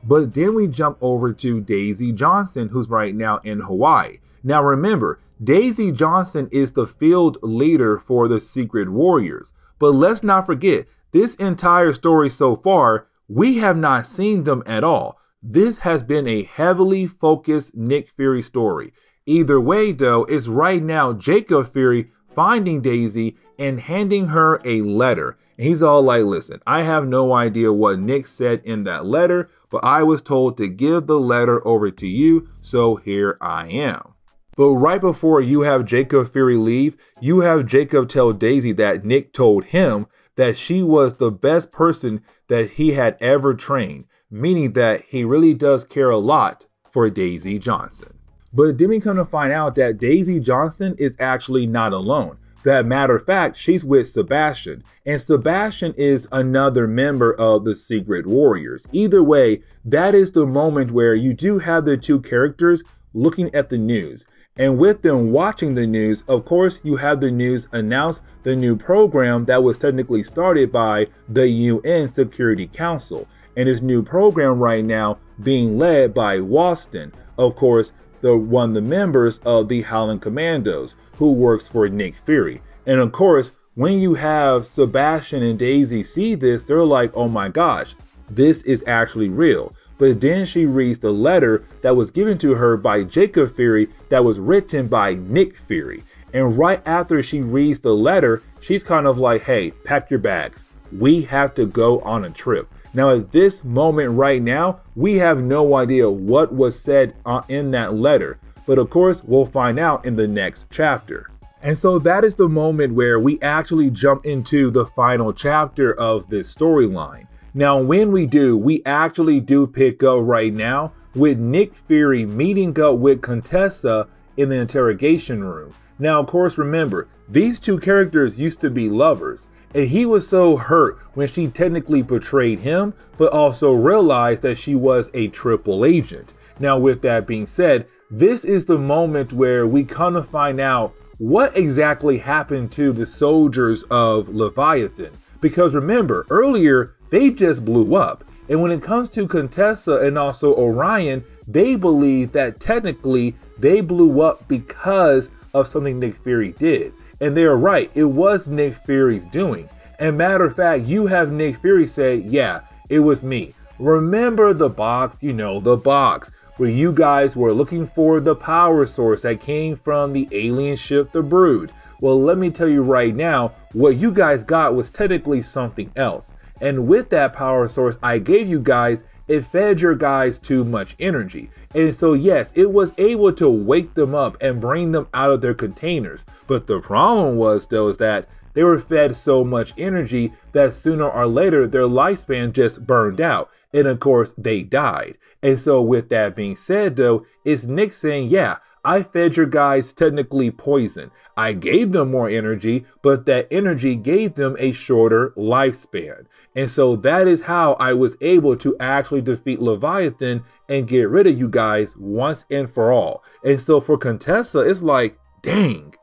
But then we jump over to Daisy Johnson, who's right now in Hawaii. Now remember, Daisy Johnson is the field leader for the Secret Warriors. But let's not forget, this entire story so far, we have not seen them at all. This has been a heavily focused Nick Fury story. Either way, though, it's right now Jacob Fury finding Daisy and handing her a letter. He's all like, listen, I have no idea what Nick said in that letter, but I was told to give the letter over to you, so here I am. But right before you have Jacob Fury leave, you have Jacob tell Daisy that Nick told him that she was the best person that he had ever trained, meaning that he really does care a lot for Daisy Johnson. But then we come to find out that Daisy Johnson is actually not alone. That matter of fact, she's with Sebastian, and Sebastian is another member of the Secret Warriors. Either way, that is the moment where you do have the two characters looking at the news. And with them watching the news, of course, you have the news announce the new program that was technically started by the UN Security Council. And this new program right now being led by Ralston. Of course, the one of the members of the Howling Commandos who works for Nick Fury. And of course, when you have Sebastian and Daisy see this, they're like, oh my gosh, this is actually real. But then she reads the letter that was given to her by Jacob Fury that was written by Nick Fury. And right after she reads the letter, she's kind of like, hey, pack your bags. We have to go on a trip. Now, at this moment right now, we have no idea what was said uh, in that letter, but of course, we'll find out in the next chapter. And so that is the moment where we actually jump into the final chapter of this storyline. Now, when we do, we actually do pick up right now with Nick Fury meeting up with Contessa in the interrogation room. Now, of course, remember, these two characters used to be lovers, and he was so hurt when she technically betrayed him, but also realized that she was a triple agent. Now, with that being said, this is the moment where we kind of find out what exactly happened to the soldiers of Leviathan. Because remember, earlier they just blew up. And when it comes to Contessa and also Orion, they believe that technically they blew up because of something Nick Fury did. And they're right, it was Nick Fury's doing. And matter of fact, you have Nick Fury say, yeah, it was me. Remember the box, you know, the box, where you guys were looking for the power source that came from the alien ship, the Brood. Well, let me tell you right now, what you guys got was technically something else. And with that power source I gave you guys, it fed your guys too much energy. And so, yes, it was able to wake them up and bring them out of their containers. But the problem was, though, is that they were fed so much energy that sooner or later their lifespan just burned out. And of course, they died. And so, with that being said, though, it's Nick saying, yeah, I fed your guys technically poison. I gave them more energy, but that energy gave them a shorter lifespan. And so that is how I was able to actually defeat Leviathan and get rid of you guys once and for all. And so for Contessa, it's like, dang,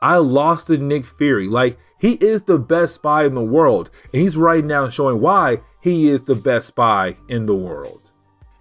I lost to Nick Fury. Like, he is the best spy in the world. And he's right now showing why he is the best spy in the world.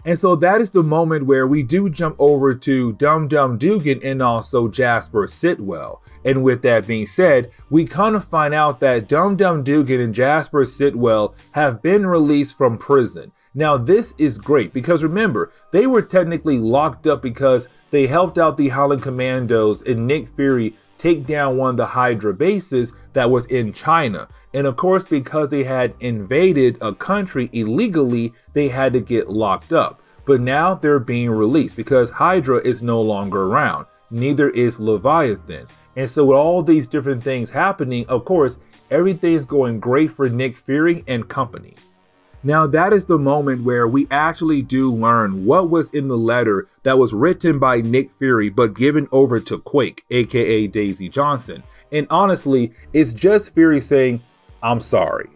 And so that is the moment where we do jump over to Dum Dum Dugan and also Jasper Sitwell. And with that being said, we kind of find out that Dum Dum Dugan and Jasper Sitwell have been released from prison. Now, this is great because remember, they were technically locked up because they helped out the Howling Commandos and Nick Fury take down one of the Hydra bases that was in China. And of course, because they had invaded a country illegally, they had to get locked up. But now they're being released because Hydra is no longer around. Neither is Leviathan. And so with all these different things happening, of course, everything's going great for Nick Fury and company. Now, that is the moment where we actually do learn what was in the letter that was written by Nick Fury but given over to Quake, aka Daisy Johnson. And honestly, it's just Fury saying, I'm sorry.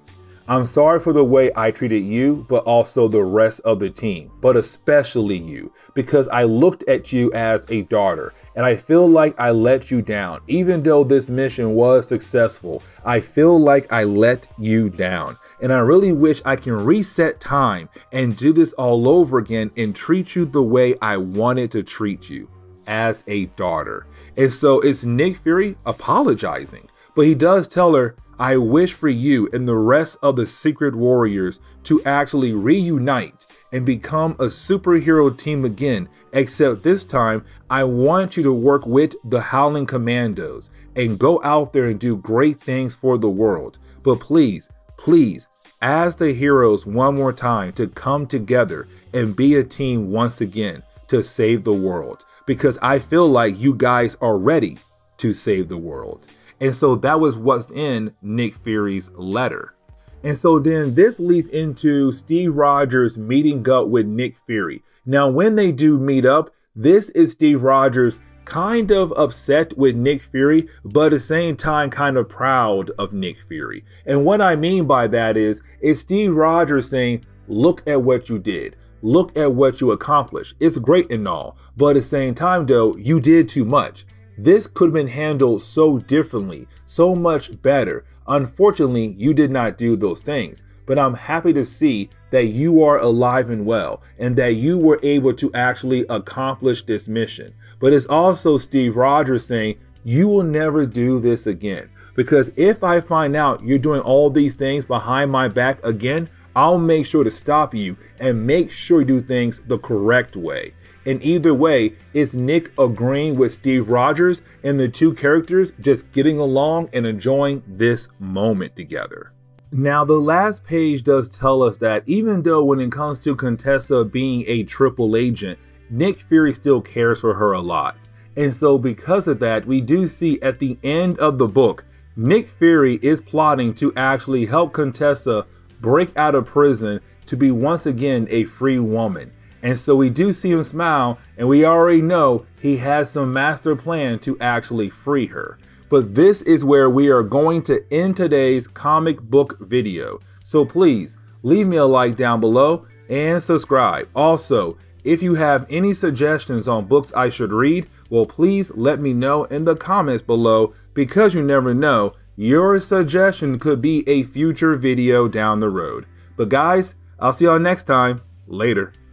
I'm sorry for the way I treated you, but also the rest of the team, but especially you, because I looked at you as a daughter, and I feel like I let you down. Even though this mission was successful, I feel like I let you down. And I really wish I can reset time and do this all over again and treat you the way I wanted to treat you as a daughter. And so it's Nick Fury apologizing, but he does tell her, I wish for you and the rest of the Secret Warriors to actually reunite and become a superhero team again, except this time I want you to work with the Howling Commandos and go out there and do great things for the world. But please, please, ask the heroes one more time to come together and be a team once again to save the world because I feel like you guys are ready to save the world. And so that was what's in Nick Fury's letter. And so then this leads into Steve Rogers meeting up with Nick Fury. Now, when they do meet up, this is Steve Rogers kind of upset with Nick Fury, but at the same time kind of proud of Nick Fury. And what I mean by that is, is Steve Rogers saying, look at what you did. Look at what you accomplished. It's great and all, but at the same time though, you did too much. This could have been handled so differently, so much better. Unfortunately, you did not do those things. But I'm happy to see that you are alive and well and that you were able to actually accomplish this mission. But it's also Steve Rogers saying, You will never do this again. Because if I find out you're doing all these things behind my back again, I'll make sure to stop you and make sure you do things the correct way. And either way, it's Nick agreeing with Steve Rogers and the two characters just getting along and enjoying this moment together. Now, the last page does tell us that even though when it comes to Contessa being a triple agent, Nick Fury still cares for her a lot. And so, because of that, we do see at the end of the book, Nick Fury is plotting to actually help Contessa break out of prison to be once again a free woman. And so we do see him smile, and we already know he has some master plan to actually free her. But this is where we are going to end today's comic book video. So please leave me a like down below and subscribe. Also, if you have any suggestions on books I should read, well, please let me know in the comments below because you never know, your suggestion could be a future video down the road. But guys, I'll see y'all next time. Later.